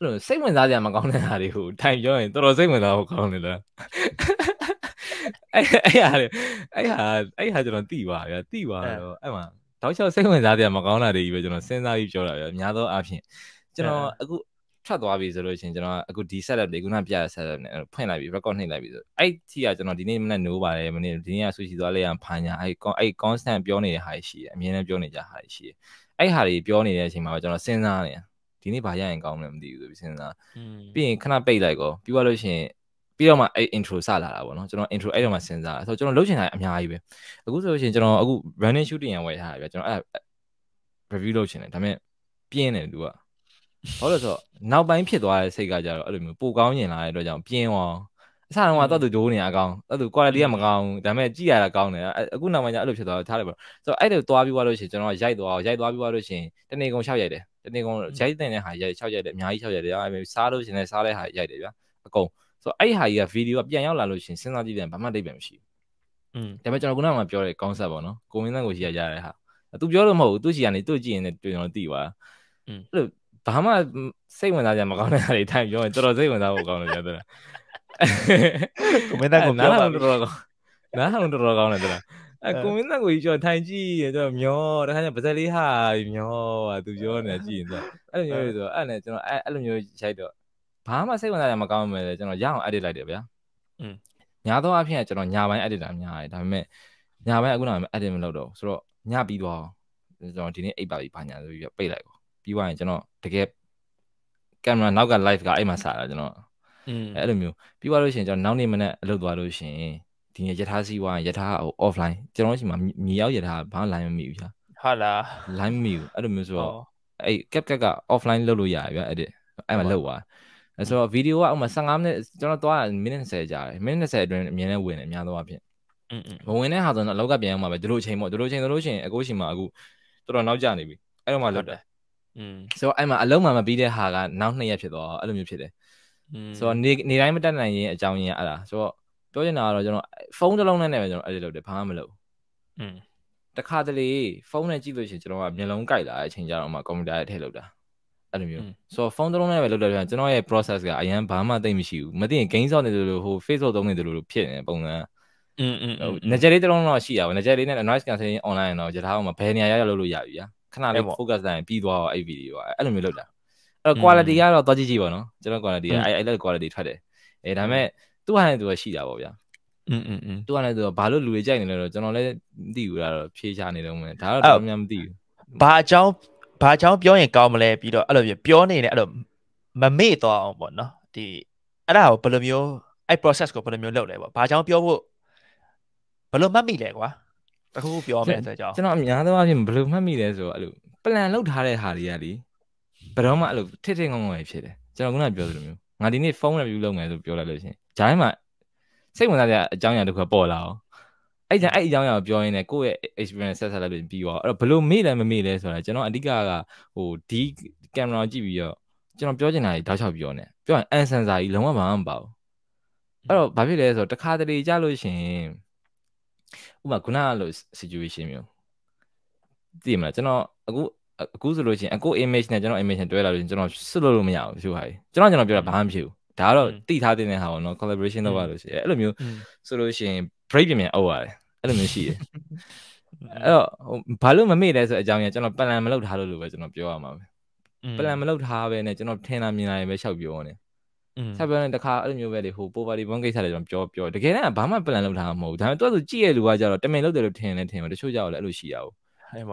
အဲ့လိုစိတ်ဝင်စားစရာမကောင်းတဲ့ဟာတွေကိုထိုင်ပြောရင်တော်တော်စိတ်ဝင်စားဖို့ကောင်းတယ်လားအဲ့အဲ့ဟာအဲ့ဟာအဲ့ဟာကျွန်တော်တိပါဗျာတိပါတော့အဲ့မှာတောက်လျှောက်စိတ်ဝင်စားစရာမကောင်းတာတွေကြီးပဲကျွန်တော်စဉ်းစားပြီးပြောတာဗျာအများသောအားဖြင့်ကျွန်တော်အခုထွက်သွားပြီဆိုလို့ရှိရင်ကျွန်တော်အခုဒီ setup တွေခုနပြရ setup နဲ့ဖွင့်လိုက်ပြီ record နှိပ်လိုက်ပြီဆိုအဲ့ဒီကကျွန်တော်ဒီနေ့မနေ့နိုးပါတယ်မနေ့ဒီနေ့ကဆူချီသွားလိုက်ရဖာညာအဲ့အဲ့ constant ပြောနေတဲ့ဟာရှိတယ်အမြဲတမ်းပြောနေကြဟာရှိတယ်အဲ့ဟာတွေပြောနေတဲ့အချိန်မှာကျွန်တော်စဉ်းစားနေ ဒီနေ့ဘာရရင်ကောင်းမလဲမသိဘူးဆိုပြီးစဉ်းစားပြီးရင်ခဏပိတ်လိုက်ကောပြီးသွားလို့ရှိရင်ပြီးတော့မှအဲ့ intro စလာတာပေါ့နော်ကျွန်တော် intro အဲ့တော့မှစဉ်းစားဆိုတော့ကျွန်တော်လုပ်ချင်တာအများကြီးပဲအခုဆိုလို့ရှိရင်ကျွန်တော်အခု running shooting ရဝယ်ထားတယ်ဗျကျွန်တော်အဲ့ review လုပ်ချင်တယ်ဒါပေမဲ့ပြင်းတယ်သူကဘာလို့လဲဆိုတော့နောက်ပိုင်းဖြစ်သွားတဲ့စိတ်ကကြတော့အဲ့လိုမျိုးပိုကောင်းရင်လာတဲ့အတွက်ကြောင့်ပြင်းသွားအစတုန်းကတော့သူဂျိုးနေအကောင်အဲ့သူ quality ကမကောင်းဘူးဒါပေမဲ့ကြည့်ရတာကောင်းတယ်အခုနောက်ပိုင်းကျအဲ့လိုဖြစ်သွားတော့ထားလိုက်ပါဆိုတော့အဲ့လိုသွားပြီးသွားလို့ရှိရင်ကျွန်တော်ရိုက်သွားအောင်ရိုက်သွားပြီးသွားလို့ရှိရင်တနေ့ကုန်6ရိုက်တယ်တ နေ့ကုန်ရိုက်တဲ့ဟာရိုက်6ရိုက်တယ်အများကြီး6ရိုက်တယ်အဲ့စားလို့ရှိရင်လည်းစားတဲ့ဟာရိုက်တယ်ဗျာအကုန်ဆိုတော့အဲ့ဟာကြီးကဗီဒီယိုကပြန်ရောက်လာလို့ရှိရင်စဉ်းစားကြည့်ပြန်ဘာမှတိတ်ပြန်မရှိဘူးอืมဒါပေမဲ့ကျွန်တော်ခုနကမှပြောတဲ့ concept ပေါ့နော်ကိုမင်းသားကိုရှိရရတဲ့ဟာသူပြောလို့မဟုတ်ဘူးသူရှိကနေသူ့ကြည့်ရင်လည်းတွေ့ကျွန်တော်သိသွားอืมအဲ့လိုဘာမှစိတ်ဝင်စားကြမကောင်းတဲ့ဟာတွေထိုင်ပြောရင်တော်တော်စိတ်ဝင်စားဖို့ကောင်းတယ်ကြတယ်ကိုမင်းသားကိုပြောပါတော်တော်ကောင်းနားထောင်တော်တော်ကောင်းတယ်တဲ့ အကိုမင်းသားကိုကြီးကျော်ထိုင်ကြည့်ရတော့မျောတခါကျပါဇက်လေးဟာမျောဟာသူပြောနေတာကြည့်ရင်အဲ့လိုမျိုးတွေဆိုအဲ့နဲ့ကျွန်တော်အဲ့အဲ့လိုမျိုးရိုက်တော့ဘာမှစိတ်ဝင်စားရမကောင်းမှလည်းကျွန်တော်ရအောင် edit လိုက်တယ်ဗျာอืมညာတော့အဖြစ်ကကျွန်တော်ညာပိုင်း edit တာများတယ်ဒါပေမဲ့ညာပိုင်းအခုနောက် edit မလုပ်တော့ဘူးဆိုတော့ညပြီးတော့ကျွန်တော်ဒီနေ့အိပ်ပါပြီဘာညာဆိုပြီးပိတ်လိုက်ပေါ့ပြီးသွားရင်ကျွန်တော်တကယ်ကင်မရာနောက်က live ကအဲ့မှာစတာကျွန်တော်အဲအဲ့လိုမျိုးပြီးသွားလို့ရှိရင်ကျွန်တော်နောက်နေ့မနေ့အလုပ်သွားလို့ရှိရင် ဒီနေ့ယထာစီဝါယထာဟို offline ကျွန်တော်ရှိမှာမြေရောက်ယထာဘာလိုင်းမမိဘူးဗျာဟုတ်လားလိုင်းမမိဘူးအဲ့လိုမျိုးဆိုတော့အဲ့ကက်ကက်က offline လုပ်လို့ရတယ်ဗျာအဲ့ဒီအဲ့မှာလုပ်သွားအဲ့ဆိုတော့ဗီဒီယိုကဥမာ15မိနစ်ကျွန်တော်သွားမိနစ်30ကြာတယ်မိနစ်30အတွင်းအမြင်နဲ့ဝင်တယ်အများသောအဖြစ်မဝင်တဲ့ဟာဆိုတော့အလောက်ကပြန်အောင်မှာပဲတို့ချိန်ပေါ့တို့ချိန်တို့ချိန်အခုချိန်မှာအခုတော်တော်နောက်ကျနေပြီအဲ့တော့မှလွတ်တယ်อืมဆိုတော့အဲ့မှာအလုံးမှမပြီးတဲ့ဟာကနောက်နှစ်ရက်ဖြစ်သွားအဲ့လိုမျိုးဖြစ်တယ်ဆိုတော့နေနေတိုင်းမတက်နိုင်ရင်အကြောင်းရင်းအဲ့ဒါဆိုတော့ ပြောချင်တာကတော့ကျွန်တော်ဖုန်းတစ်လုံးနဲ့ပဲကျွန်တော်အဲ့ဒီလုပ်တယ်ဘာမှမလုပ်อืมတခါတလေဖုန်းနဲ့ကြည့်လို့ရှိရင်ကျွန်တော်ကမျက်လုံးကိုက်လာတဲ့အချိန်ကျတော့မှကွန်ပျူတာရဲ့ထည့်လုပ်တာအဲ့လိုမျိုးဆိုတော့ဖုန်းတစ်လုံးနဲ့ပဲလုပ်တယ်ကျွန်တော်ရဲ့ process ကအရင်ဘာမှသိမရှိဘူးမသိရင် game ဆော့နေတယ်လို့ဟို Facebook သုံးနေတယ်လို့ဖြစ်နေပုံစံอืมอืมငကြလေးတစ်လုံးတော့ရှိရပါငကြလေးနဲ့ noise cancellation online တော့ကြထားအောင်မဘယ်နေရာရောက်လုပ်လို့ရပြီဗျာခဏလေး focus တိုင်းပြီးသွားအောင်အဲ့ video ကအဲ့လိုမျိုးလုပ်တာအဲ့ quality ကတော့သွားကြည့်ကြည့်ပါနော်ကျွန်တော် quality ကအဲ့အဲ့ quality ထွက်တယ်အဲဒါပေမဲ့ သူ့ဟာနဲ့သူကရှိတာပေါ့ဗျာอืมอืมอืมသူကလည်းသူကဘာလို့လူတွေကြိုက်နေလဲတော့ကျွန်တော်လည်းမသိဘူးလားတော့ဖြေချနေတော့မယ်ဒါတော့တော်များမသိဘူးဘာအကြောင်းဘာအကြောင်းပြောရင်ကောင်းမလဲပြီးတော့အဲ့လိုပြောနေတယ်အဲ့လိုမမေ့တော့အောင်ပေါ့နော်ဒီအဲ့ဒါကိုဘယ်လိုမျိုးအဲ့ process ကိုဘယ်လိုမျိုးလုပ်လဲပေါ့ဘာအကြောင်းပြောဖို့ဘယ်လိုမှတ်မိလဲကွာတခုခုပြောမယ်ဆိုကြအောင်ကျွန်တော်အများသောအားဖြင့်ဘယ်လိုမှတ်မိလဲဆိုတော့အဲ့လို plan လုပ်ထားတဲ့ဟာတွေကလေဘယ်တော့မှအဲ့လိုထစ်ထစ်ငုံငုံဖြစ်တယ်ကျွန်တော်ခုနကပြောသလိုမျိုး ငါဒီနေ့ဖုန်း review လုပ်မယ်ဆိုပြောလိုက်လို့ရှင်ဂျိုင်းမှာစိတ်ဝင်စားတဲ့အကြောင်းအရာတစ်ခုပေါ်လာအောင်အဲ့ကြအဲ့အကြောင်းအရာပြောရင်းနဲ့ကိုယ့်ရဲ့ experience ဆက်ဆက်လိုက်လို့ပြီးသွားအဲ့တော့ဘလို့မေ့လဲမမေ့လဲဆိုတာကျွန်တော်အဓိကကဟိုဒီကင်မရာကြည့်ပြီးတော့ကျွန်တော်ပြောချင်တာကြီးတောက်ချောက်ပြောနေပြောရင် an sensor ကြီးလုံးဝမမပါဘူးအဲ့တော့ဘာဖြစ်လဲဆိုတော့တခါတလေကြလို့ရှင်ဥပမာခုနကလို့ situation မျိုးသိမလားကျွန်တော်အခု အခုဆိုလို့ရှိရင်အခု image နဲ့ကျွန်တော် image နဲ့တွဲလာလို့ကျွန်တော်ဆွလို့လို့မရဘူးဖြူဟာကျွန်တော်ကျွန်တော်ပြောတာဘာမှမဖြစ်ဘူးဒါကတော့တိထားတဲ့ဟာပေါ့နော် collaboration လုပ်ရလို့ရှိရင်အဲ့လိုမျိုးဆိုလို့ရှိရင် break ပြင်ပြန်အုပ်ရတယ်အဲ့လိုမျိုးရှိတယ်အဲ့တော့ဘာလို့မမေ့လဲဆိုအကြောင်းကြီးကျွန်တော် plan မလုပ်ထားလို့လို့ပဲကျွန်တော်ပြောရမှာပဲ plan မလုပ်ထားပဲねကျွန်တော်ထင်တာမြင်တာပဲရှောက်ပြောနေဆက်ပြောနေတခါအဲ့လိုမျိုးပဲလေဟို poverty bond ကိစ္စတွေကျွန်တော်ပြောပြောတကယ်တမ်းဘာမှ plan လုပ်ထားမှာမဟုတ်ဘူးဒါပေမဲ့သူကဆိုကြည့်ရလူကကြတော့တမင်လုပ်တယ်လို့ထင်လဲထင်တယ်တချို့ကြောက်လဲအဲ့လိုရှိရအောင်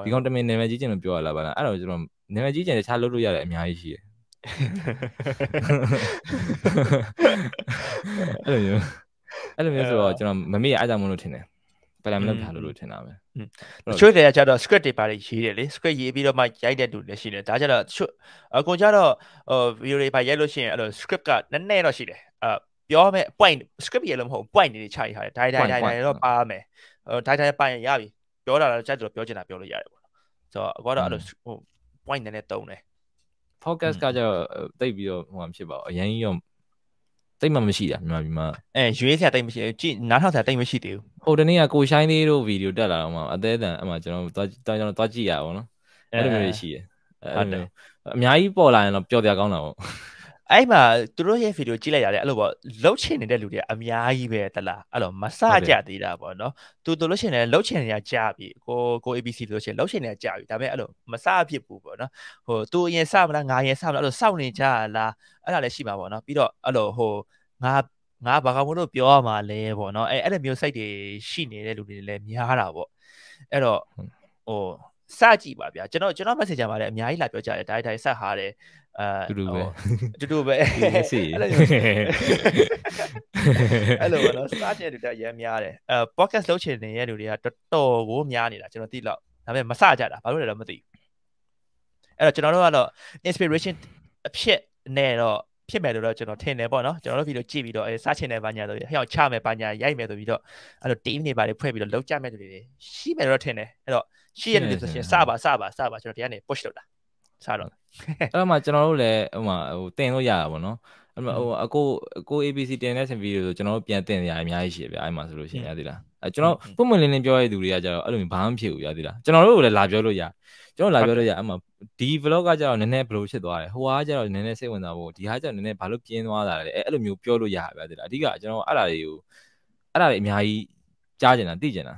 ဒီကောင်တမင်နာမည်ကြီးကျင်လို့ပြောရလားဗလားအဲ့တော့ကျွန်တော်နာမည်ကြီးကျင်တခြားလုပ်လို့ရတယ်အများကြီးရှိတယ်အဲ့လိုမျိုးအဲ့လိုမျိုးဆိုတော့ကျွန်တော်မမေ့ရအားကြောင့်မလို့ထင်တယ်ပလန်မလုပ်ထားလို့လို့ထင်တာပဲတချို့တွေကကျတော့ script တွေပါတယ်ရေးတယ်လေ script ရေးပြီးတော့မှရိုက်တဲ့သူလည်းရှိတယ်ဒါကြတော့အကုန်ကျတော့ဟို video တွေပါရိုက်လို့ရှိရင်အဲ့လို script ကနည်းနည်းတော့ရှိတယ်အပြောမယ် point script ရေးလို့မဟုတ် point တွေခြိုက်ထားတယ်ဒိုင်ဒိုင်ဒိုင်ဒိုင်တော့ပါမယ်ဟိုဒိုင်ဒိုင်ပိုင်ရပြီ ပြောတာတော့ကြက်တော့ပြောချင်တာပြောလို့ရတယ်ပေါ့ဆိုတော့အကွာတော့အဲ့လိုဟို point နည်းနည်းတုံးတယ် focus ကကျတော့တိတ်ပြီးတော့ဟိုမှာဖြစ်ပါဘူးအရင်ကြီးတော့တိတ်မှမရှိတာမြန်မာပြည်မှာအဲရွေးစရာတိတ်မရှိကြည့်နားထောင်စရာတိတ်မရှိသေးဘူးဟိုတနေ့ကကိုရှိုင်းလေးတို့ဗီဒီယိုတက်လာတော့မှအသေးအတန်အမှကျွန်တော်သွားကျွန်တော်သွားကြည့်ရအောင်နော်အဲ့လိုမျိုးရှိတယ်အဲ့လိုအများကြီးပေါ်လာရင်တော့ပျော်တရားကောင်းတာပေါ့ အဲ့မှာသူတို့ရဲ့ဗီဒီယိုကြည့်လိုက်ရတယ်အဲ့လိုပေါ့လှုပ်ချင်နေတဲ့လူတွေအများကြီးပဲတလားအဲ့လိုမစကြသေးတာပေါ့နော်သူတို့လို့ရှိရင်လည်းလှုပ်ချင်နေတာကြာပြီကိုကို ABC လို့ရှိရင်လှုပ်ချင်နေတာကြာပြီဒါပေမဲ့အဲ့လိုမစဖြစ်ဘူးပေါ့နော်ဟိုသူအရင်စမလားငါရင်စမလားအဲ့လိုစောင့်နေကြလားအဲ့ဒါလည်းရှိမှာပေါ့နော်ပြီးတော့အဲ့လိုဟိုငါငါဘာကောင်မလို့ပြောရမှာလဲပေါ့နော်အဲ့အဲ့လိုမျိုးစိတ်တွေရှိနေတဲ့လူတွေလည်းများတာပေါ့အဲ့တော့ဟို စကြည့်ပါဗျာကျွန်တော်ကျွန်တော် message မှာလည်းအများကြီးလာပြောကြတယ်တိုင်းတိုင်းဆက်ဟာတယ်အဲတူတူပဲတူတူပဲစီအဲ့လိုအဲ့လိုနော်စတဲ့လူတွေအများများတယ်အဲ podcast လုပ်ချင်နေတဲ့လူတွေကတော်တော်ကိုများနေတာကျွန်တော်သိလောက်ဒါပေမဲ့မစကြတာဘာလို့လဲတော့မသိဘူးအဲ့တော့ကျွန်တော်တို့ကတော့ inspiration အဖြစ်နဲ့တော့ဖြစ်မယ်လို့တော့ကျွန်တော်ထင်တယ်ပေါ့နော်ကျွန်တော်တို့ဗီဒီယိုကြည့်ပြီးတော့အဲစချင်တယ်ဘာညာဆိုဟျောက်ချမယ်ဘာညာရိုက်မယ်ဆိုပြီးတော့အဲ့လို team တွေပါတွေဖွဲ့ပြီးတော့လောက်ကြမဲ့တူတွေရှိမယ်လို့ထင်တယ်အဲ့တော့ ရှိရတဲ့ဆိုရှင်စပါစပါစပါကျွန်တော်ဒီကနေ push လုပ်တာစတော့အဲ့မှာကျွန်တော်တို့လည်းဟိုမှာဟိုတင်လို့ရတာပေါ့နော်အဲ့မှာဟိုအကိုအကို ABC တင်တဲ့ဗီဒီယိုဆိုကျွန်တော်တို့ပြန်တင်ရအများကြီးရှိဗျအဲ့မှာဆိုလို့ရှိရင်ရသေးလားအဲကျွန်တော်ပုံမှန်လင်းလင်းပြောရတဲ့သူတွေကကြတော့အဲ့လိုမျိုးဘာမှမဖြစ်ဘူးရသေးလားကျွန်တော်တို့လည်းလာပြောလို့ရကျွန်တော်လာပြောလို့ရအဲ့မှာဒီ vlog ကကြတော့နည်းနည်းဘယ်လိုဖြစ်သွားတယ်ဟိုဟာကြတော့နည်းနည်းစိတ်ဝင်စားဖို့ဒီဟာကြတော့နည်းနည်းဘာလို့ပြင်းသွားတာလဲအဲ့လိုမျိုးပြောလို့ရပါသေးလားအဓိကကျွန်တော်အဲ့ဒါတွေကိုအဲ့ဒါတွေအများကြီးကြားကျင်တာသိကျင်တာ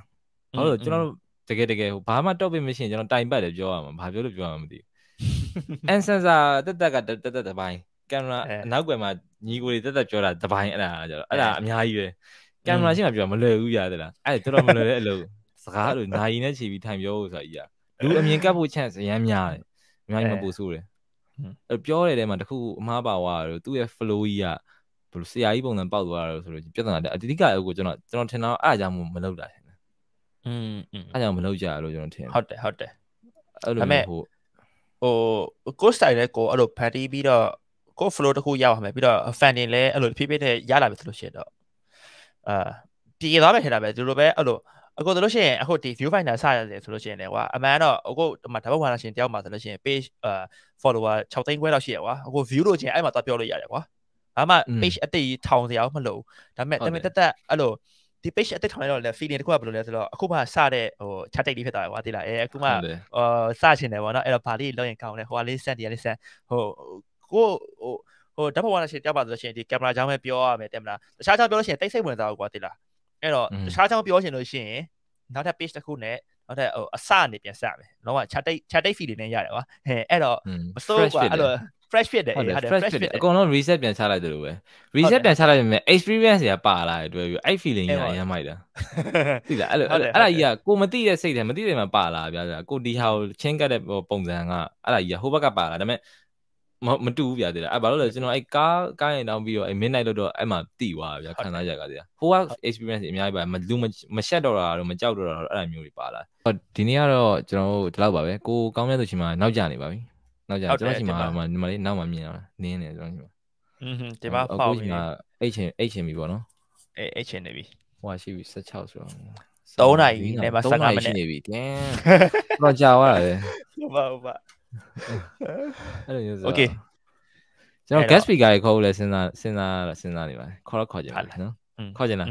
ဘာလို့ကျွန်တော်တို့ တကယ်တကယ်ဟိုဘာမှ topic မရှိရင်ကျွန်တော်တိုင်ပတ်တယ်ပြောရမှာဘာပြောလို့ပြောရမှာမသိဘူး and sensor တက်တက်ကတက်တက်တပိုင်းကင်မရာအနောက်ကွယ်မှာညီကိုတွေတက်တက်ပြောတာတပိုင်းအဲ့ဒါကြတော့အဲ့ဒါအများကြီးပဲကင်မရာရှိမှပြောမလွယ်ဘူးရတယ်လားအဲ့တော်တော်မလွယ်တဲ့အလုပ်စကားလို့နိုင်နဲ့ခြေပြီးထိုင်ပြောဖို့ဆိုတာကြီးอ่ะလူအမြင်ကပ်ဖို့ chance အများများတယ်အများကြီးမပူဆိုးတယ်အဲ့ပြောတဲ့တဲမှာတခုအမှားပါသွားတယ်သူ့ရဲ့ flow ကြီးကဘယ်လိုဆရာကြီးပုံစံပေါက်သွားတယ်ဆိုလို့ပြဿနာတဲ့အဓိကအကိုကျွန်တော်ကျွန်တော်ထင်တာအားကြောင့်မလုပ်တာထင်တယ် อืมအဲ့ကြောင့်မလုပ်ကြရလို့ကျွန်တော်ထင်ဟုတ်တယ်ဟုတ်တယ်အဲ့လိုမျိုးဟိုဟိုကိုစတိုင်လည်းကိုအဲ့လိုဖန်တီးပြီးတော့ကို flow တစ်ခုရောက်အောင်မယ်ပြီးတော့ funding လည်းအဲ့လိုဖြည်းဖြည်းနဲ့ရလာပြီဆိုလို့ရှိရင်တော့အာပြေသွားမယ်ထင်တာပဲသူတို့ပဲအဲ့လိုအခုဆိုလို့ရှိရင်အခုဒီ view finder စရတယ်ဆိုလို့ရှိရင်လည်းကွာအမှန်တော့အခုဒီမှာဓာတ်ပုံဝါလာရှင်တယောက်မှာဆိုလို့ရှိရင် page အာ follower 6သိန်းခွဲလောက်ရှိရကွာအခု view လို့ချင်းအဲ့မှာသွားပြောလို့ရတယ်ကွာဘာမှ page အတိတ်ထောင်စရာမလိုဘူးဒါပေမဲ့တမင်တက်တက်အဲ့လို ဒီ page အတိတ်ထောင်လိုက်တော့လေ feeling တခုကဘယ်လိုလဲဆိုတော့အခုမှစတဲ့ဟို chat တိတ်လေးဖြစ်သွားတယ်ကွာသိလားအဲအခုမှဟိုစချင်တယ်ပေါ့နော်အဲ့တော့ဗာလေးလောက်ရင်ကောင်းတယ်ဟိုကလေး send ဒီကလေး send ဟိုကိုဟိုဟိုဓာတ်ပုံဝါနာရှင်တယောက်ပါဆိုလို့ရှိရင်ဒီကင်မရာကြောင်းပဲပြောရမယ်တဲ့မလားတခြားကြောင်းပြောလို့ရှိရင်တိတ်စိတ်ဝင်စားဘူးကွာသိလားအဲ့တော့တခြားကြောင်းပြောချင်လို့ရှိရင်နောက်ထပ် page တစ်ခုနဲ့နောက်ထပ်ဟိုအစနေပြန်စမယ်လုံးဝ chat တိတ် chat တိတ် feed နေရတယ်ကွာဟဲ့အဲ့တော့မစိုးကွာအဲ့လို fresh ဖြစ်တယ်ဟုတ်တယ် fresh ဖြစ်တယ်အကုန်လုံး reset ပြန်ချလိုက်တယ်လို့ပဲ reset ပြန်ချလိုက်ပေမဲ့ experience တွေကပါလာတယ်တွေ့ပြီးအဲ့ feeling ကြီးအရင်မိုက်တာသိလားအဲ့လိုအဲ့ဒါကြီးကကိုမသိတဲ့စိတ်ထဲမသိတဲ့မှာပါလာဗျာကိုဒီဟာကိုချင်းကတ်တဲ့ပုံစံကအဲ့ဒါကြီးကဟိုဘက်ကပါလာဒါပေမဲ့မမတူဘူးဗျာတဲ့အဲ့ဘာလို့လဲကျွန်တော်အဲ့ကားကားရင်တောင်းပြီးတော့အဲ့ midnight လို့တော့အဲ့မှာတိသွားဗျာခံစားရကြတဲ့ဟိုက experience အများကြီးပါမလူမရှက်တော့တာတော့မကြောက်တော့တာတော့အဲ့လိုမျိုးတွေပါလာဒီနေ့ကတော့ကျွန်တော်တို့ဒီလောက်ပါပဲကိုကောင်းမြတ်ဆိုချိန်မှာနောက်ကျနေပါပြီ နောက်ကျကျွန်တော်ချိန်မှာဒီမှာလေးနောက်မှမြင်ရတာနင်းနေကျွန်တော်ချိန်မှာอืมဒီမှာဖောက်ပြီးအိတ်ချင်အိတ်ချင်ပြီပေါ့နော်အေးအိတ်ချင်နေပြီဟိုရှိပြီ16ဆိုတော့3နာရီနဲ့မှ15မိနစ်နေပြီတင်းတော့ကြာသွားတာလေဟုတ်ပါဟုတ်ပါအဲ့လိုမျိုးဆို Okay ကျွန်တော် guest speaker တွေခေါ်လို့လဲစဉ်းစားစဉ်းစားစဉ်းစားနေပါတယ်ခေါ်တော့ခေါ်ကြတယ်နော်ခေါ်ကြလား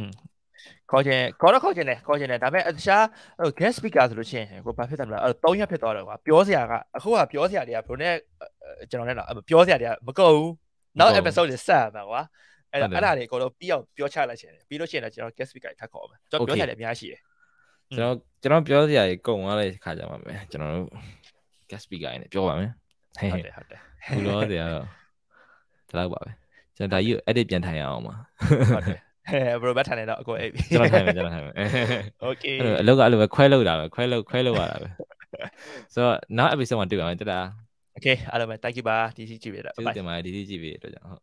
ခေါ်ခြင်းခေါ်တော့ခေါ်ခြင်းတယ်ခေါ်ခြင်းတယ်ဒါပေမဲ့တခြားဟို guest speaker ဆိုလို့ရှိရင်ကိုဘာဖြစ်တယ်မလားအဲ့တော့3ရက်ဖြစ်သွားတယ်ကွာပြောစရာကအခုကပြောစရာတွေကဘယ်လိုနဲ့ကျွန်တော်လည်းတော့ပြောစရာတွေကမကုန်ဘူးနောက် episode တွေဆက်မှာကွာအဲ့ဒါအဲ့ဒါတွေအကုန်လုံးပြီးအောင်ပြောချလိုက်ချင်တယ်ပြီးလို့ရှိရင်တော့ကျွန်တော် guest speaker တွေထပ်ခေါ်မယ်ကျွန်တော်ပြောစရာတွေအများကြီးရှိတယ်ကျွန်တော်ကျွန်တော်ပြောစရာတွေကုန်သွားတဲ့ခါကြမှာပဲကျွန်တော်တို့ guest speaker တွေပြောပါမယ်ဟုတ်တယ်ဟုတ်တယ်ဘူးလို့တရားတော့ဒါတော့ပါပဲကျွန်တော်ဒါကြီး edit ပြန်ထိုင်ရအောင်ပါဟုတ်တယ်ဟဲ့ ဘရိုဘတ်ထိုင်နေတော့အကိုအိပ်ပြီကျွန်တော်ထိုင်မယ်ကျွန်တော်ထိုင်မယ် Okay အဲ့လိုအလုပ်ကအဲ့လိုပဲခွဲလုပ်တာပဲခွဲလုပ်ခွဲလုပ်ရတာပဲဆိုတော့နောက် episode မှာတွေ့ပါမယ်တတာ Okay အားလုံးပဲ thank you ပါဒီစီကြည့်ပေးတာ bye တင်ပါတယ်ဒီစီကြည့်ပေးတဲ့အတွက်ကြောင့်ဟုတ်